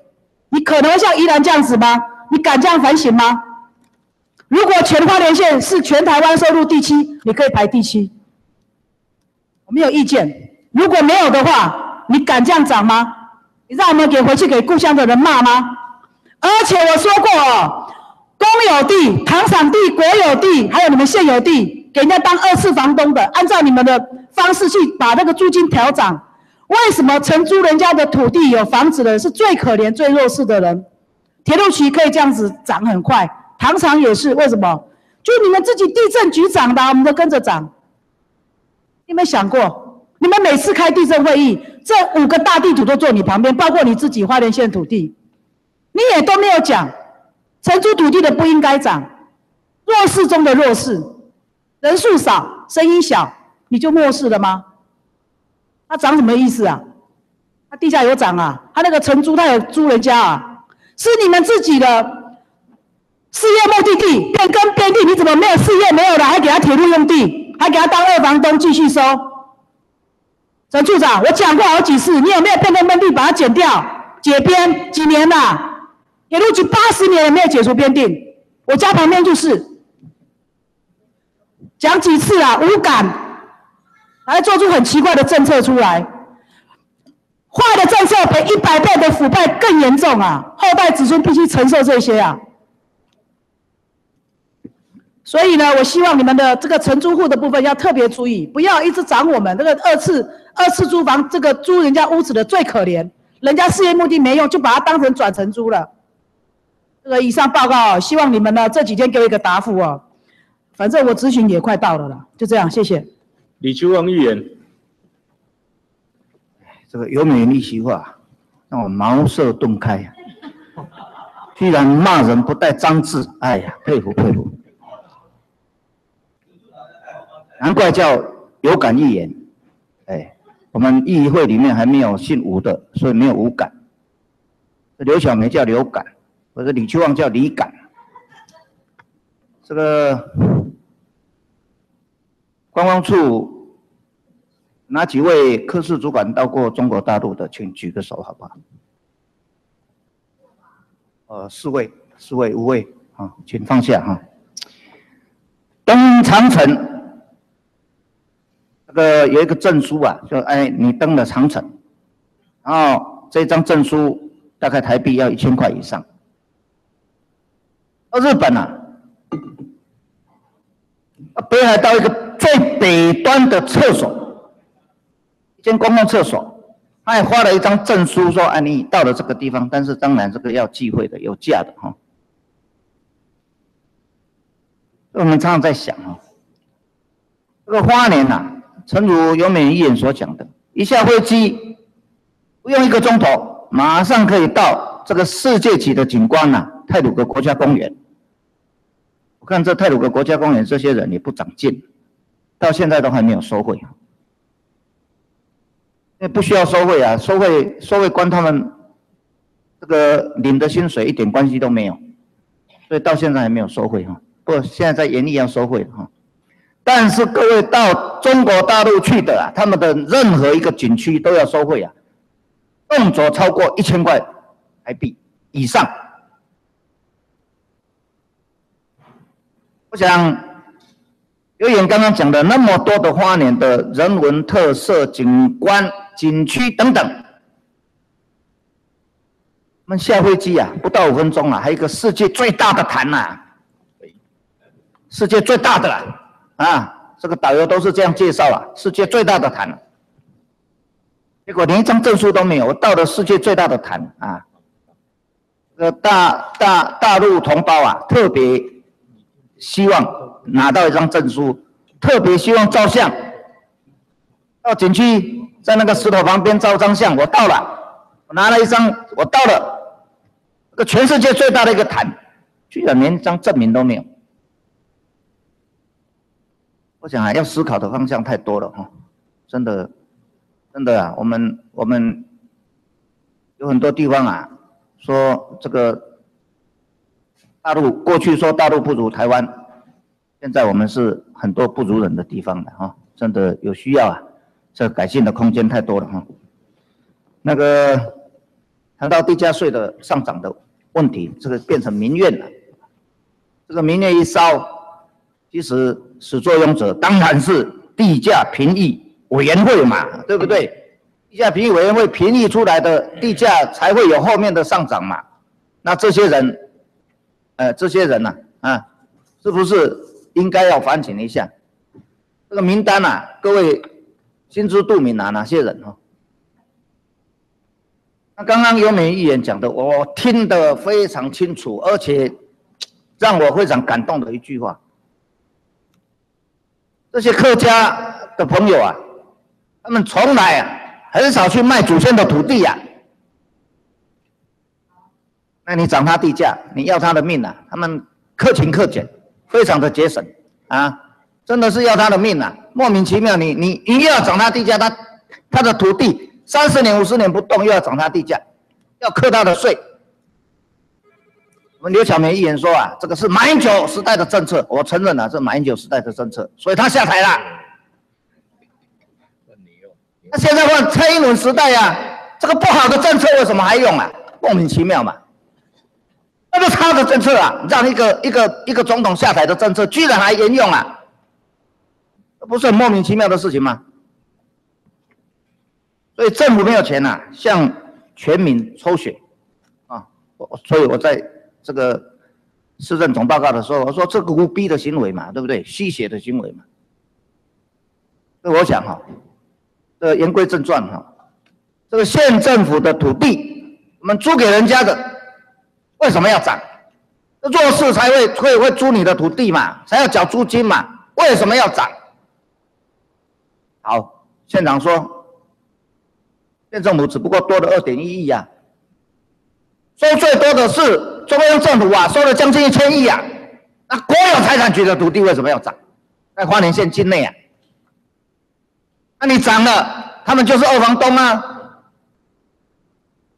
你可能像宜兰这样子吗？你敢这样反省吗？如果全花莲县是全台湾收入第七，你可以排第七，我没有意见。如果没有的话，你敢这样涨吗？你让我们给回去给故乡的人骂吗？而且我说过哦，公有地、堂产地、国有地，还有你们县有地，给人家当二次房东的，按照你们的方式去把那个租金调涨。为什么承租人家的土地有房子的人是最可怜、最弱势的人？铁路局可以这样子涨很快，糖厂也是，为什么？就你们自己地震局涨的，我们都跟着涨。有没有想过？你们每次开地震会议，这五个大地主都坐你旁边，包括你自己花莲县土地，你也都没有讲，承租土地的不应该涨，弱势中的弱势，人数少，声音小，你就漠视了吗？它涨什么意思啊？它地下有涨啊？它那个承租，它有租人家啊？是你们自己的事业目的地变更变地，你怎么没有事业没有了，还给他铁路用地，还给他当二房东继续收？陈处长，我讲过好几次，你有没有变更变地把它剪掉解编？几年了？铁路局八十年也没有解除编定，我家旁边就是。讲几次啊？无感，还做出很奇怪的政策出来。坏的政策比一百倍的腐败更严重啊！后代子孙必须承受这些啊！所以呢，我希望你们的这个承租户的部分要特别注意，不要一直涨我们这个二次二次租房，这个租人家屋子的最可怜，人家事业目的没用，就把它当成转承租了。这个以上报告，希望你们呢这几天给我一个答复哦。反正我咨询也快到了啦，就这样，谢谢。李秋旺议员。这个有美云一席话，让我茅塞顿开。居然骂人不带脏字，哎呀，佩服佩服。难怪叫有感一言。哎，我们议会里面还没有姓吴的，所以没有吴感。刘小梅叫刘感，或者李秋旺叫李感。这个观光处。哪几位科室主管到过中国大陆的，请举个手，好不好？呃，四位，四位，五位，啊，请放下哈。登长城，这个有一个证书啊，就哎，你登了长城，然后这张证书大概台币要一千块以上。到日本啊，北海道一个最北端的厕所。一间公共厕所，他也发了一张证书，说：“啊，你到了这个地方，但是当然这个要忌讳的，有价的哈。”我们常常在想啊，这个花莲呐，诚如尤美议员所讲的，一下飞机不用一个钟头，马上可以到这个世界级的景观呐——泰鲁格国家公园。我看这泰鲁格国家公园这些人也不长进，到现在都还没有收回。不需要收费啊，收费收费关他们这个领的薪水一点关系都没有，所以到现在还没有收费哈。不，现在在严厉要收费哈。但是各位到中国大陆去的啊，他们的任何一个景区都要收费啊，动辄超过一千块台币以上。我想。有演刚刚讲的那么多的花莲的人文特色景观景区等等，我们下飞机啊，不到五分钟啊，还有一个世界最大的潭呐，世界最大的啦，啊，这个导游都是这样介绍啊，世界最大的潭，结果连一张证书都没有，我到了世界最大的潭啊，这个大大大陆同胞啊，特别希望。拿到一张证书，特别希望照相。到景区，在那个石头旁边照张相。我到了，我拿了一张，我到了，这个全世界最大的一个潭，居然连一张证明都没有。我想啊，要思考的方向太多了哈，真的，真的啊，我们我们有很多地方啊，说这个大陆过去说大陆不如台湾，现在我们是很多不如人的地方的哈，真的有需要啊，这改进的空间太多了哈。那个谈到地价税的上涨的问题，这个变成民怨了。这个民怨一烧，其实始作俑者当然是地价评议委员会嘛，对不对？地价评议委员会评议出来的地价才会有后面的上涨嘛。那这些人，呃，这些人呢，啊，是不是应该要反省一下？这个名单啊，各位心知肚明啊，哪些人哦？那刚刚尤美议员讲的，我听得非常清楚，而且。让我非常感动的一句话：这些客家的朋友啊，他们从来啊很少去卖祖先的土地呀。那你涨他地价，你要他的命呐！他们克勤克俭，非常的节省啊，真的是要他的命呐！莫名其妙，你你你又要涨他地价，他他的土地三十年五十年不动，又要涨他地价，要克他的税。我们刘小梅议员说啊，这个是马英九时代的政策，我承认了，是马英九时代的政策，所以他下台了。那现在换蔡英文时代呀，这个不好的政策为什么还用啊？莫名其妙嘛。那是他的政策啊，让一个一个一个总统下台的政策居然还沿用啊，这不是很莫名其妙的事情吗？所以政府没有钱呐，向全民抽血啊，所以我在。这个市政总报告的时候，我说这个无逼的行为嘛，对不对？吸血的行为嘛。所以我想哈，这言归正传哈，这个县政府的土地，我们租给人家的，为什么要涨？弱势才会会会租你的土地嘛，才要缴租金嘛，为什么要涨？好，县长说，县政府只不过多了二点一亿呀，收最多的是。中央政府啊，收了将近一千亿啊，那国有财产局的土地为什么要涨？在花莲县境内啊，那你涨了，他们就是二房东啊，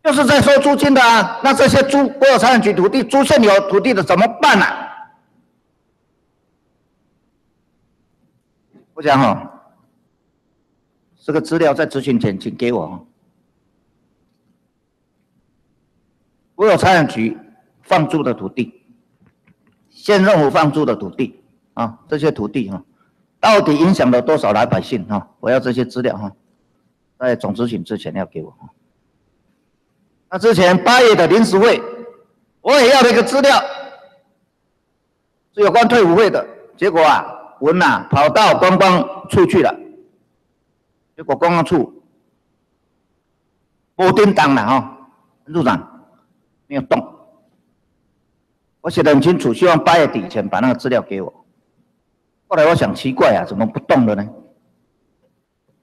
就是在收租金的啊。那这些租国有财产局土地、租现有土地的怎么办呢？我讲哈，这个资料在咨询前请给我。国有财产局。放租的土地，县政府放租的土地啊，这些土地哈，到底影响了多少老百姓哈？我要这些资料哈，在总执行之前要给我。之前八月的临时会，我也要了一个资料，是有关退伍会的，结果啊，文呐跑到观光处去了，结果观光处不叮当了哈，处长没有动。我写的很清楚，希望八月底前把那个资料给我。后来我想奇怪啊，怎么不动了呢？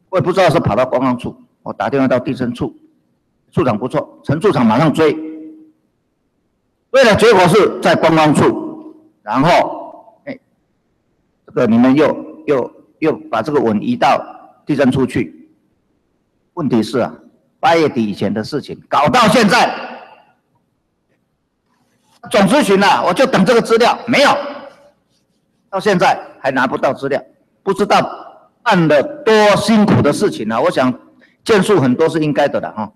我也不知道是跑到观光处，我打电话到地震处，处长不错，陈处长马上追。为了结果是在观光处，然后哎，这个你们又又又把这个文移到地震处去。问题是啊，八月底以前的事情搞到现在。总咨询了，我就等这个资料，没有，到现在还拿不到资料，不知道办了多辛苦的事情呢。我想件数很多是应该的了哈，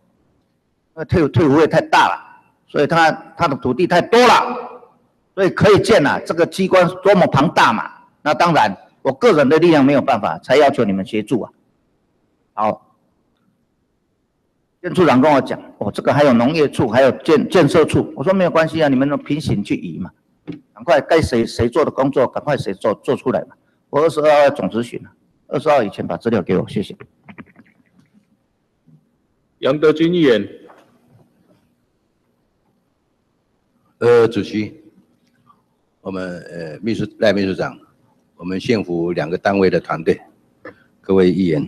因为退退伍也太大了，所以他他的土地太多了，所以可以见呐，这个机关多么庞大嘛。那当然，我个人的力量没有办法，才要求你们协助啊。好。建处长跟我讲，哦，这个还有农业处，还有建建设处。我说没有关系啊，你们都平行去移嘛，赶快该谁谁做的工作，赶快谁做做出来嘛。我二十二号总咨询了，二十号以前把资料给我，谢谢。杨德军议员，呃，主席，我们呃秘书赖秘书长，我们县府两个单位的团队，各位议员。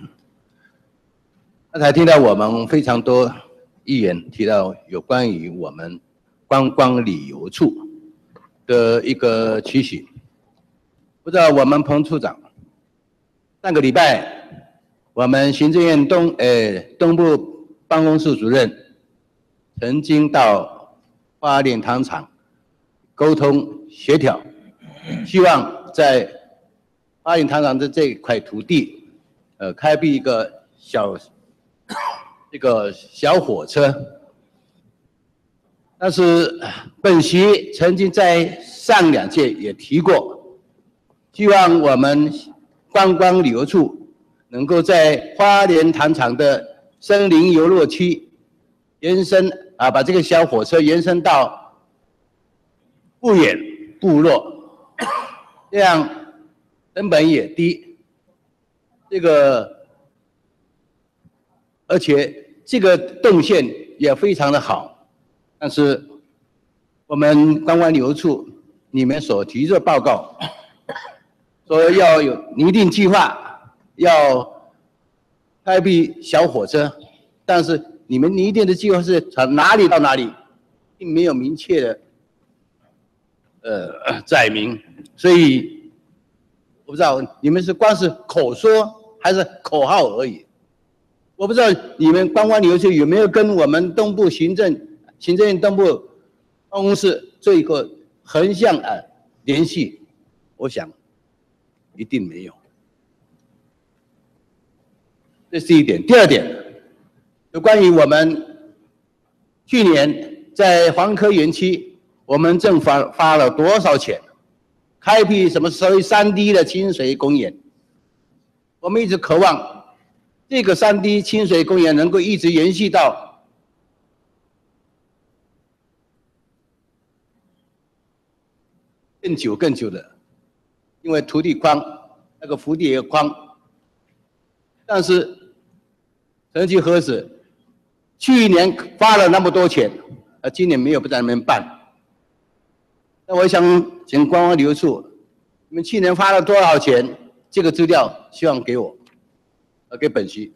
刚才听到我们非常多议员提到有关于我们观光旅游处的一个期许。不知道我们彭处长上个礼拜，我们行政院东呃东部办公室主任曾经到花莲糖厂沟通协调，希望在花莲糖厂的这块土地，呃，开辟一个小这个小火车。但是本席曾经在上两届也提过，希望我们观光旅游处能够在花莲糖厂的森林游乐区延伸啊，把这个小火车延伸到不远部落，这样成本也低，这个而且这个动线也非常的好。但是我们观光旅游处你们所提的报告说要有拟定计划，要开辟小火车，但是你们拟定的计划是从哪里到哪里，并没有明确的呃载明，所以我不知道你们是光是口说还是口号而已。我不知道你们观光旅游处有没有跟我们东部行政。行政院东部办公室做一个横向啊联系，我想一定没有。这是一点。第二点，有关于我们去年在黄科园区，我们政府花了多少钱，开辟什么所谓三 D 的清水公园？我们一直渴望这个三 D 清水公园能够一直延续到。更久更久的，因为土地宽，那个福地也宽，但是曾几何止去年发了那么多钱，呃今年没有不在那边办。那我想请观光旅游处，你们去年发了多少钱？这个资料希望给我，呃，给本席。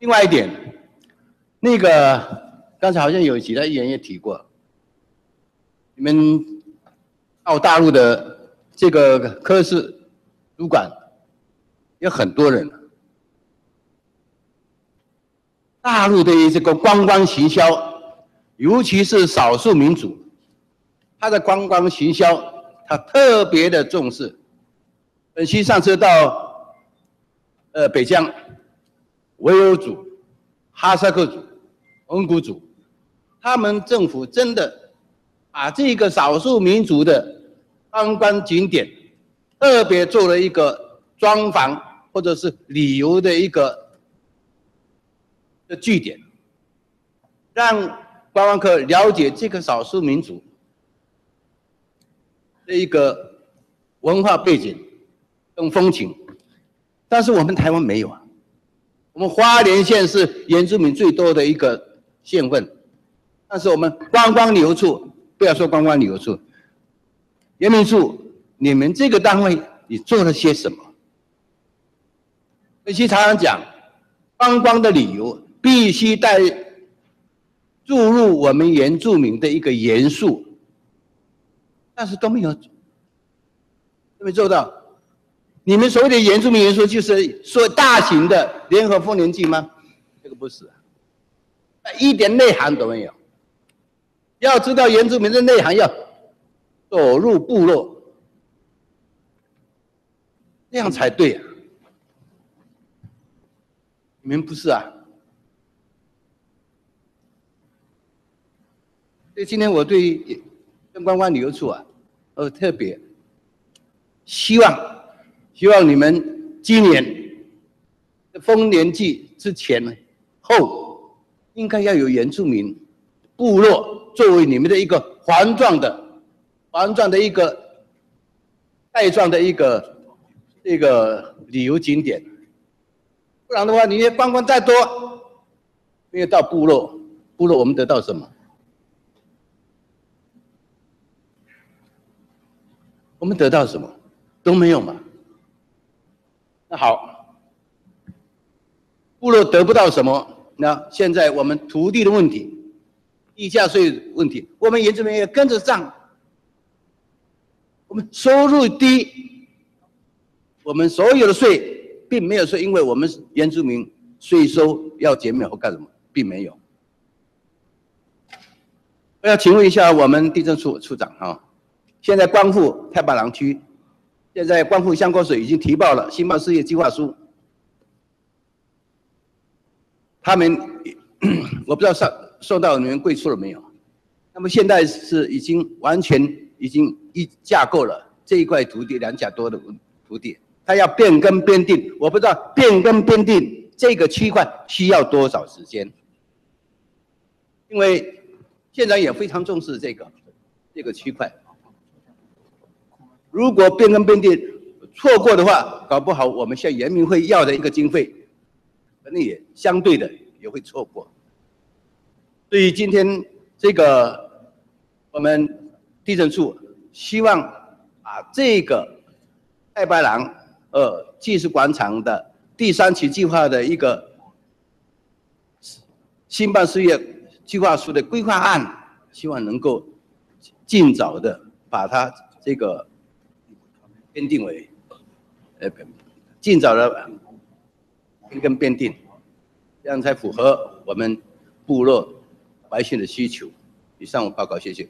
另外一点，那个刚才好像有其他议员也提过。你们到大陆的这个科室主管有很多人，大陆的这个观光行销，尤其是少数民族，他的观光行销他特别的重视。本期上车到呃北疆，维吾尔族、哈萨克族、蒙古族，他们政府真的。把这个少数民族的观光景点，特别做了一个专访或者是旅游的一个的据点，让观光客了解这个少数民族的一个文化背景跟风情。但是我们台湾没有啊，我们花莲县是原住民最多的一个县份，但是我们观光旅游处。不要说观光旅游处，人民处，你们这个单位你做了些什么？那些常常讲，观光的理由必须带注入我们原住民的一个元素，但是都没有，都没做到。你们所谓的原住民元素，就是说大型的联合丰年祭吗？这个不是，一点内涵都没有。要知道原住民的内涵，要走入部落，那样才对啊！你们不是啊？所以今天我对跟观光旅游处啊，呃，特别希望，希望你们今年丰年祭之前呢后，应该要有原住民部落。作为你们的一个环状的、环状的一个带状的一个这个旅游景点，不然的话，你观光再多，没有到部落，部落我们得到什么？我们得到什么？都没有嘛。那好，部落得不到什么？那现在我们土地的问题。地价税问题，我们原住民也跟着涨。我们收入低，我们所有的税并没有说，因为我们原住民税收要减免或干什么，并没有。我要请问一下我们地震处处长哈，现在光复太白廊区，现在光复香锅水已经提报了新办事业计划书，他们 我不知道上送到你们贵处了没有？那么现在是已经完全。已经一架构了这一块土地两甲多的土地，他要变更编定，我不知道变更编定这个区块需要多少时间，因为县长也非常重视这个这个区块，如果变更编定错过的话，搞不好我们向人民会要的一个经费，可能也相对的也会错过。所以今天这个我们。地震处希望把这个太白廊呃技术广场的第三期计划的一个新办事业计划书的规划案，希望能够尽早的把它这个编定为呃尽早的一根编定，这样才符合我们部落百姓的需求。以上我报告，谢谢。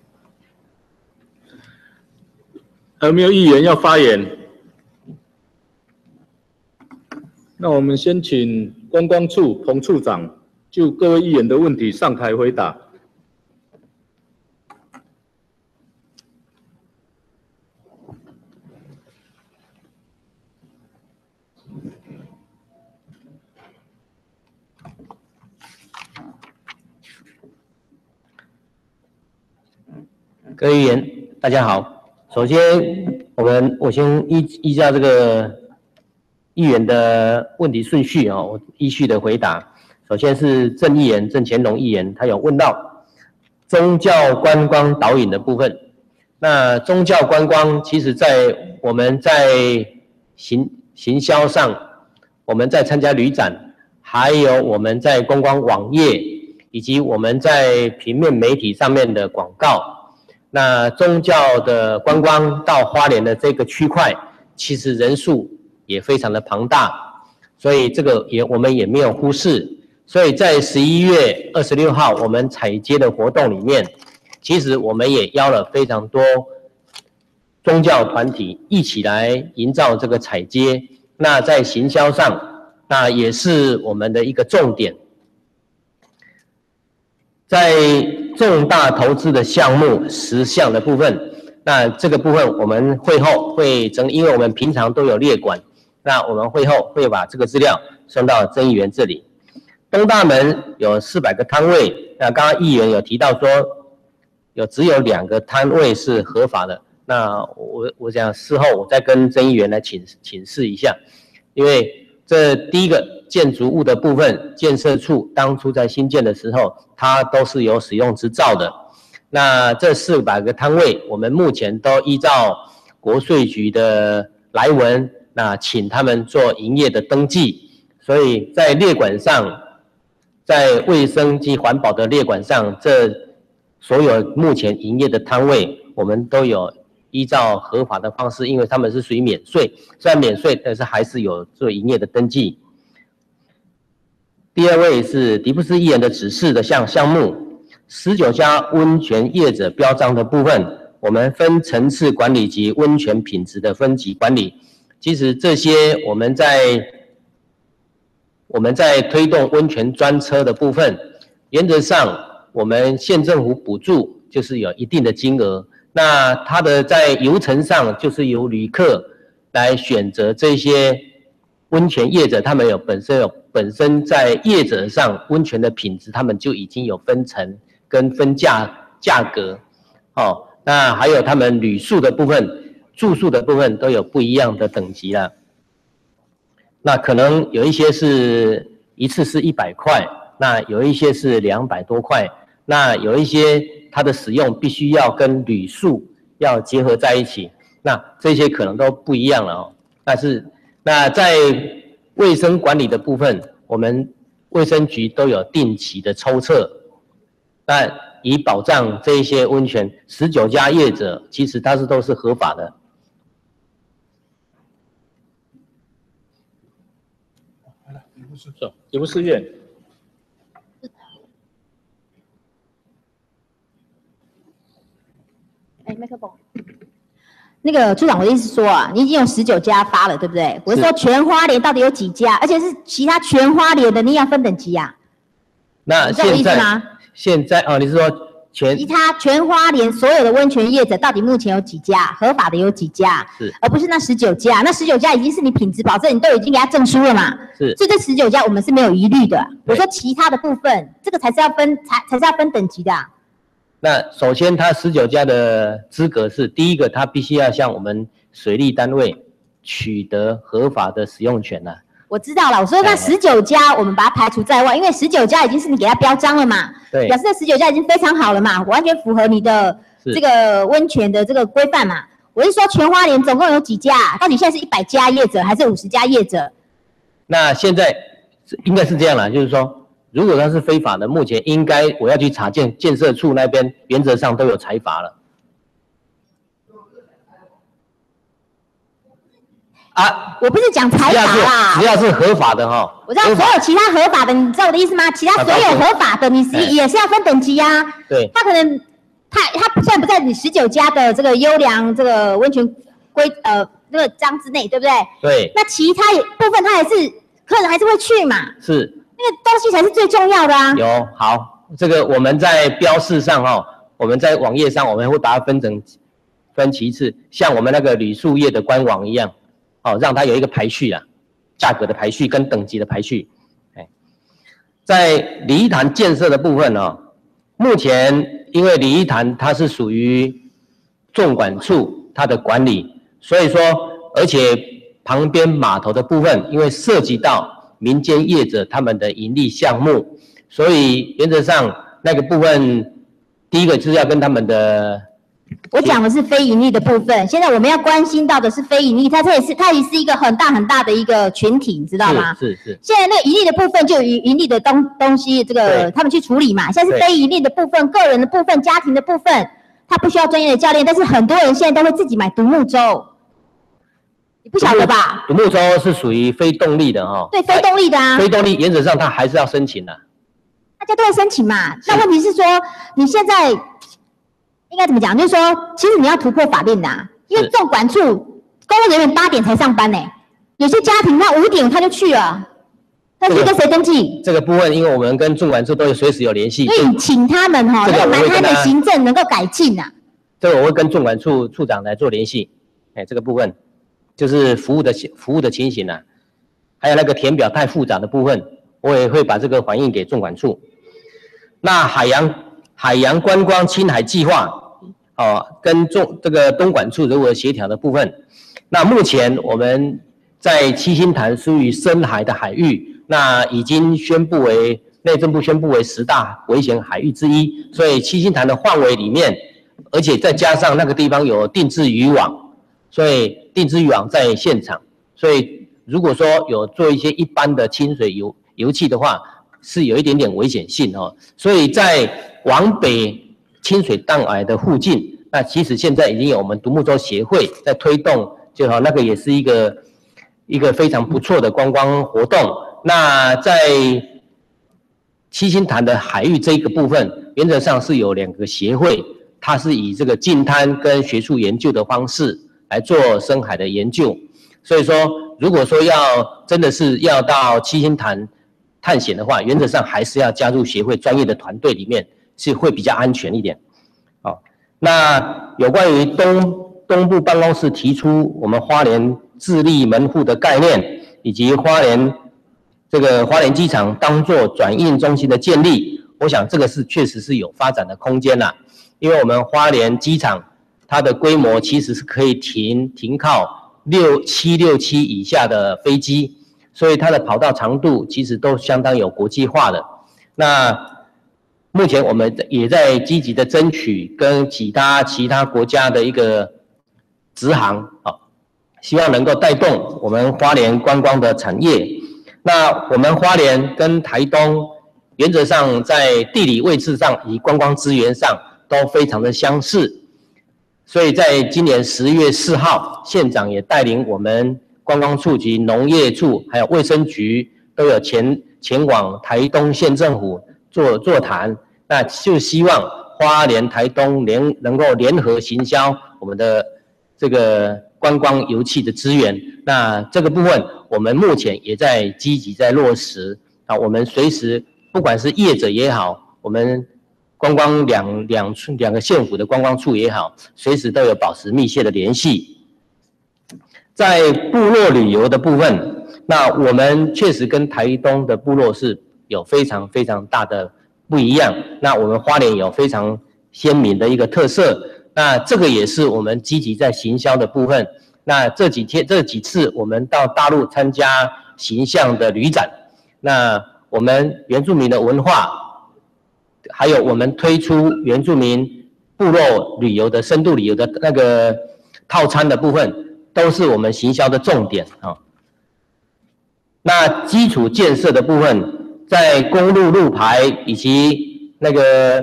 还有没有议员要发言？那我们先请观光处彭处长就各位议员的问题上台回答。各位议员，大家好。首先，我们我先依依照这个议员的问题顺序啊，我依序的回答。首先是郑议员郑乾隆议员，他有问到宗教观光导引的部分。那宗教观光，其实在我们在行行销上，我们在参加旅展，还有我们在观光网页，以及我们在平面媒体上面的广告。那宗教的观光到花莲的这个区块，其实人数也非常的庞大，所以这个也我们也没有忽视。所以在十一月二十六号我们采接的活动里面，其实我们也邀了非常多宗教团体一起来营造这个采接。那在行销上，那也是我们的一个重点。在重大投资的项目十项的部分，那这个部分我们会后会整，因为我们平常都有列管，那我们会后会把这个资料送到曾议员这里。东大门有四百个摊位，那刚刚议员有提到说，有只有两个摊位是合法的，那我我想事后我再跟曾议员来请请示一下，因为。这第一个建筑物的部分，建设处当初在新建的时候，它都是有使用执照的。那这四百个摊位，我们目前都依照国税局的来文，那请他们做营业的登记。所以在列管上，在卫生及环保的列管上，这所有目前营业的摊位，我们都有。依照合法的方式，因为他们是属于免税，虽然免税，但是还是有做营业的登记。第二位是迪布斯议员的指示的项项目，十九家温泉业者标章的部分，我们分层次管理及温泉品质的分级管理。其实这些我们在我们在推动温泉专车的部分，原则上我们县政府补助就是有一定的金额。那它的在流程上，就是由旅客来选择这些温泉业者，他们有本身有本身在业者上温泉的品质，他们就已经有分层跟分价价格，哦，那还有他们旅宿的部分、住宿的部分都有不一样的等级了。那可能有一些是一次是一百块，那有一些是两百多块，那有一些。它的使用必须要跟铝塑要结合在一起，那这些可能都不一样了哦。但是，那在卫生管理的部分，我们卫生局都有定期的抽测，那以保障这一些温泉十九家业者，其实它是都是合法的。走，也不是院。哎，麦克风。那个处长，我的意思说啊，你已经有十九家发了，对不对？我是说全花莲到底有几家，而且是其他全花莲的，你要分等级呀、那现在思吗？现在哦，你是说全其他全花莲所有的温泉业者，到底目前有几家合法的有几家？是而不是那十九家。那十九家已经是你品质保证，你都已经给他证书了嘛？是所以这十九家我们是没有疑虑的。我对说其他的部分，这个才是要分，才才是要分等级的啊、那首先，它十九家的资格是第一个，它必须要向我们水利单位取得合法的使用权了、我知道了，我说那哎十九家我们把它排除在外，因为十九家已经是你给它标章了嘛，对表示这十九家已经非常好了嘛，完全符合你的这个温泉的这个规范嘛。我是说全花莲总共有几家？到底现在是一百家业者还是五十家业者？那现在应该是这样了，就是说，如果它是非法的，目前应该我要去查建建设处那边，原则上都有裁罚了。啊，我不是讲财只要是阀啦。只，要是合法的哈，我知道所有其他合法的，你知道我的意思吗？其他所有合法的，你也是要分等级呀、对。他可能他他虽然不在你十九家的这个优良这个温泉规呃那个章之内，对不对？对，那其他也部分他还是客人还是会去嘛，是那个东西才是最重要的啊。有好，这个我们在标示上哈、我们在网页上我们会把它分成分其次，像我们那个铝塑业的官网一样，哦，让它有一个排序啊，价格的排序跟等级的排序。哎，在礼仪坛建设的部分呢、目前因为礼仪坛它是属于纵管处它的管理，所以说，而且旁边码头的部分，因为涉及到民间业者他们的盈利项目，所以原则上那个部分，第一个就是要跟他们的我讲的是非盈利的部分，现在我们要关心到的是非盈利，它这也是它也是一个很大很大的一个群体，你知道吗？是是是。现在那个盈利的部分就盈盈利的东东西，这个他们去处理嘛。现在是非盈利的部分、个人的部分、家庭的部分，他不需要专业的教练，但是很多人现在都会自己买独木舟，你不晓得吧？独木舟是属于非动力的哈、对，非动力的啊，非动力原则上它还是要申请的、大家都要申请嘛。那问题是说，你现在应该怎么讲？就是说，其实你要突破法令的、啊，因为是纵管处公务人员八点才上班呢、有些家庭他五点他就去了，他去跟谁登记？这个部分，因为我们跟纵管处都有随时有联系，所以请他们哈、这个那个蛮他的行政能够改进啊。这个我会跟纵管处处长来做联系。哎，这个部分就是服务的服务的情形啊，还有那个填表太复杂的部分，我也会把这个反映给纵管处。那海洋海洋观光青海计划，哦，跟中这个东莞处如何协调的部分，那目前我们在七星潭属于深海的海域，那已经宣布为内政部宣布为十大危险海域之一，所以七星潭的范围里面，而且再加上那个地方有定制渔网，所以定制渔网在现场，所以如果说有做一些一般的清水油油气的话，是有一点点危险性哦，所以在往北清水淡矮的附近，那其实现在已经有我们独木舟协会在推动，就好那个也是一个一个非常不错的观光活动。那在七星潭的海域这一个部分，原则上是有两个协会，它是以这个近滩跟学术研究的方式来做深海的研究。所以说，如果说要真的是要到七星潭探险的话，原则上还是要加入协会专业的团队里面，是会比较安全一点。好，那有关于东东部办公室提出我们花莲自立门户的概念，以及花莲这个花莲机场当做转运中心的建立，我想这个是确实是有发展的空间啦。因为我们花莲机场它的规模其实是可以停停靠六七六七以下的飞机，所以它的跑道长度其实都相当有国际化的。那目前我们也在积极的争取跟其他其他国家的一个直航啊，希望能够带动我们花莲观光的产业。那我们花莲跟台东原则上在地理位置上以观光资源上都非常的相似。所以在今年十月四号，县长也带领我们观光处及农业处，还有卫生局都有前前往台东县政府做座谈，那就希望花莲、台东联能够联合行销我们的这个观光游憩的资源。那这个部分，我们目前也在积极在落实啊，我们随时不管是业者也好，我们。观光两两处两个县府的观光处也好，随时都有保持密切的联系。在部落旅游的部分，那我们确实跟台东的部落是有非常非常大的不一样。那我们花莲有非常鲜明的一个特色，那这个也是我们积极在行销的部分。那这几天这几次我们到大陆参加形象的旅展，那我们原住民的文化。还有我们推出原住民部落旅游的深度旅游的那个套餐的部分，都是我们行销的重点啊。那基础建设的部分，在公路路牌以及那个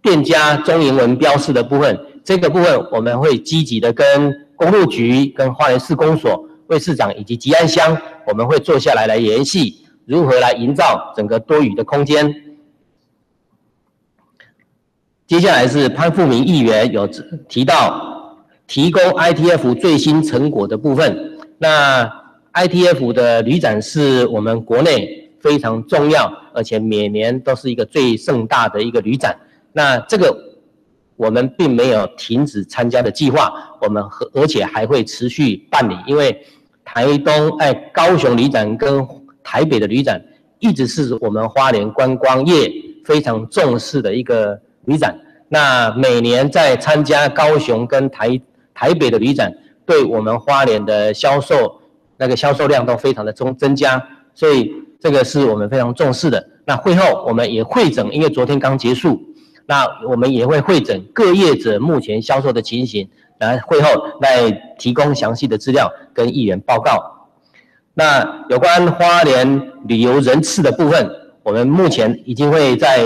店家中英文标示的部分，这个部分我们会积极的跟公路局、跟花莲市公所、卫市长以及吉安乡，我们会坐下来来联系，如何来营造整个多语的空间。接下来是潘富明议员有提到提供 ITF 最新成果的部分。那 ITF 的旅展是我们国内非常重要，而且每年都是一个最盛大的一个旅展。那这个我们并没有停止参加的计划，我们和而且还会持续办理，因为台东哎高雄旅展跟台北的旅展一直是我们花莲观光业非常重视的一个。旅展，那每年在参加高雄跟台台北的旅展，对我们花莲的销售那个销售量都非常的增增加，所以这个是我们非常重视的。那会后我们也会诊，因为昨天刚结束，那我们也会会诊各业者目前销售的情形，来会后来提供详细的资料跟议员报告。那有关花莲旅游人次的部分，我们目前已经会在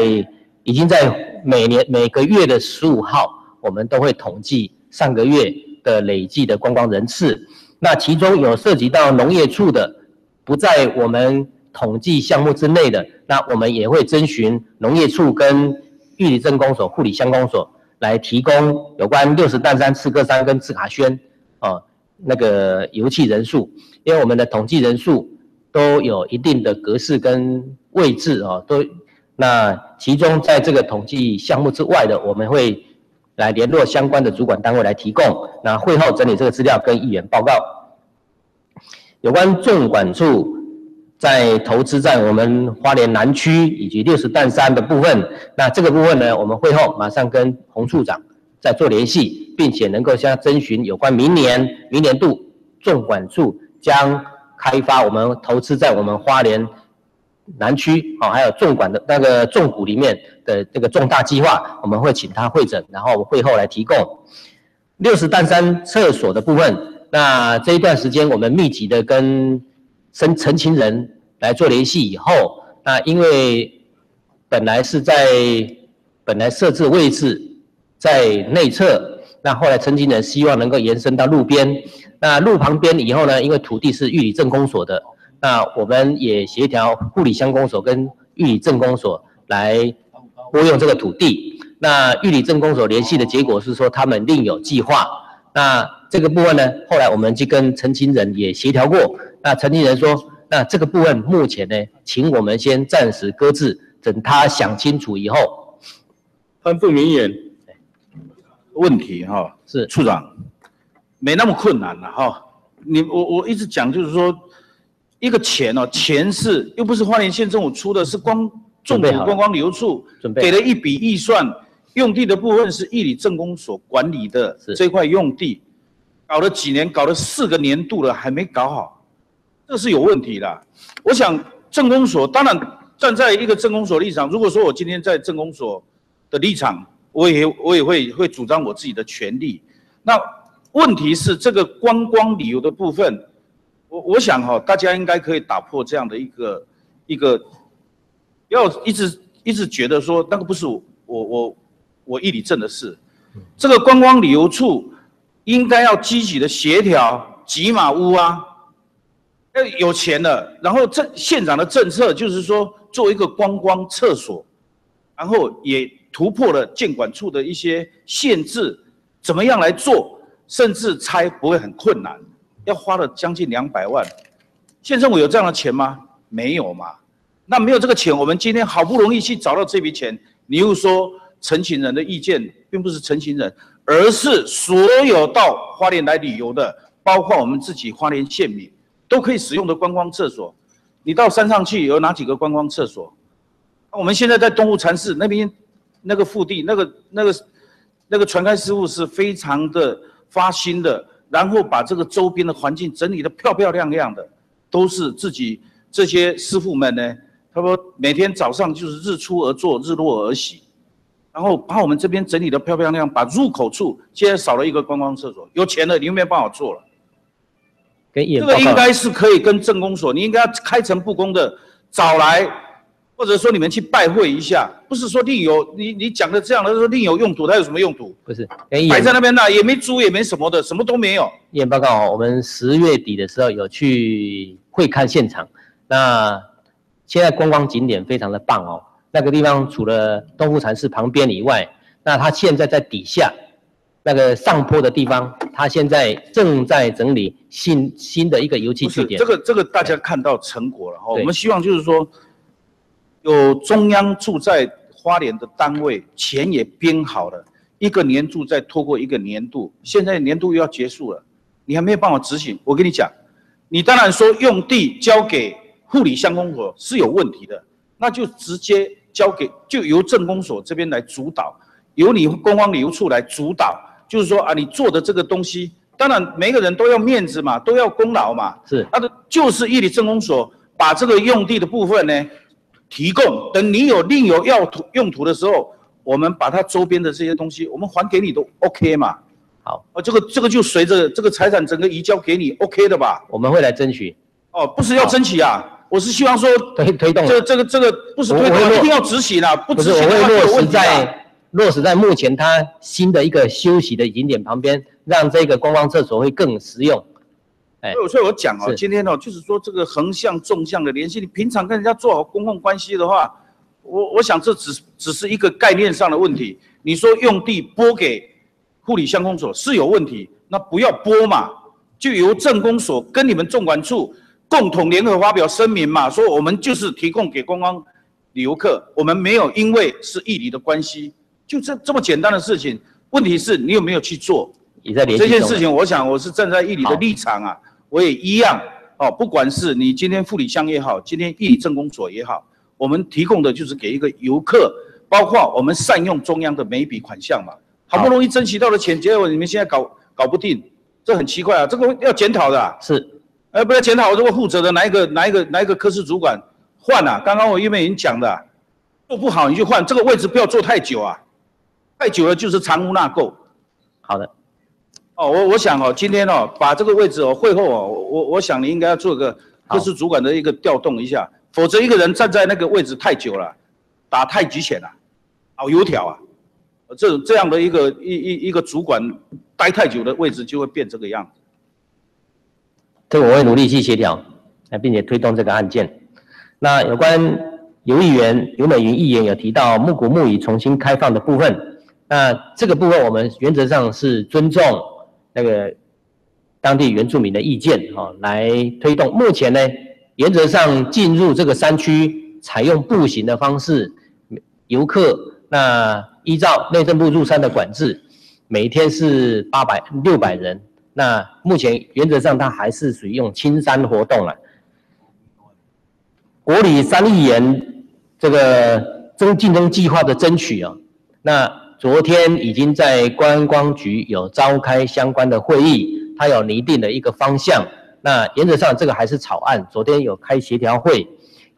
已经在。每年每个月的十五号，我们都会统计上个月的累计的观光人次。那其中有涉及到农业处的，不在我们统计项目之内的，那我们也会征询农业处跟玉里镇公所、护理乡公所来提供有关六十担山、赤克山跟赤卡轩哦那个游憩人数，因为我们的统计人数都有一定的格式跟位置哦，都。那其中在这个统计项目之外的，我们会来联络相关的主管单位来提供。那会后整理这个资料跟议员报告。有关纵管处在投资在我们花莲南区以及六十担山的部分，那这个部分呢，我们会后马上跟洪处长再做联系，并且能够向征询有关明年明年度纵管处将开发我们投资在我们花莲。南区哦，还有重管的那个重股里面的这个重大计划，我们会请他会诊，然后会后来提供六十担山厕所的部分。那这一段时间，我们密集的跟申陈情人来做联系以后，那因为本来是在本来设置位置在内侧，那后来陈情人希望能够延伸到路边，那路旁边以后呢，因为土地是玉里镇公所的。那我们也协调护理乡公所跟玉里镇公所来拨用这个土地。那玉里镇公所联系的结果是说，他们另有计划。那这个部分呢，后来我们就跟陈清仁也协调过。那陈清仁说，那这个部分目前呢，请我们先暂时搁置，等他想清楚以后。潘富明言，问题哈是处长，没那么困难了哈。你我我一直讲就是说。一个钱哦，钱是又不是花莲县政府出的，是光重点观光旅游处给了一笔预算，用地的部分是义里政工所管理的这块用地，搞了几年，搞了四个年度了，还没搞好，这是有问题的。我想政工所当然站在一个政工所立场，如果说我今天在政工所的立场，我也我也会会主张我自己的权利。那问题是这个观光旅游的部分。我我想哈，大家应该可以打破这样的一个一个，要一直一直觉得说那个不是我我我我义理正的事，这个观光旅游处应该要积极的协调吉马屋啊，要有钱了，然后政县长的政策就是说做一个观光厕所，然后也突破了建管处的一些限制，怎么样来做，甚至拆不会很困难，要花了将近两百万，县政府有这样的钱吗？没有嘛。那没有这个钱，我们今天好不容易去找到这笔钱，你又说陈情人的意见并不是陈情人，而是所有到花莲来旅游的，包括我们自己花莲县民都可以使用的观光厕所。你到山上去有哪几个观光厕所？我们现在在东湖禅寺那边那个腹地，那个那个那个传开师傅是非常的发心的，然后把这个周边的环境整理的漂漂亮亮的，都是自己这些师傅们呢。他说每天早上就是日出而作，日落而息，然后把我们这边整理的漂漂亮亮，把入口处现在少了一个观光厕所，有钱了你又没有办法做了。这个应该是可以跟政工所，你应该要开诚布公的找来，或者说你们去拜会一下，不是说另有你你讲的这样的说另有用途，它有什么用途？不是，摆在那边那，也没租也没什么的，什么都没有。议员报告哦，我们十月底的时候有去会看现场，那。现在观光景点非常的棒哦，那个地方除了东湖禅寺旁边以外，那它现在在底下那个上坡的地方，它现在正在整理新新的一个油气据点。这个这个大家看到成果了哈，我们希望就是说，有中央住在花莲的单位，钱也编好了，一个年度再拖过一个年度，现在年度又要结束了，你还没有办法执行。我跟你讲，你当然说用地交给。护理乡公所是有问题的，那就直接交给就由政工所这边来主导，由你公方旅游处来主导，就是说啊，你做的这个东西，当然每个人都要面子嘛，都要功劳嘛，是，那的就是义理政工所把这个用地的部分呢提供，等你有另有要途用途的时候，我们把它周边的这些东西，我们还给你都 OK 嘛。好，啊，这个这个就随着这个财产整个移交给你 OK 的吧？我们会来争取。哦，不是要争取啊。我是希望说推推动这这个这个不是推动，一定要执行啊！不执行的话落实在落实在目前它新的一个休息的景点旁边，让这个观光厕所会更实用。哎，所以我讲哦，今天哦，就是说这个横向纵向的联系，你平常跟人家做好公共关系的话，我我想这只只是一个概念上的问题。你说用地拨给护理乡公所是有问题，那不要拨嘛，就由政工所跟你们纵管处。共同联合发表声明嘛，说我们就是提供给观光旅游客，我们没有因为是义理的关系，就这这么简单的事情。问题是你有没有去做？你在这件事情，我想我是站在义理的立场啊，我也一样哦。不管是你今天富里乡也好，今天义理政工所也好，我们提供的就是给一个游客，包括我们善用中央的每一笔款项嘛。好不容易争取到的钱，结果你们现在搞搞不定，这很奇怪啊，这个要检讨的。是。哎，不要检讨我这个负责的哪一个哪一个哪一个科室主管换啊？刚刚我因为已经讲的，做不好你就换这个位置，不要做太久啊，太久了就是藏污纳垢。好的，哦，我我想哦，今天哦，把这个位置哦，会后哦，我我想你应该要做个科室主管的一个调动一下，否则一个人站在那个位置太久了，打太极拳了，熬油条啊，这这样的一个一一一个主管待太久的位置就会变这个样子。这我会努力去协调，那并且推动这个案件。那有关游议员游美云议员有提到木古木语重新开放的部分，那这个部分我们原则上是尊重那个当地原住民的意见，哈，来推动。目前呢，原则上进入这个山区采用步行的方式，游客那依照内政部入山的管制，每天是八百六百人。那目前原则上，它还是属于用青山活动了。国里三亿元这个争竞争计划的争取啊，那昨天已经在观光局有召开相关的会议，它有拟定的一个方向。那原则上这个还是草案，昨天有开协调会，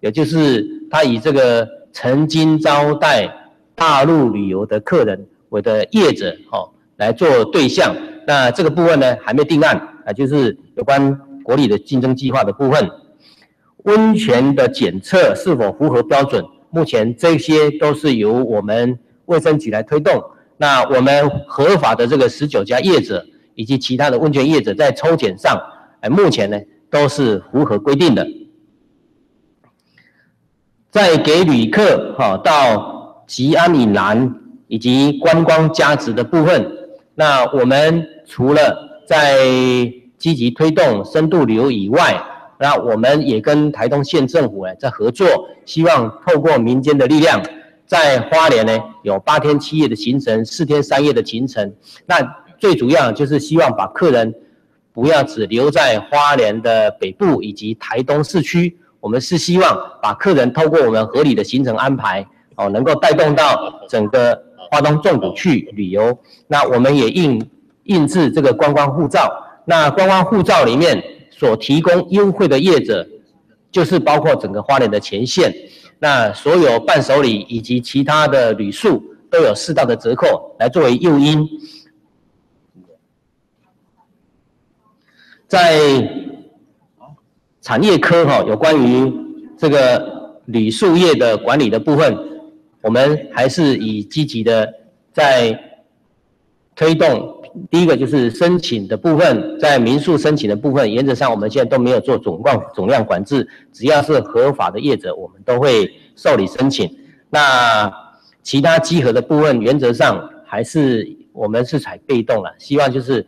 也就是他以这个曾经招待大陆旅游的客人为的业者哦来做对象。那这个部分呢，还没定案啊，就是有关国里的竞争计划的部分。温泉的检测是否符合标准？目前这些都是由我们卫生局来推动。那我们合法的这个十九家业者以及其他的温泉业者在抽检上，哎，目前呢都是符合规定的。在给旅客哈到吉安以南以及观光价值的部分，那我们除了在积极推动深度旅游以外，那我们也跟台东县政府哎在合作，希望透过民间的力量，在花莲呢有八天七夜的行程，四天三夜的行程。那最主要就是希望把客人不要只留在花莲的北部以及台东市区，我们是希望把客人透过我们合理的行程安排，哦，能够带动到整个花东纵谷去旅游。那我们也印印制这个观光护照，那观光护照里面。所提供优惠的业者，就是包括整个花莲的前线，那所有伴手礼以及其他的旅宿都有适当的折扣来作为诱因。在产业科哈，有关于这个旅宿业的管理的部分，我们还是以积极的在推动。第一个就是申请的部分，在民宿申请的部分，原则上我们现在都没有做总量总量管制，只要是合法的业者，我们都会受理申请。那其他集合的部分，原则上还是我们是采被动了，希望就是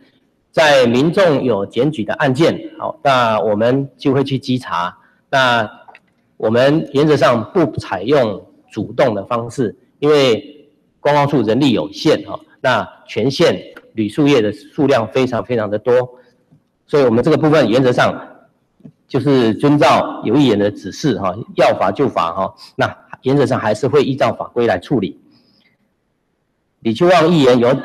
在民众有检举的案件，好，那我们就会去稽查。那我们原则上不采用主动的方式，因为观光处人力有限哈，那权限。铝树叶的数量非常非常的多，所以我们这个部分原则上就是遵照有议员的指示哈，要罚就罚哈，那原则上还是会依照法规来处理。李秋旺议员有，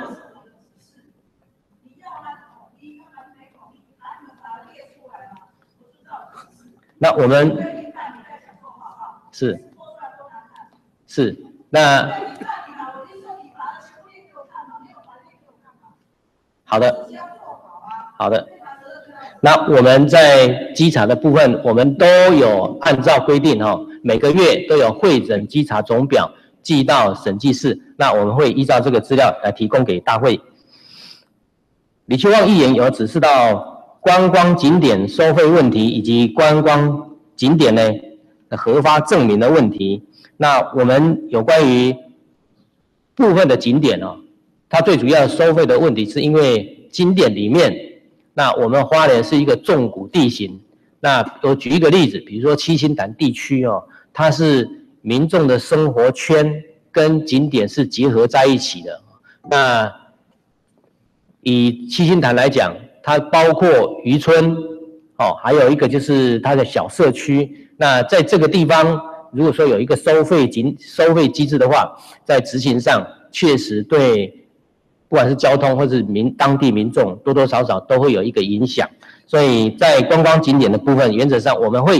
那我们是是那。好的，好的。那我们在稽查的部分，我们都有按照规定哈，每个月都有会诊稽查总表寄到审计室。那我们会依照这个资料来提供给大会。李秋旺议员有指示到观光景点收费问题以及观光景点呢的核发证明的问题。那我们有关于部分的景点哦。它最主要收费的问题，是因为景点里面，那我们花莲是一个重谷地形。那我举一个例子，比如说七星潭地区哦，它是民众的生活圈跟景点是结合在一起的。那以七星潭来讲，它包括渔村哦，还有一个就是它的小社区。那在这个地方，如果说有一个收费景收费机制的话，在执行上确实对。不管是交通或是民当地民众，多多少少都会有一个影响，所以在观光景点的部分，原则上我们会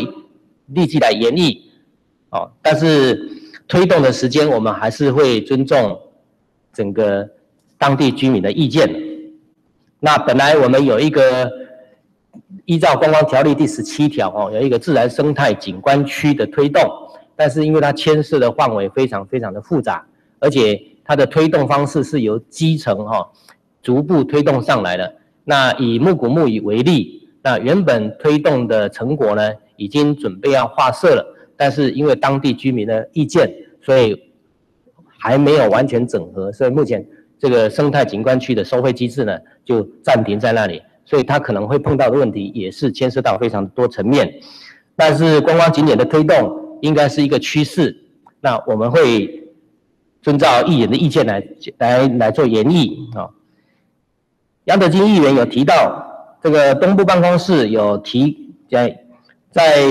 立即来研议，哦，但是推动的时间我们还是会尊重整个当地居民的意见。那本来我们有一个依照观光条例第十七条哦，有一个自然生态景观区的推动，但是因为它牵涉的范围非常非常的复杂，而且。它的推动方式是由基层哈逐步推动上来的。那以木古木以为例，那原本推动的成果呢，已经准备要划设了，但是因为当地居民的意见，所以还没有完全整合，所以目前这个生态景观区的收费机制呢，就暂停在那里。所以它可能会碰到的问题，也是牵涉到非常多层面。但是观光景点的推动应该是一个趋势，那我们会。遵照议员的意见来来来做研议啊。杨德金议员有提到，这个东部办公室有提在在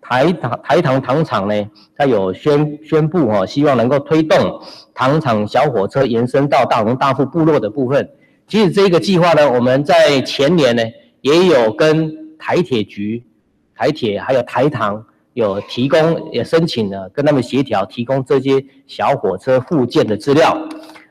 台糖台糖糖厂呢，他有宣宣布哈，希望能够推动糖厂小火车延伸到大龙大富部落的部分。其实这个计划呢，我们在前年呢也有跟台铁局、台铁还有台糖。有提供也申请了，跟他们协调提供这些小火车附件的资料。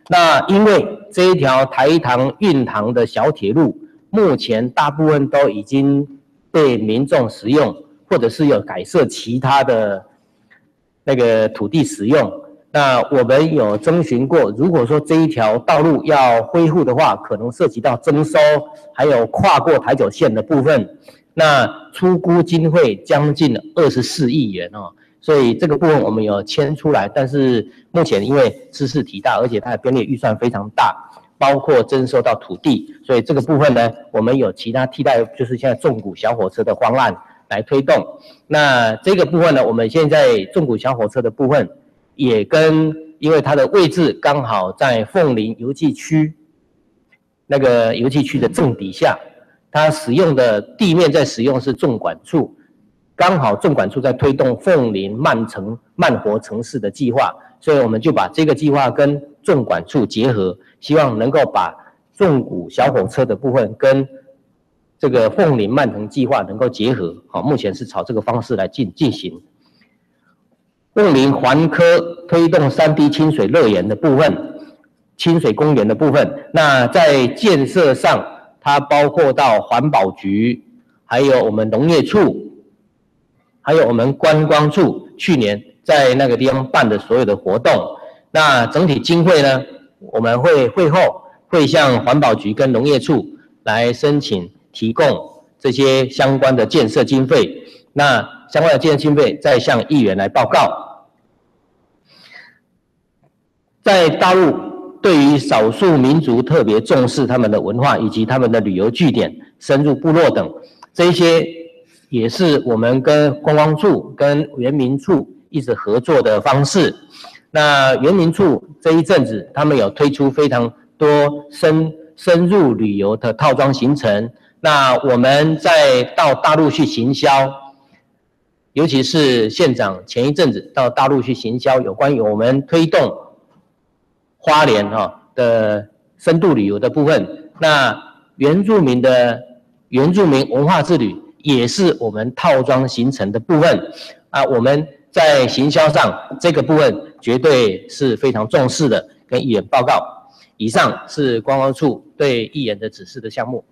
那因为这一条台糖运糖的小铁路，目前大部分都已经被民众使用，或者是有改设其他的那个土地使用。那我们有征询过，如果说这一条道路要恢复的话，可能涉及到征收，还有跨过台九线的部分。那出估经费将近二十四亿元哦，所以这个部分我们有签出来，但是目前因为知识体大，而且它的编列预算非常大，包括征收到土地，所以这个部分呢，我们有其他替代，就是现在重股小火车的方案来推动。那这个部分呢，我们现在重股小火车的部分也跟，因为它的位置刚好在凤林游憩区，那个游憩区的正底下。它使用的地面在使用是纵管处，刚好纵管处在推动凤林慢城慢活城市的计划，所以我们就把这个计划跟纵管处结合，希望能够把纵谷小火车的部分跟这个凤林慢城计划能够结合。好，目前是朝这个方式来进进行。凤林环科推动三 D 清水乐园的部分，清水公园的部分，那在建设上。它包括到环保局，还有我们农业处，还有我们观光处，去年在那个地方办的所有的活动，那整体经费呢，我们会会后会向环保局跟农业处来申请提供这些相关的建设经费，那相关的建设经费再向议员来报告，在大陆。对于少数民族特别重视他们的文化以及他们的旅游据点、深入部落等，这些也是我们跟观光处、跟原民处一直合作的方式。那原民处这一阵子，他们有推出非常多深深入旅游的套装行程。那我们在到大陆去行销，尤其是县长前一阵子到大陆去行销，有关于我们推动。花莲哈的深度旅游的部分，那原住民的原住民文化之旅也是我们套装行程的部分啊。我们在行销上这个部分绝对是非常重视的，跟议员报告。以上是观光处对议员的指示的项目。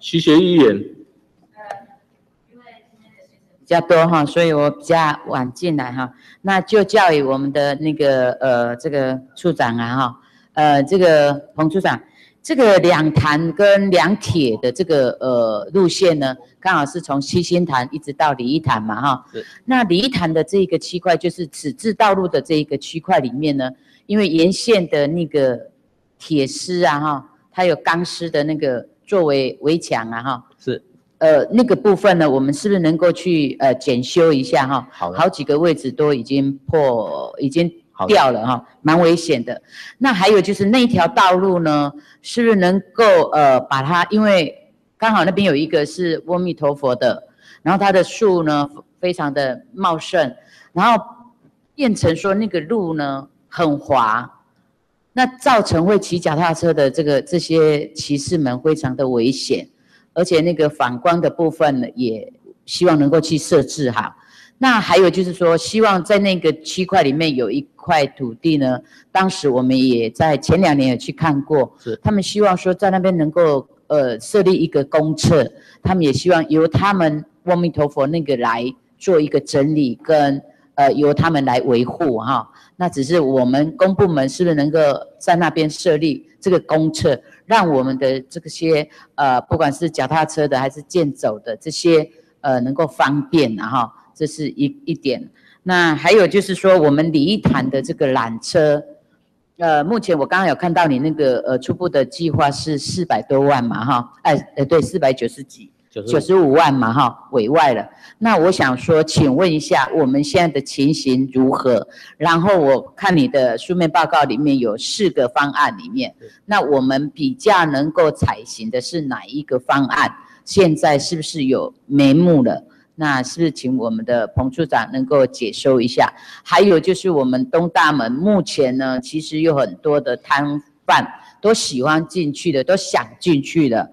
谢谢议员。比较多哈，所以我比较晚进来哈。那就教育我们的那个呃这个处长啊哈，呃这个彭处长，这个两潭跟两铁的这个呃路线呢，刚好是从七星潭一直到里一潭嘛哈。那里一潭的这个区块，就是此次道路的这一个区块里面呢，因为沿线的那个铁丝啊哈，它有钢丝的那个作为围墙啊哈。是。呃，那个部分呢，我们是不是能够去呃检修一下哈？好，好几个位置都已经破，已经掉了哈，蛮危险的。那还有就是那条道路呢，是不是能够呃把它，因为刚好那边有一个是阿弥陀佛的，然后它的树呢非常的茂盛，然后变成说那个路呢很滑，那造成会骑脚踏车的这个这些骑士们非常的危险。而且那个反光的部分呢，也希望能够去设置好。那还有就是说，希望在那个区块里面有一块土地呢，当时我们也在前两年有去看过，是他们希望说在那边能够呃设立一个公厕，他们也希望由他们阿弥陀佛那个来做一个整理，跟呃由他们来维护哈。那只是我们公部门是不是能够在那边设立这个公厕？让我们的这些呃，不管是脚踏车的还是健走的这些呃，能够方便啊哈，这是一一点。那还有就是说，我们礼坛的这个缆车，呃，目前我刚刚有看到你那个呃初步的计划是四百多万嘛哈，哎呃对，四百九十几。九十五万嘛，哈，委外了。那我想说，请问一下，我们现在的情形如何？然后我看你的书面报告里面有四个方案里面，那我们比较能够采行的是哪一个方案？现在是不是有眉目了？那是不是请我们的彭处长能够解说一下？还有就是我们东大门目前呢，其实有很多的摊贩都喜欢进去的，都想进去的。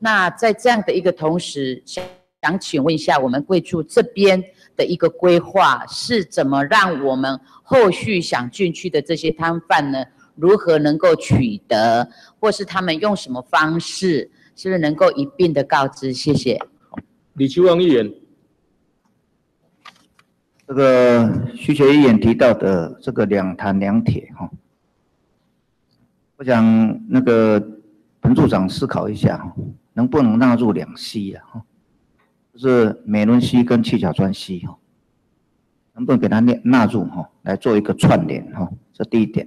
那在这样的一个同时，想想请问一下，我们贵处这边的一个规划是怎么让我们后续想进去的这些摊贩呢，如何能够取得，或是他们用什么方式，是不是能够一并的告知？谢谢。李秋旺议员。这个徐学议员提到的这个两弹两铁哈，我想那个彭处长思考一下哈，能不能纳入两溪啊？哈，就是美仑溪跟七角川溪哈，能不能给它纳纳入哈，来做一个串联哈？这第一点。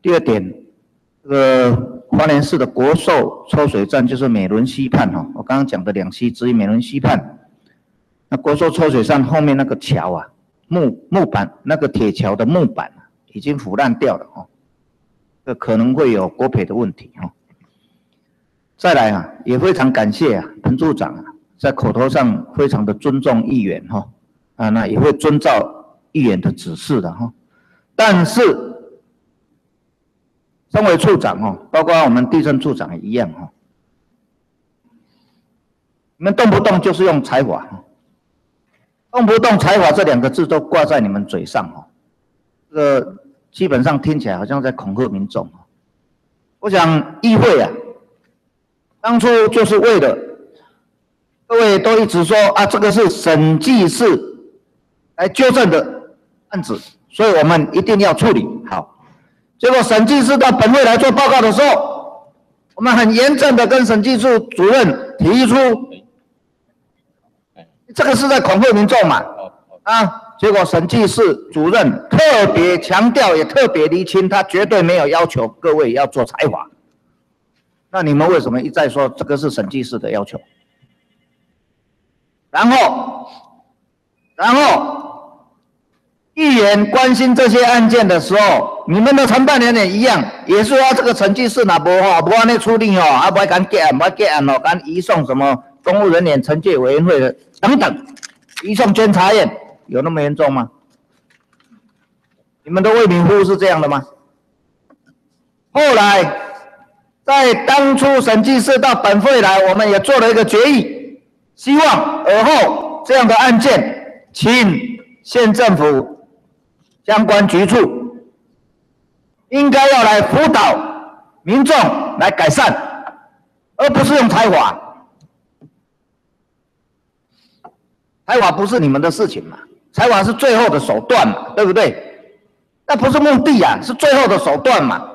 第二点，这个花莲市的国寿抽水站就是美仑溪畔哈，我刚刚讲的两溪之一美仑溪畔。那国寿抽水站后面那个桥啊，木木板那个铁桥的木板已经腐烂掉了哦，这可能会有国赔的问题哈。再来啊，也非常感谢啊，彭处长啊，在口头上非常的尊重议员哈，啊，那也会遵照议员的指示的哈，但是。身为处长哦，包括我们地震处长一样哈，你们动不动就是用财法，动不动财法这两个字都挂在你们嘴上哦，这个基本上听起来好像在恐吓民众哦我想议会啊，当初就是为了各位都一直说啊，这个是审计室来纠正的案子，所以我们一定要处理好。结果审计室到本会来做报告的时候，我们很严正的跟审计处主任提出，这个是在恐吓民众嘛？啊！结果审计室主任特别强调，也特别厘清，他绝对没有要求各位要做采访。那你们为什么一再说这个是审计室的要求？然后，然后。议员关心这些案件的时候，你们的承办人也一样，也是说这个审计是哪不好，不按那处理哦，还不敢给案，不给案哦，敢移送什么公务人员惩戒委员会的等等，移送监察院，有那么严重吗？你们的未名户是这样的吗？后来在当初审计室到本会来，我们也做了一个决议，希望尔后这样的案件，请县政府。相关局处应该要来辅导民众来改善，而不是用财法。财法不是你们的事情嘛？财法是最后的手段嘛，对不对？那不是目的呀，是最后的手段嘛。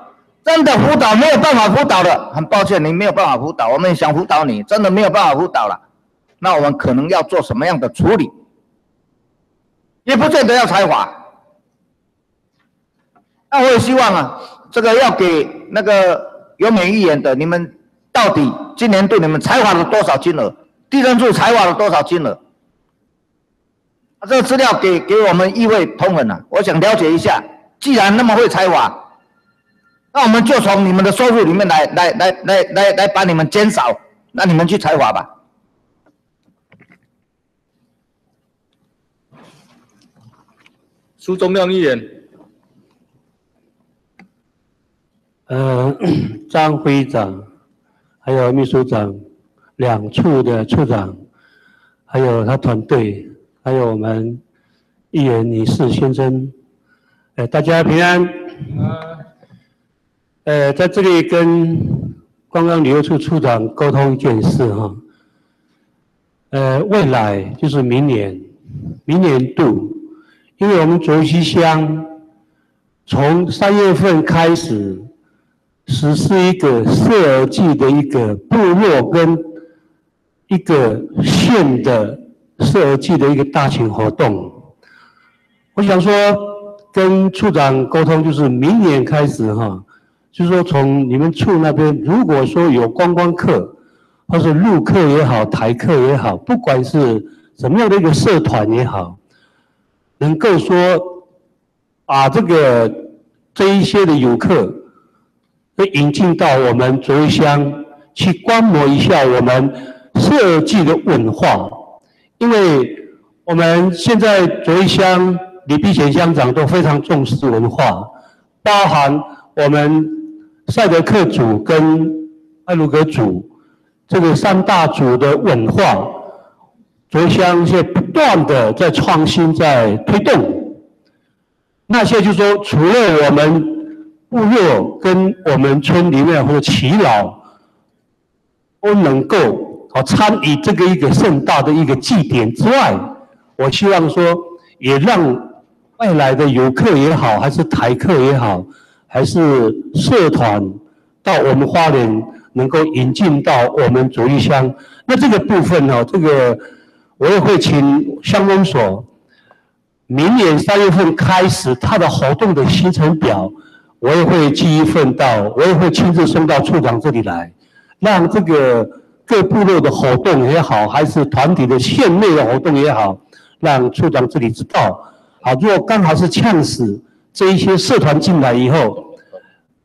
真的辅导没有办法辅导的，很抱歉，你没有办法辅导。我们也想辅导你，真的没有办法辅导了。那我们可能要做什么样的处理？也不见得要财法。那我也希望啊，这个要给那个有免疫员的，你们到底今年对你们采访了多少金额？地震处采访了多少金额？啊，这个资料给给我们议会同仁啊，我想了解一下。既然那么会采访，那我们就从你们的收入里面来来来来来来把你们减少，那你们去采访吧。苏中亮议员。呃，张会长，还有秘书长，两处的处长，还有他团队，还有我们议员女士先生，呃，大家平安。呃，呃在这里跟观光旅游处处长沟通一件事哈。呃，未来就是明年，明年度，因为我们卓溪乡从三月份开始。实施一个设计的一个部落跟一个县的设计的一个大型活动，我想说跟处长沟通，就是明年开始哈，就是说从你们处那边，如果说有观光客，或是陆客也好，台客也好，不管是什么样的一个社团也好，能够说把这个这一些的游客。会引进到我们卓乡去观摩一下我们设计的文化，因为我们现在卓乡李碧贤乡长都非常重视文化，包含我们赛德克族跟艾鲁格族这个三大族的文化，卓乡现在不断的在创新，在推动。那现在就说，除了我们。部落跟我们村里面或者耆老都能够啊参与这个一个盛大的一个祭典之外，我希望说也让外来的游客也好，还是台客也好，还是社团到我们花莲能够引进到我们竹义乡。那这个部分呢，这个我也会请乡公所，明年三月份开始它的活动的行程表，我也会寄一份到，我也会亲自送到处长这里来，让这个各部落的活动也好，还是团体的县内的活动也好，让处长这里知道。好，如果刚好是呛死这一些社团进来以后，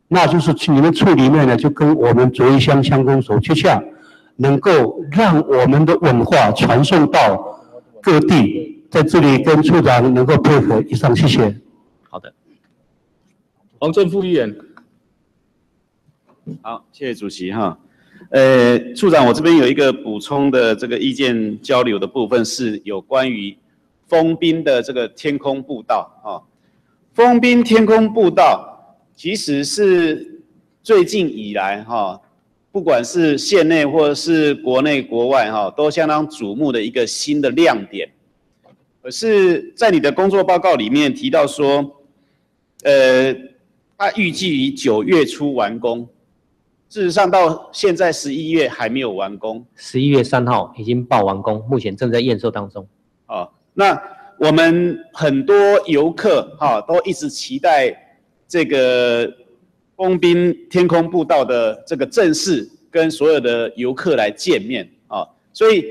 那就是去你们处里面呢，就跟我们卓一乡乡公所接洽，能够让我们的文化传送到各地，在这里跟处长能够配合。以上，谢谢。好的，王正副议员。好，谢谢主席哈。呃，处长，我这边有一个补充的这个意见交流的部分，是有关于。封滨的这个天空步道啊，封滨天空步道其实是最近以来哈，不管是县内或者是国内国外哈，都相当瞩目的一个新的亮点。可是，在你的工作报告里面提到说，呃，它预计于九月初完工，事实上到现在十一月还没有完工。十一月三号已经报完工，目前正在验收当中。啊。那我们很多游客哈都一直期待这个工兵天空步道的这个正式跟所有的游客来见面啊，所以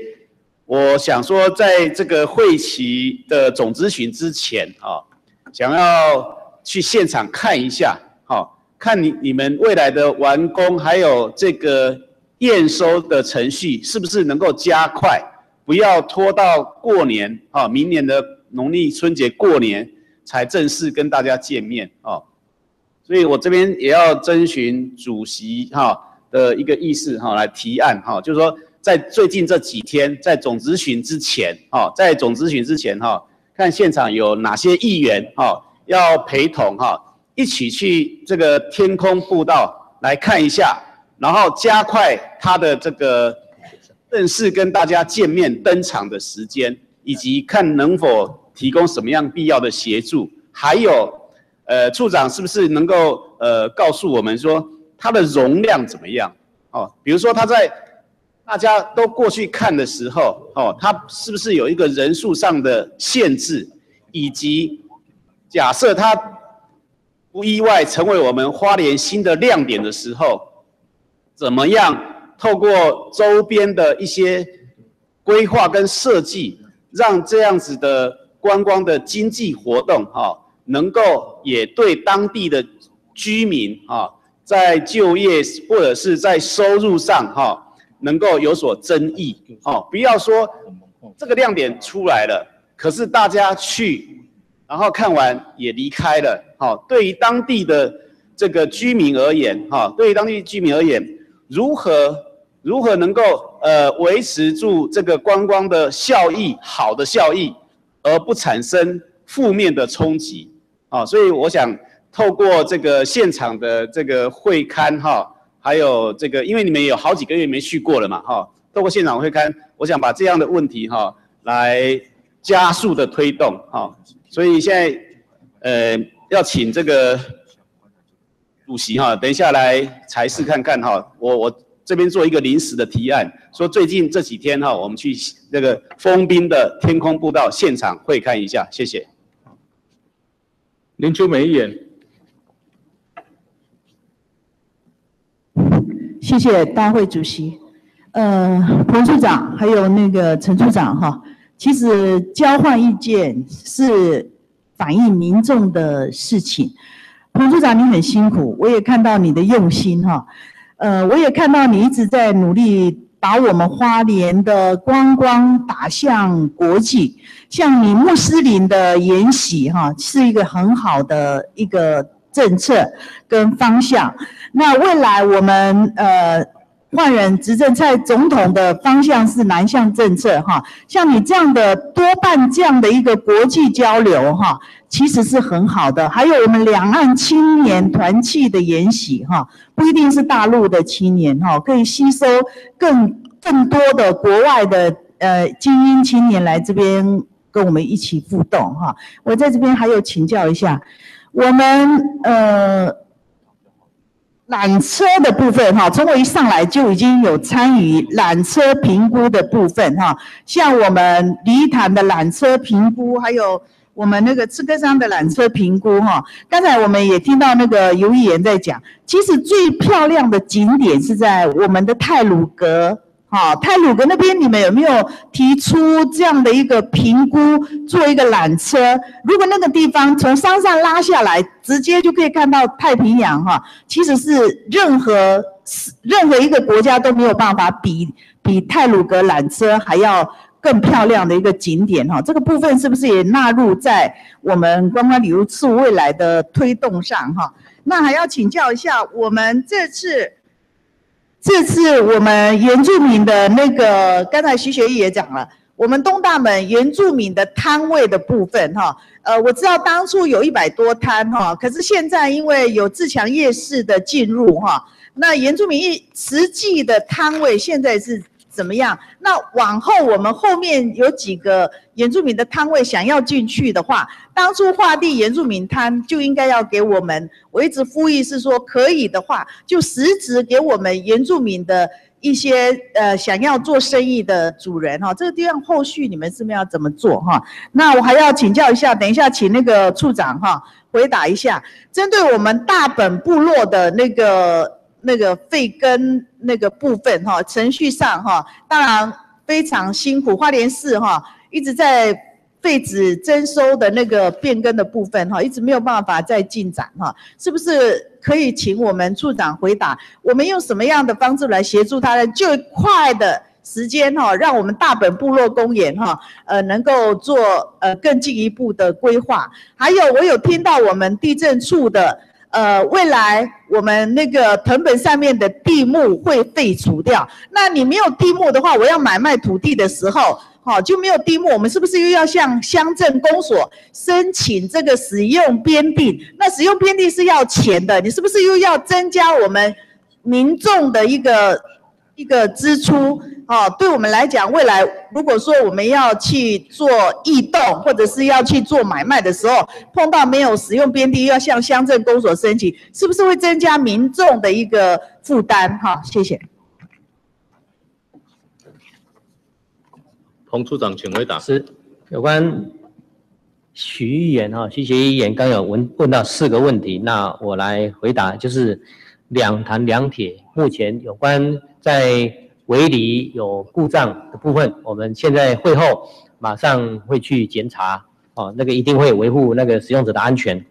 我想说，在这个会期的总咨询之前啊，想要去现场看一下，好，看你你们未来的完工还有这个验收的程序是不是能够加快。不要拖到过年啊，明年的农历春节过年才正式跟大家见面啊，所以我这边也要征询主席哈的一个意思哈，来提案哈，就是说在最近这几天，在总咨询之前哈，在总咨询之前哈，看现场有哪些议员哈要陪同哈，一起去这个天空步道来看一下，然后加快他的这个。正式跟大家见面登场的时间，以及看能否提供什么样必要的协助，还有，呃，处长是不是能够呃告诉我们说它的容量怎么样？哦，比如说他在大家都过去看的时候，哦，他是不是有一个人数上的限制？以及假设他不意外成为我们花莲新的亮点的时候，怎么样？透过周边的一些规划跟设计，让这样子的观光的经济活动，哈，能够也对当地的居民，哈，在就业或者是在收入上，哈，能够有所增益，哦，不要说这个亮点出来了，可是大家去，然后看完也离开了，好，对于当地的这个居民而言，哈，对于当地居民而言。如何如何能够呃维持住这个观光的效益，好的效益，而不产生负面的冲击啊？所以我想透过这个现场的这个会刊哈，还有这个，因为你们有好几个月没去过了嘛哈，透过现场会刊，我想把这样的问题哈来加速的推动哈。所以现在呃要请这个。主席哈，等一下来才试看看哈，我我这边做一个临时的提案，说最近这几天哈，我们去那个封冰的天空步道现场会看一下，谢谢。林秋梅议员，谢谢大会主席，呃，彭处长还有那个陈处长哈，其实交换意见是反映民众的事情。彭处长，你很辛苦，我也看到你的用心哈，呃，我也看到你一直在努力把我们花莲的观光打向国际，像你穆斯林的延禧哈，是一个很好的一个政策跟方向。那未来我们呃换人执政，在总统的方向是南向政策哈，像你这样的多办这样的一个国际交流哈。其实是很好的，还有我们两岸青年团契的研习，哈，不一定是大陆的青年，哈，可以吸收更更多的国外的呃精英青年来这边跟我们一起互动哈。我在这边还有请教一下，我们呃缆车的部分哈，从我一上来就已经有参与缆车评估的部分哈，像我们离潭的缆车评估，还有。我们那个赤科山的缆车评估哈，刚才我们也听到那个游议员在讲，其实最漂亮的景点是在我们的泰鲁阁，哈，泰鲁阁那边你们有没有提出这样的一个评估，做一个缆车？如果那个地方从山上拉下来，直接就可以看到太平洋哈，其实是任何任何一个国家都没有办法比比泰鲁阁缆车还要。更漂亮的一个景点哈，这个部分是不是也纳入在我们观光旅游处未来的推动上哈？那还要请教一下，我们这次这次我们原住民的那个，刚才徐学义也讲了，我们东大门原住民的摊位的部分哈，呃，我知道当初有一百多摊哈，可是现在因为有自强夜市的进入哈，那原住民一实际的摊位现在是。怎么样？那往后我们后面有几个原住民的摊位想要进去的话，当初划地原住民摊就应该要给我们。我一直呼吁是说，可以的话就实质给我们原住民的一些呃想要做生意的主人哈。这个地方后续你们是不是要怎么做哈？那我还要请教一下，等一下请那个处长哈回答一下，针对我们大本部落的那个。那个废根那个部分哈，程序上哈，当然非常辛苦。花莲市哈一直在废纸征收的那个变更的部分哈，一直没有办法再进展哈，是不是可以请我们处长回答？我们用什么样的方式来协助他呢？最快的时间哈，让我们大本部落公园哈，呃，能够做呃更进一步的规划。还有，我有听到我们地震处的。呃，未来我们那个藤本上面的地目会废除掉。那你没有地目的话，我要买卖土地的时候，好就没有地目。我们是不是又要向乡镇公所申请这个使用编定？那使用编定是要钱的，你是不是又要增加我们民众的一个一个支出？哦，对我们来讲，未来如果说我们要去做异动，或者是要去做买卖的时候，碰到没有使用边地，要向乡镇公所申请，是不是会增加民众的一个负担？哈，谢谢。彭处长，请回答。是有关徐议员哈，徐学议员刚有问问到四个问题，那我来回答，就是两弹两铁，目前有关在。围篱有故障的部分，我们现在会后马上会去检查，哦，那个一定会维护那个使用者的安全。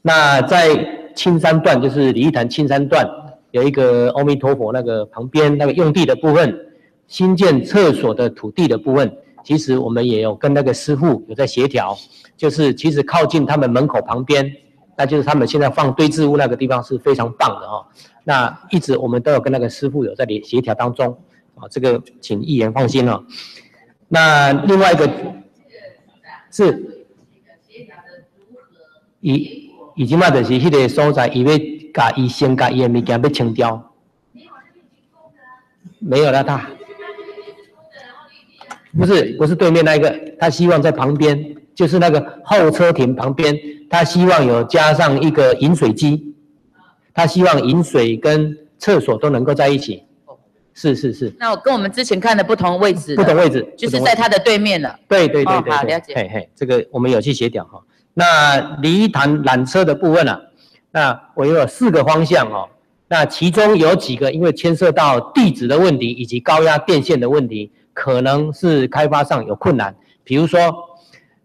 那在青山段，就是李义潭青山段有一个阿弥陀佛那个旁边那个用地的部分，新建厕所的土地的部分，其实我们也有跟那个师傅有在协调，就是其实靠近他们门口旁边，那就是他们现在放堆置物那个地方是非常棒的哈。那一直我们都有跟那个师傅有在联协调当中，啊，这个请议员放心哦。那另外一个是已已经嘛就是迄个所在，伊要甲伊先甲伊的物件要清掉。没有了，他不是不是对面那一个，他希望在旁边，就是那个候车亭旁边，他希望有加上一个饮水机。他希望饮水跟厕所都能够在一起。是是是。那我跟我们之前看的不同位置。不同位置。就是在它的对面了。对对对对。好，了解。嘿嘿，这个我们有去协调哈。那离潭缆车的部分呢？那我有四个方向哦。那其中有几个因为牵涉到地址的问题以及高压电线的问题，可能是开发上有困难。比如说，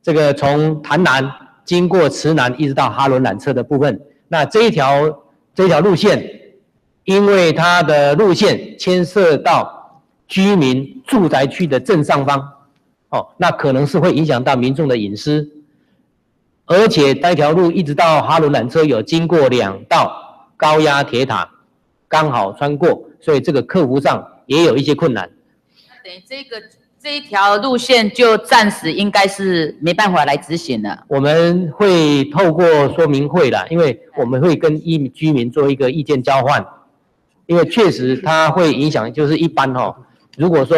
这个从潭南经过池南一直到哈伦缆车的部分，那这一条。这条路线，因为它的路线牵涉到居民住宅区的正上方，哦，那可能是会影响到民众的隐私，而且该条路一直到哈伦缆车有经过两道高压铁塔，刚好穿过，所以这个客服上也有一些困难。等于这个。这一条路线就暂时应该是没办法来执行了。我们会透过说明会啦，因为我们会跟居居民做一个意见交换，因为确实它会影响，就是一般哈，如果说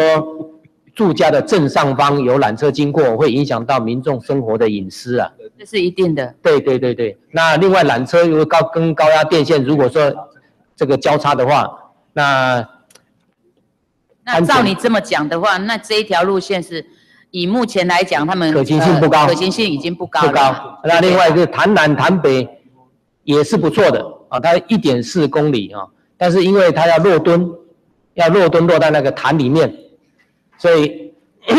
住家的正上方有缆车经过，会影响到民众生活的隐私啊。这是一定的。对对对对，那另外缆车如果高跟高压电线，如果说这个交叉的话，那那照你这么讲的话，那这一条路线是以目前来讲，他们可行性不高呃可行性已经不高了。不高。那另外就是潭南、潭北也是不错的啊，它一点四公里啊，但是因为它要落墩，要落墩落在那个潭里面，所以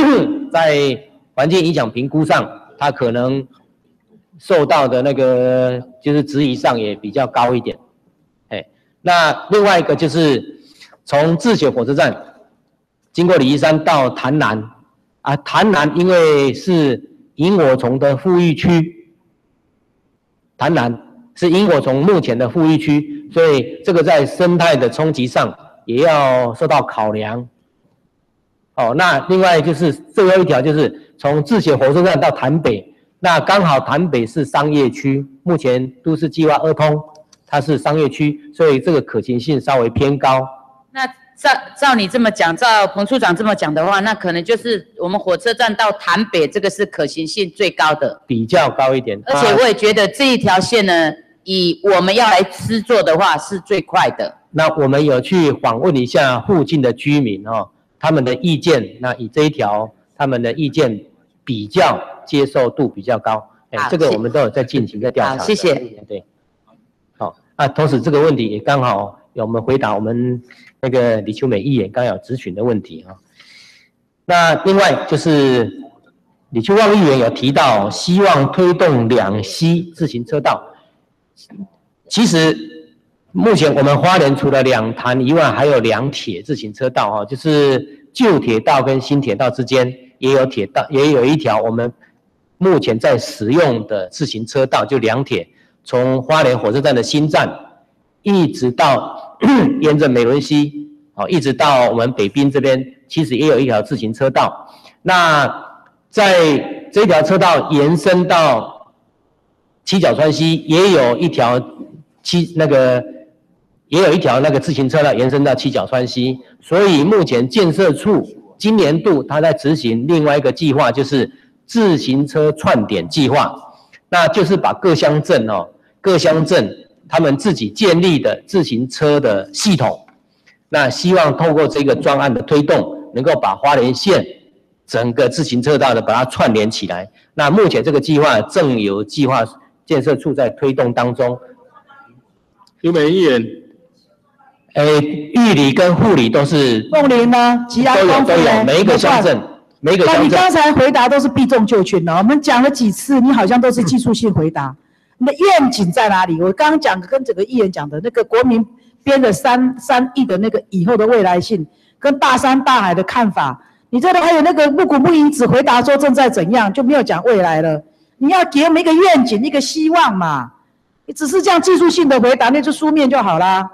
在环境影响评估上，它可能受到的那个就是质疑上也比较高一点。哎，那另外一个就是从自学火车站经过李义山到潭南啊，潭南因为是萤火虫的富裕区，潭南是萤火虫目前的富裕区，所以这个在生态的冲击上也要受到考量。哦，那另外就是最后一条就是从自学火车站到潭北，那刚好潭北是商业区，目前都市计划二通它是商业区，所以这个可行性稍微偏高。那照照你这么讲，照彭处长这么讲的话，那可能就是我们火车站到潭北这个是可行性最高的，比较高一点。而且我也觉得这一条线呢，以我们要来施作的话是最快的。那我们有去访问一下附近的居民哦，他们的意见，那以这一条他们的意见比较接受度比较高，哎这个我们都有在进行在调查。好谢谢。对，好啊，同时这个问题也刚好有我们回答我们那个李秋美议员刚有咨询的问题啊。那另外就是李秋旺议员有提到，希望推动两溪自行车道。其实目前我们花莲除了两潭以外，还有两铁自行车道哈，就是旧铁道跟新铁道之间也有铁道，也有一条我们目前在使用的自行车道，就两铁，从花莲火车站的新站一直到 沿着美伦溪，哦，一直到我们北滨这边，其实也有一条自行车道。那在这条车道延伸到七角川溪，也有一条七那个，也有一条那个自行车道延伸到七角川溪。所以目前建设处今年度它在执行另外一个计划，就是自行车串点计划，那就是把各乡镇哦，各乡镇他们自己建立的自行车的系统，那希望透过这个专案的推动，能够把花莲县整个自行车道的把它串联起来。那目前这个计划正由计划建设处在推动当中。刘美议员，呃，玉里跟护理都是凤林呢，吉安都有都有，每一个乡镇，每一个那乡镇你刚才回答都是避重就轻的，我们讲了几次，你好像都是技术性回答。那愿景在哪里？我刚刚讲跟整个议员讲的那个国民编的三三亿的那个以后的未来性，跟大山大海的看法，你这里还有那个木古木银只回答说正在怎样，就没有讲未来了。你要给我们一个愿景，一个希望嘛。你只是这样技术性的回答，那就书面就好啦。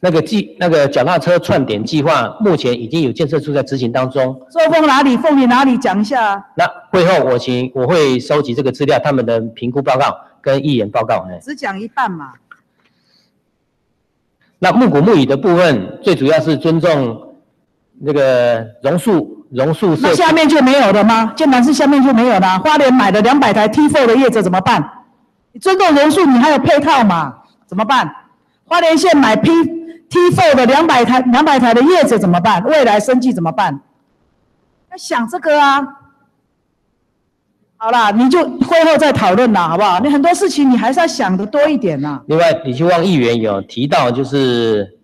那个计那个脚踏车串点计划，目前已经有建设处在执行当中。周峰哪里，凤林哪里，讲一下啊。那会后我请我会收集这个资料，他们的评估报告跟议员报告。哎，只讲一半嘛。那木古木语的部分，最主要是尊重那个榕树榕树社那。下面就没有了吗？剑南市下面就没有了。花莲买的两百台 T4 的业者怎么办？你尊重榕树，你还有配套嘛？怎么办？花莲县买 P T4 的两百台两百台的业者怎么办？未来生计怎么办？要想这个啊。好啦，你就会后再讨论啦，好不好？你很多事情你还是要想的多一点呐。另外，李秋旺议员有提到，就是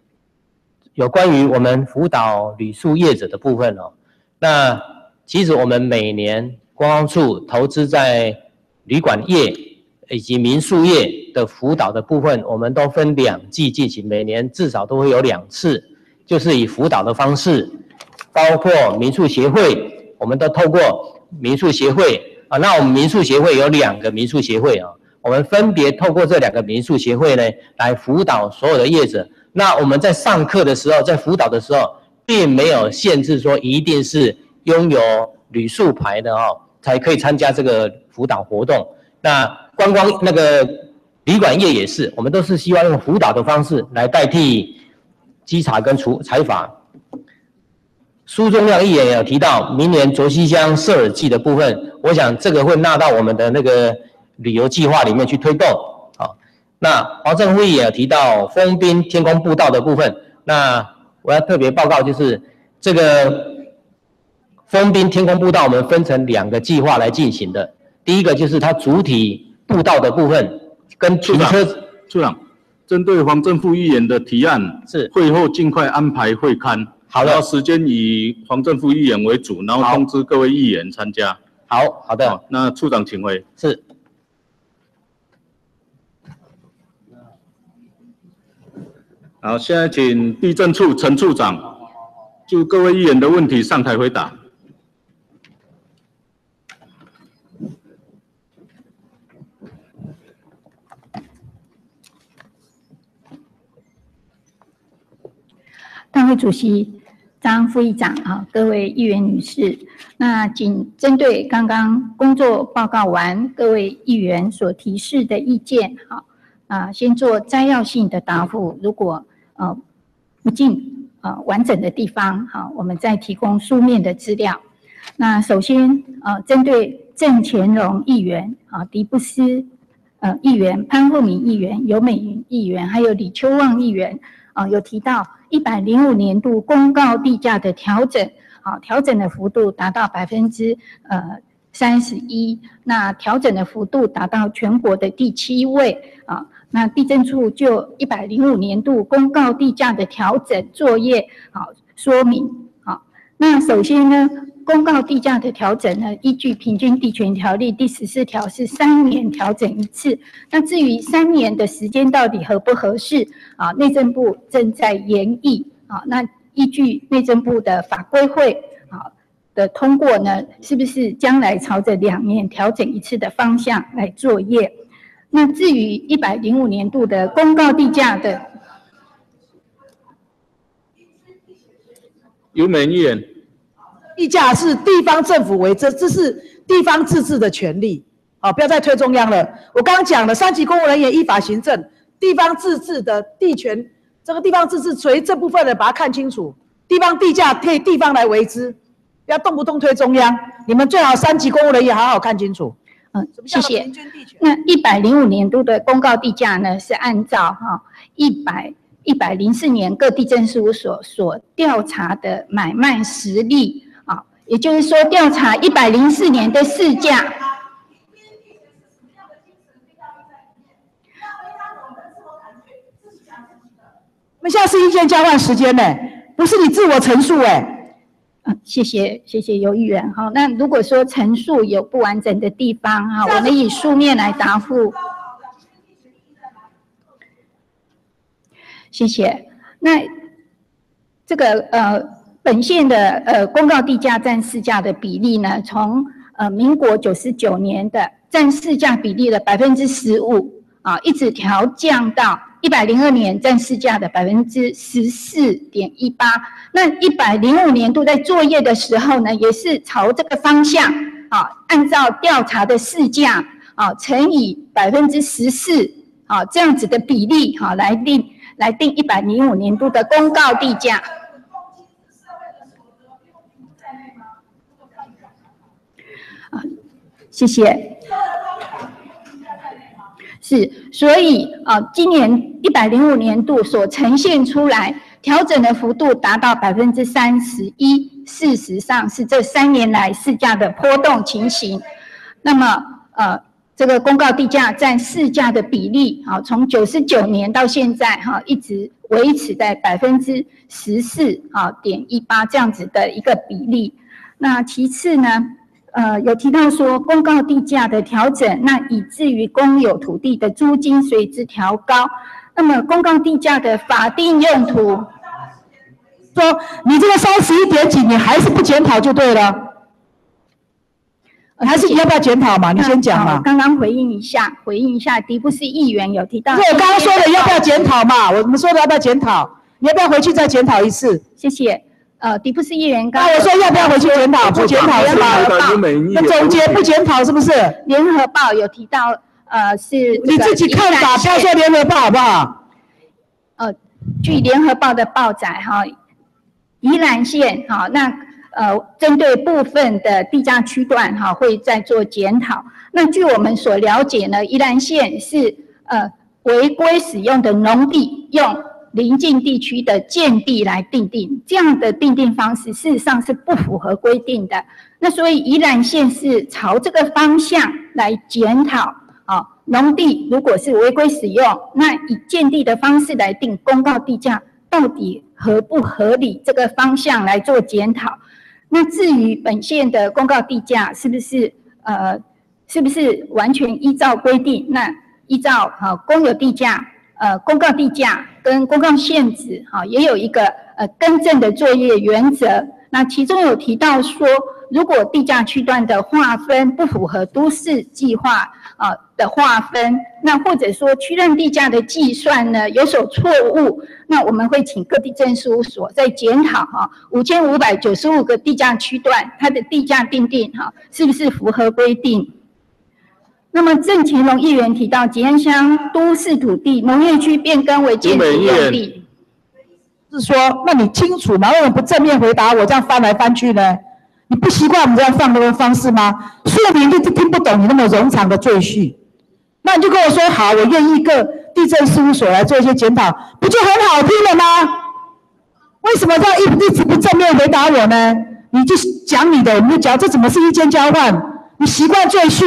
有关于我们辅导旅宿业者的部分哦。那其实我们每年观光处投资在旅馆业以及民宿业的辅导的部分，我们都分两季进行，每年至少都会有两次，就是以辅导的方式，包括民宿协会，我们都透过民宿协会啊，那我们民宿协会有两个民宿协会啊，我们分别透过这两个民宿协会呢，来辅导所有的业者。那我们在上课的时候，在辅导的时候，并没有限制说一定是拥有旅宿牌的哦，才可以参加这个辅导活动。那观光那个旅馆业也是，我们都是希望用辅导的方式来代替稽查跟处采访。苏中亮议员有提到明年卓溪乡射耳季的部分，我想这个会纳到我们的那个旅游计划里面去推动。好，那黄正辉也有提到封滨天空步道的部分，那我要特别报告就是这个封滨天空步道，我们分成两个计划来进行的。第一个就是它主体步道的部分跟停车，处长，针对黄正富议员的提案，是会后尽快安排会刊。好的然后时间以黄正富议员为主，然后通知各位议员参加。好好的，那处长请回。是。好，现在请地震处陈处长就各位议员的问题上台回答。大会主席张副议长啊，各位议员女士，那仅针对刚刚工作报告完各位议员所提示的意见，好啊，先做摘要性的答复。如果呃不尽呃完整的地方，好，我们再提供书面的资料。那首先呃，针对郑乾荣议员啊、迪布斯呃议员、潘慧敏议员、尤美云议员，还有李秋旺议员啊、有提到一百零五年度公告地价的调整，啊，调整的幅度达到百分之呃三十一，那调整的幅度达到全国的第七位啊。那地震处就一百零五年度公告地价的调整作业，好说明好。那首先呢，公告地价的调整呢，依据平均地权条例第十四条是三年调整一次。那至于三年的时间到底合不合适啊？内政部正在研议啊。那依据内政部的法规会啊的通过呢，是不是将来朝着两年调整一次的方向来作业？那至于一百零五年度的公告地价的有美议员，地价是地方政府为这，这是地方自治的权利。好，不要再推中央了。我刚刚讲了，三级公务人员依法行政，地方自治的地权，这个地方自治属于这部分的，把它看清楚。地方地价可以地方来为之，不要动不动推中央。你们最好三级公务人员好好看清楚。嗯，谢谢。那一百零五年度的公告地价呢，是按照哈一百一百零四年各地政事务所所调查的买卖实力啊，也就是说调查一百零四年的市价。我们现在是意见交换时间呢，不是你自我陈述哎。嗯，谢谢谢谢尤议员哈。那如果说陈述有不完整的地方哈，我们以书面来答复。谢谢。那这个呃本县的呃公告地价占市价的比例呢，从呃民国九十九年的占市价比例的百分之十五啊，一直调降到一百零二年占市价的百分之十四点一八。那一百零五年度在作业的时候呢，也是朝这个方向啊，按照调查的市价啊乘以百分之十四啊这样子的比例哈来定来定一百零五年度的公告地价。谢谢。是，所以啊，今年一百零五年度所呈现出来调整的幅度达到百分之三十一，事实上是这三年来市价的波动情形。那么，呃，这个公告地价占市价的比例，啊，从九十九年到现在，哈，一直维持在百分之十四啊点一八这样子的一个比例。那其次呢？呃，有提到说公告地价的调整，那以至于公有土地的租金随之调高。那么公告地价的法定用途，说你这个三十一点几，你还是不检讨就对了，还是要不要检讨嘛？你先讲嘛。刚刚回应一下，回应一下，迪布斯议员有提到。对，我刚刚说的要不要检讨嘛？我们说的要不要检讨？你要不要回去再检讨一次？谢谢。呃，迪布斯议员刚，那我说要不要回去检讨？不检讨是吧？那总结不检讨是不是？联合报有提到，呃，是你自己看法，不要说联合报好不好？呃，据联合报的报载哈，宜兰县哈，那呃针对部分的地价区段哈，会再做检讨。那据我们所了解呢，宜兰县是呃违规使用的农地用邻近地区的建地来定定，这样的定定方式事实上是不符合规定的。那所以宜兰县是朝这个方向来检讨啊，农地如果是违规使用，那以建地的方式来定公告地价。到底合不合理？这个方向来做检讨。那至于本县的公告地价是不是呃是不是完全依照规定？那依照啊公有地价呃公告地价跟公告限制哈也有一个呃更正的作业原则。那其中有提到说。如果地价区段的划分不符合都市计划啊的划分，那或者说区段地价的计算呢有所错误，那我们会请各地政事务所在检讨哈五千五百九十五个地价区段它的地价定定哈是不是符合规定？那么郑乾隆议员提到吉安乡都市土地农业区变更为建筑用地，是说那你清楚吗？为什么不正面回答我这样翻来翻去呢？你不习惯我们这样放的方式吗？说明就听不懂你那么冗长的赘叙，那你就跟我说好，我愿意各地震事务所来做一些检讨，不就很好听了吗？为什么这样一一直不正面回答我呢？你就讲你的，你就讲这怎么是意见交换？你习惯赘叙，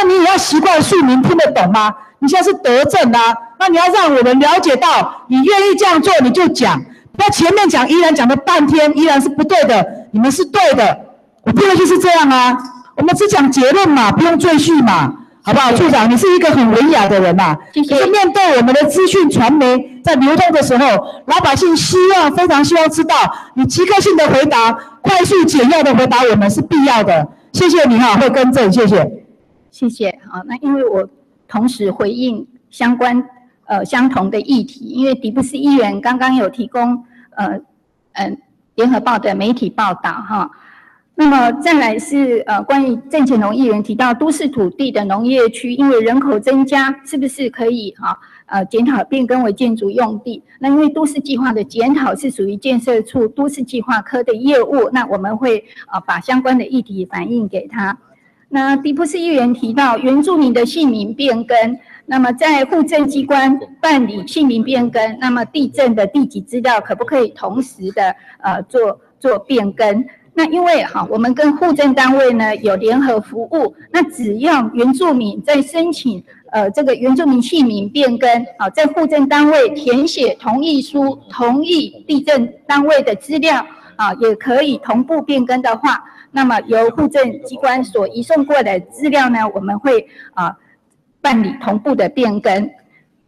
那你也要习惯庶民听得懂吗？你现在是德政啊，那你要让我们了解到你愿意这样做，你就讲。那前面讲依然讲了半天，依然是不对的，你们是对的。我不能就是这样啊，我们只讲结论嘛，不用赘叙嘛，好不好？处长，你是一个很文雅的人呐。就是面对我们的资讯传媒在流通的时候，老百姓希望非常希望知道你即刻性的回答，快速简要的回答我们是必要的。谢谢你哈，会更正，谢谢。谢谢好，那因为我同时回应相关呃相同的议题，因为迪布斯议员刚刚有提供呃嗯联合报的媒体报道哈。那么再来是呃，关于郑乾隆议员提到都市土地的农业区，因为人口增加，是不是可以哈呃检讨变更为建筑用地？那因为都市计划的检讨是属于建设处都市计划科的业务，那我们会呃把相关的议题反映给他。那迪普斯议员提到原住民的姓名变更，那么在户政机关办理姓名变更，那么地震的地籍资料可不可以同时的呃做做变更？那因为哈，我们跟户政单位呢有联合服务，那只要原住民在申请呃这个原住民姓名变更，啊，在户政单位填写同意书，同意地震单位的资料啊，也可以同步变更的话，那么由户政机关所移送过的资料呢，我们会啊办理同步的变更。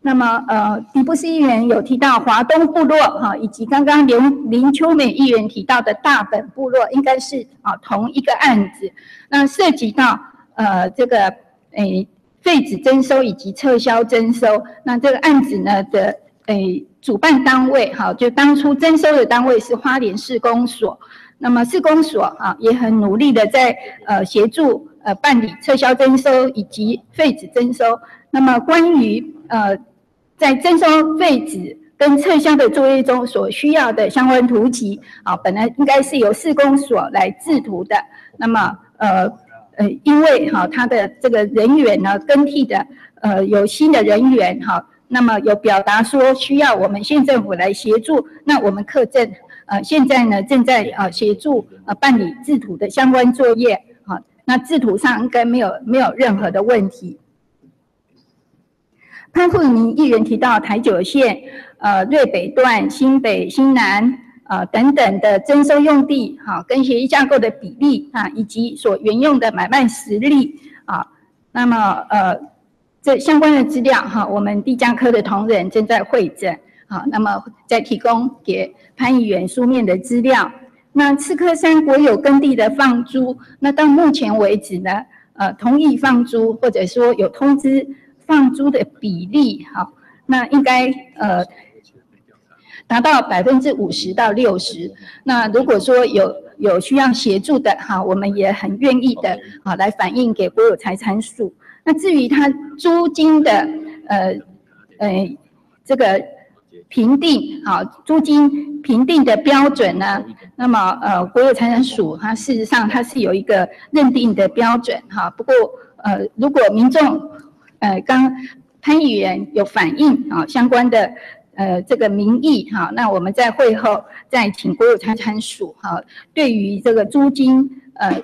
那么，呃，迪布斯议员有提到华东部落哈，以及刚刚林林秋美议员提到的大本部落，应该是啊同一个案子。那涉及到呃这个诶废纸征收以及撤销征收，那这个案子呢的诶主办单位哈，就当初征收的单位是花莲市公所。那么市公所啊也很努力的在呃协助呃办理撤销征收以及废纸征收。那么关于呃。在征收废纸跟撤销的作业中所需要的相关图集啊，本来应该是由市公所来制图的。那么，呃呃，因为哈，他的这个人员呢更替的，呃，有新的人员哈，那么有表达说需要我们县政府来协助。那我们客政呃现在呢正在呃协助呃办理制图的相关作业啊，那制图上应该没有没有任何的问题。潘富明议员提到台九线、呃瑞北段、新北、新南、呃等等的征收用地，哈，跟协议架构的比例啊，以及所沿用的买卖实力啊，那么呃这相关的资料哈，我们地价科的同仁正在会诊，好，那么再提供给潘议员书面的资料。那刺客山国有耕地的放租，那到目前为止呢，呃同意放租或者说有通知。放租的比例，好，那应该呃达到百分之五十到六十。那如果说有有需要协助的，哈，我们也很愿意的，啊，来反映给国有财产署。那至于他租金的，呃呃，这个评定啊租金评定的标准呢，那么呃国有财产署它事实上它是有一个认定的标准哈。不过呃如果民众呃刚潘议员有反映啊相关的呃这个民意哈，那我们在会后再请国有财产署哈对于这个租金呃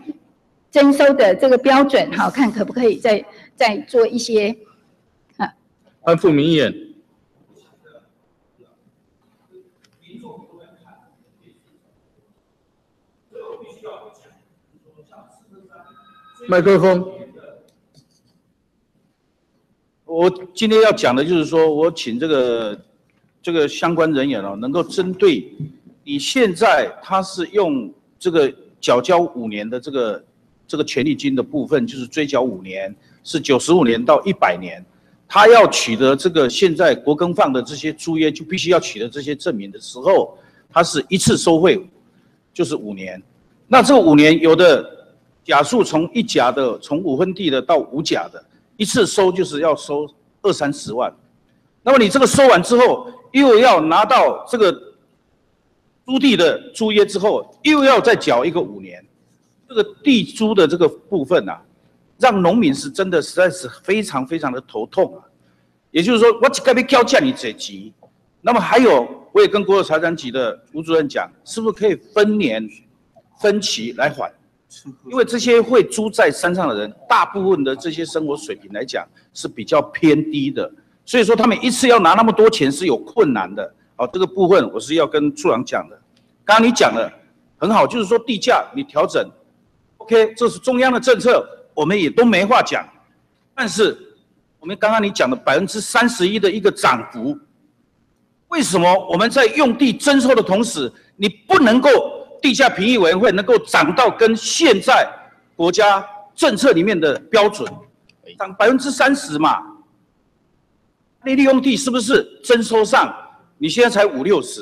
征收的这个标准哈，看可不可以再再做一些啊。潘富民议员。麦克风。我今天要讲的就是说，我请这个这个相关人员哦，能够针对你现在他是用这个缴交五年的这个这个权利金的部分，就是追缴五年，是九十五年到一百年，他要取得这个现在国更放的这些租约，就必须要取得这些证明的时候，他是一次收费，就是五年。那这五年有的。甲数从一甲的，从五分地的到五甲的，一次收就是要收二三十万。那么你这个收完之后，又要拿到这个租地的租约之后，又要再缴一个五年，这个地租的这个部分啊，让农民是真的实在是非常非常的头痛啊。也就是说，我该被交价你这急。那么还有，我也跟国有财产局的吴主任讲，是不是可以分年分期来还？因为这些会租在山上的人，大部分的这些生活水平来讲是比较偏低的，所以说他们一次要拿那么多钱是有困难的。好，这个部分我是要跟处长讲的。刚刚你讲的很好，就是说地价你调整，OK，这是中央的政策，我们也都没话讲。但是我们刚刚你讲的百分之三十一的一个涨幅，为什么我们在用地征收的同时，你不能够？地价评议委员会能够涨到跟现在国家政策里面的标准，涨百分之三十嘛？那利用地是不是征收上？你现在才五六十，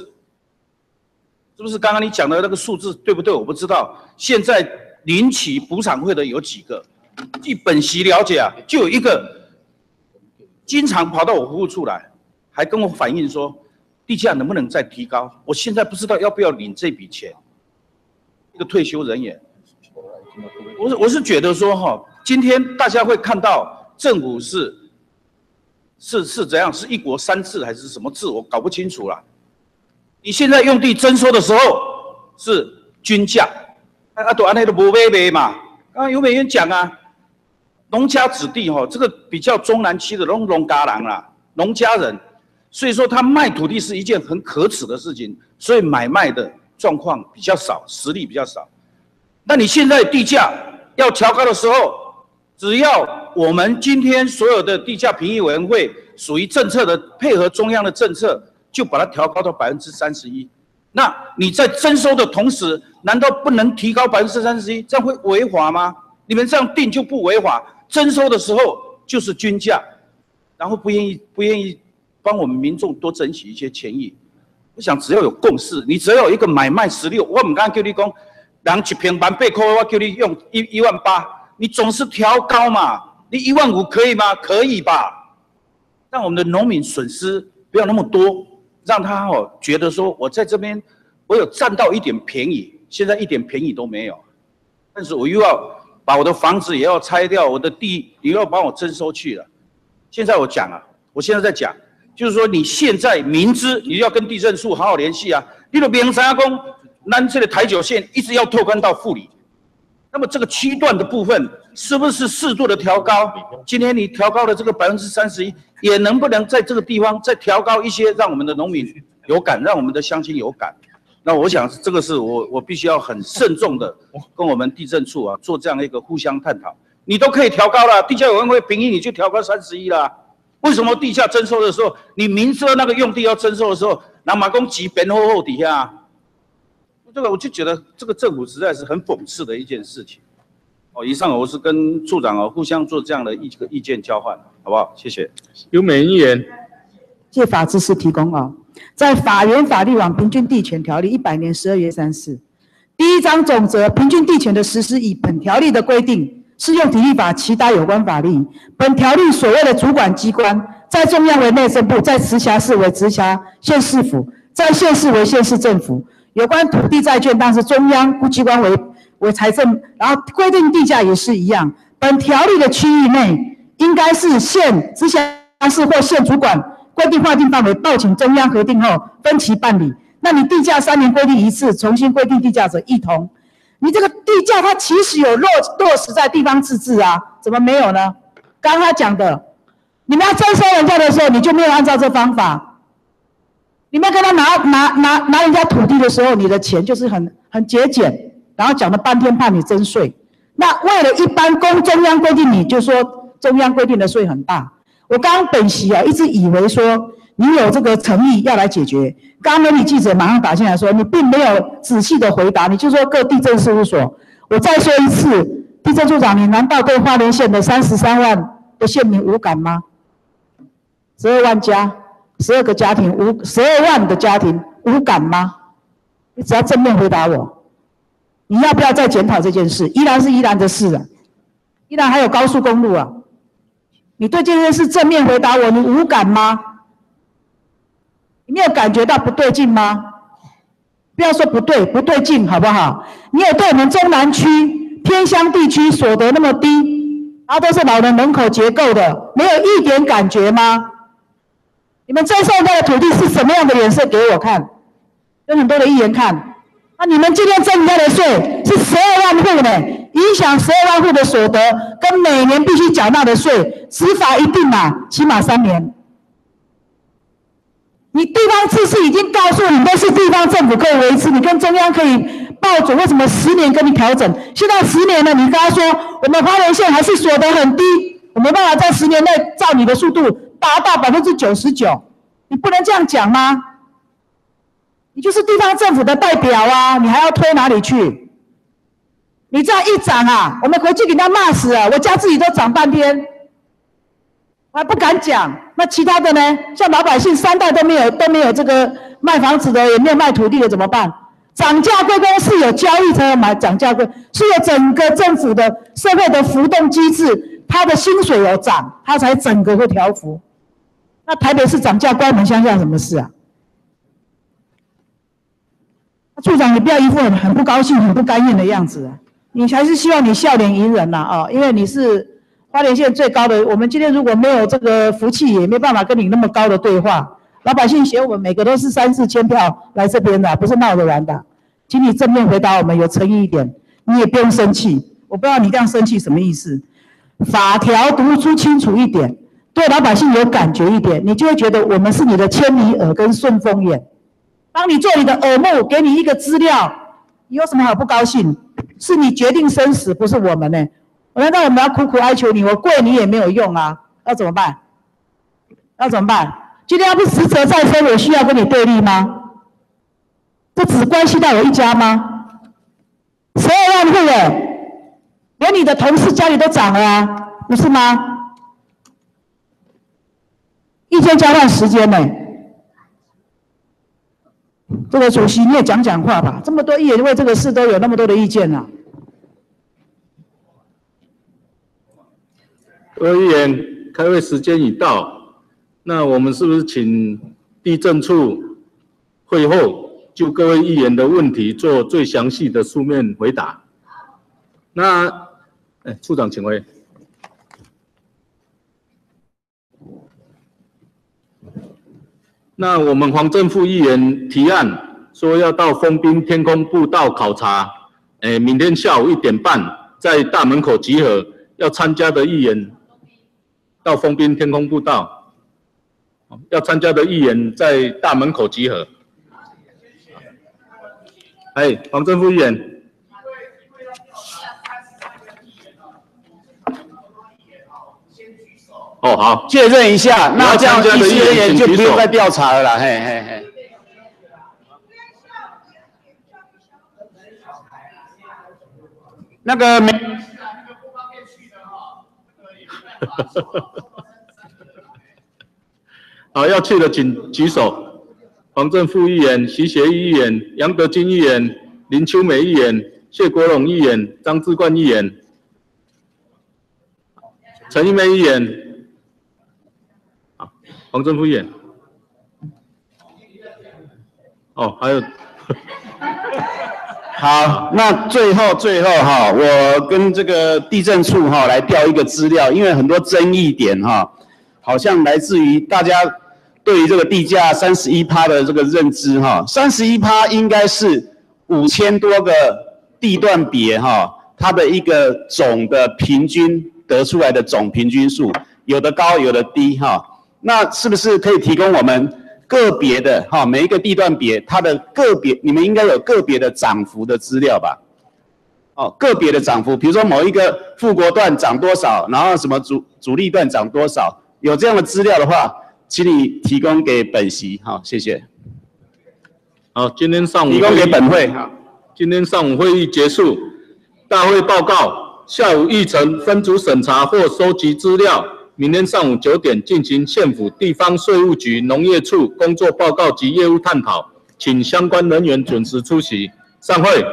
是不是？刚刚你讲的那个数字对不对？我不知道。现在领取补偿会的有几个？据本席了解啊，就有一个，经常跑到我服务处来，还跟我反映说，地价能不能再提高？我现在不知道要不要领这笔钱。一个退休人员，我是我是觉得说哈，今天大家会看到政府是是是怎样，是一国三制还是什么制，我搞不清楚了。你现在用地征收的时候是均价，啊，都安那个不微微嘛。刚刚有委员讲啊，农家子弟哈，这个比较中南区的农农家人啦，农家人，所以说他卖土地是一件很可耻的事情，所以买卖的。状况比较少，实力比较少。那你现在地价要调高的时候，只要我们今天所有的地价评议委员会属于政策的配合中央的政策，就把它调高到百分之三十一。那你在征收的同时，难道不能提高百分之三十一？这样会违法吗？你们这样定就不违法？征收的时候就是均价，然后不愿意不愿意帮我们民众多争取一些权益。我想只要有共识，你只要有一个买卖实力，我唔敢叫你讲，人一平万八块，我叫你用一一万八，你总是调高嘛？你一万五可以吗？可以吧？让我们的农民损失不要那么多，让他哦觉得说我在这边我有占到一点便宜，现在一点便宜都没有，但是我又要把我的房子也要拆掉，我的地也要帮我征收去了。现在我讲啊，我现在在讲。就是说，你现在明知你要跟地震处好好联系啊，你都明三公，南侧的台九线一直要拓宽到富里，那么这个区段的部分是不是适度的调高？今天你调高了这个百分之三十一，也能不能在这个地方再调高一些，让我们的农民有感，让我们的乡亲有感？那我想这个是我我必须要很慎重的跟我们地震处啊做这样一个互相探讨。你都可以调高了，地价委员会评议你就调高三十一了。为什么地下征收的时候，你明知道那个用地要征收的时候，拿马公级边后后底下，这个我就觉得这个政府实在是很讽刺的一件事情。哦，以上我是跟处长哦互相做这样的一个意见交换，好不好？谢谢。有美议员，借法知识提供啊，在法源法律网平均地权条例一百年十二月三四第一章总则平均地权的实施，以本条例的规定。适用体育法其他有关法律。本条例所谓的主管机关，在中央为内政部，在直辖市为直辖县市府，在县市为县市政府。有关土地债券，当是中央机关为为财政，然后规定地价也是一样。本条例的区域内，应该是县直辖市或县主管规定划定范围，报请中央核定后分期办理。那你地价三年规定一次，重新规定地价者一同。你这个地价它其实有落落实在地方自治啊，怎么没有呢？刚刚他讲的，你们要征收人家的时候，你就没有按照这方法。你们跟他拿拿拿拿人家土地的时候，你的钱就是很很节俭，然后讲了半天怕你征税。那为了一般公中央规定，你就说中央规定的税很大。我刚刚本席啊，一直以为说。你有这个诚意要来解决？刚刚媒体记者马上打进来说，你并没有仔细的回答，你就说各地震事务所。我再说一次，地震处长，你难道对花莲县的三十三万的县民无感吗？十二万家，十二个家庭无十二万的家庭无感吗？你只要正面回答我，你要不要再检讨这件事？依然是依然的事啊，依然还有高速公路啊。你对这件事正面回答我，你无感吗？你有感觉到不对劲吗？不要说不对，不对劲，好不好？你有对我们中南区偏乡地区所得那么低，然后都是老人人口结构的，没有一点感觉吗？你们征收这的土地是什么样的颜色？给我看，有很多的议员看。那你们今天征人家的税是十二万户呢，影响十二万户的所得，跟每年必须缴纳的税，执法一定啊，起码三年。你地方自治已经告诉你，都是地方政府可以维持，你跟中央可以报准，为什么十年跟你调整？现在十年了，你跟他说我们花莲县还是所得很低，我没办法在十年内照你的速度达到百分之九十九，你不能这样讲吗？你就是地方政府的代表啊，你还要推哪里去？你这样一涨啊，我们回去给他骂死啊！我家自己都涨半天。我还不敢讲，那其他的呢？像老百姓三代都没有都没有这个卖房子的，也没有卖土地的，怎么办？涨价归公是有交易才有买涨价归，是有整个政府的社会的浮动机制，他的薪水有涨，他才整个会调幅。那台北市涨价关我们乡下什么事啊？处长，你不要一副很很不高兴、很不甘愿的样子，你还是希望你笑脸迎人呐啊，因为你是。花莲县最高的，我们今天如果没有这个福气，也没办法跟你那么高的对话。老百姓嫌我们每个都是三四千票来这边的，不是闹着玩的。请你正面回答我们，有诚意一点。你也不用生气，我不知道你这样生气什么意思。法条读出清楚一点，对老百姓有感觉一点，你就会觉得我们是你的千里耳跟顺风眼，帮你做你的耳目，给你一个资料，你有什么好不高兴？是你决定生死，不是我们呢。我难道我们要苦苦哀求你？我跪你也没有用啊！要怎么办？要怎么办？今天要不实责在身，我需要跟你对立吗？这只关系到我一家吗？十二万户哎，连你的同事家里都涨了啊，不是吗？一天交换时间呢？这个主席你也讲讲话吧，这么多议员为这个事都有那么多的意见呢。各位议员，开会时间已到，那我们是不是请地震处会后就各位议员的问题做最详细的书面回答？那，哎，处长请回。那我们黄正富议员提案说要到丰滨天空步道考察，哎，明天下午一点半在大门口集合，要参加的议员。到丰滨天空步道，要参加的议员在大门口集合。哎，黄正副议员。哦，好，确认一下，那这样议事人员就不用再调查了啦，嘿嘿嘿。那个没。好，要去的请举手。黄正富议员、徐学义议员、杨德金议员、林秋美议员、谢国龙议员、张志冠议员。陈玉梅议员，啊，黄正富议员，哦，还有，好，那最后最后哈，我跟这个地震处哈来调一个资料，因为很多争议点哈，好像来自于大家对于这个地价三十一趴的这个认知哈，三十一趴应该是五千多个地段别哈，它的一个总的平均得出来的总平均数，有的高有的低哈，那是不是可以提供我们？个别的哈，每一个地段别它的个别，你们应该有个别的涨幅的资料吧？哦，个别的涨幅，比如说某一个富国段涨多少，然后什么主主力段涨多少，有这样的资料的话，请你提供给本席，好，谢谢。好，今天上午提供给本会，好，今天上午会议结束，大会报告，下午议程分组审查或收集资料。明天上午九点进行县府地方税务局农业处工作报告及业务探讨，请相关人员准时出席。散会。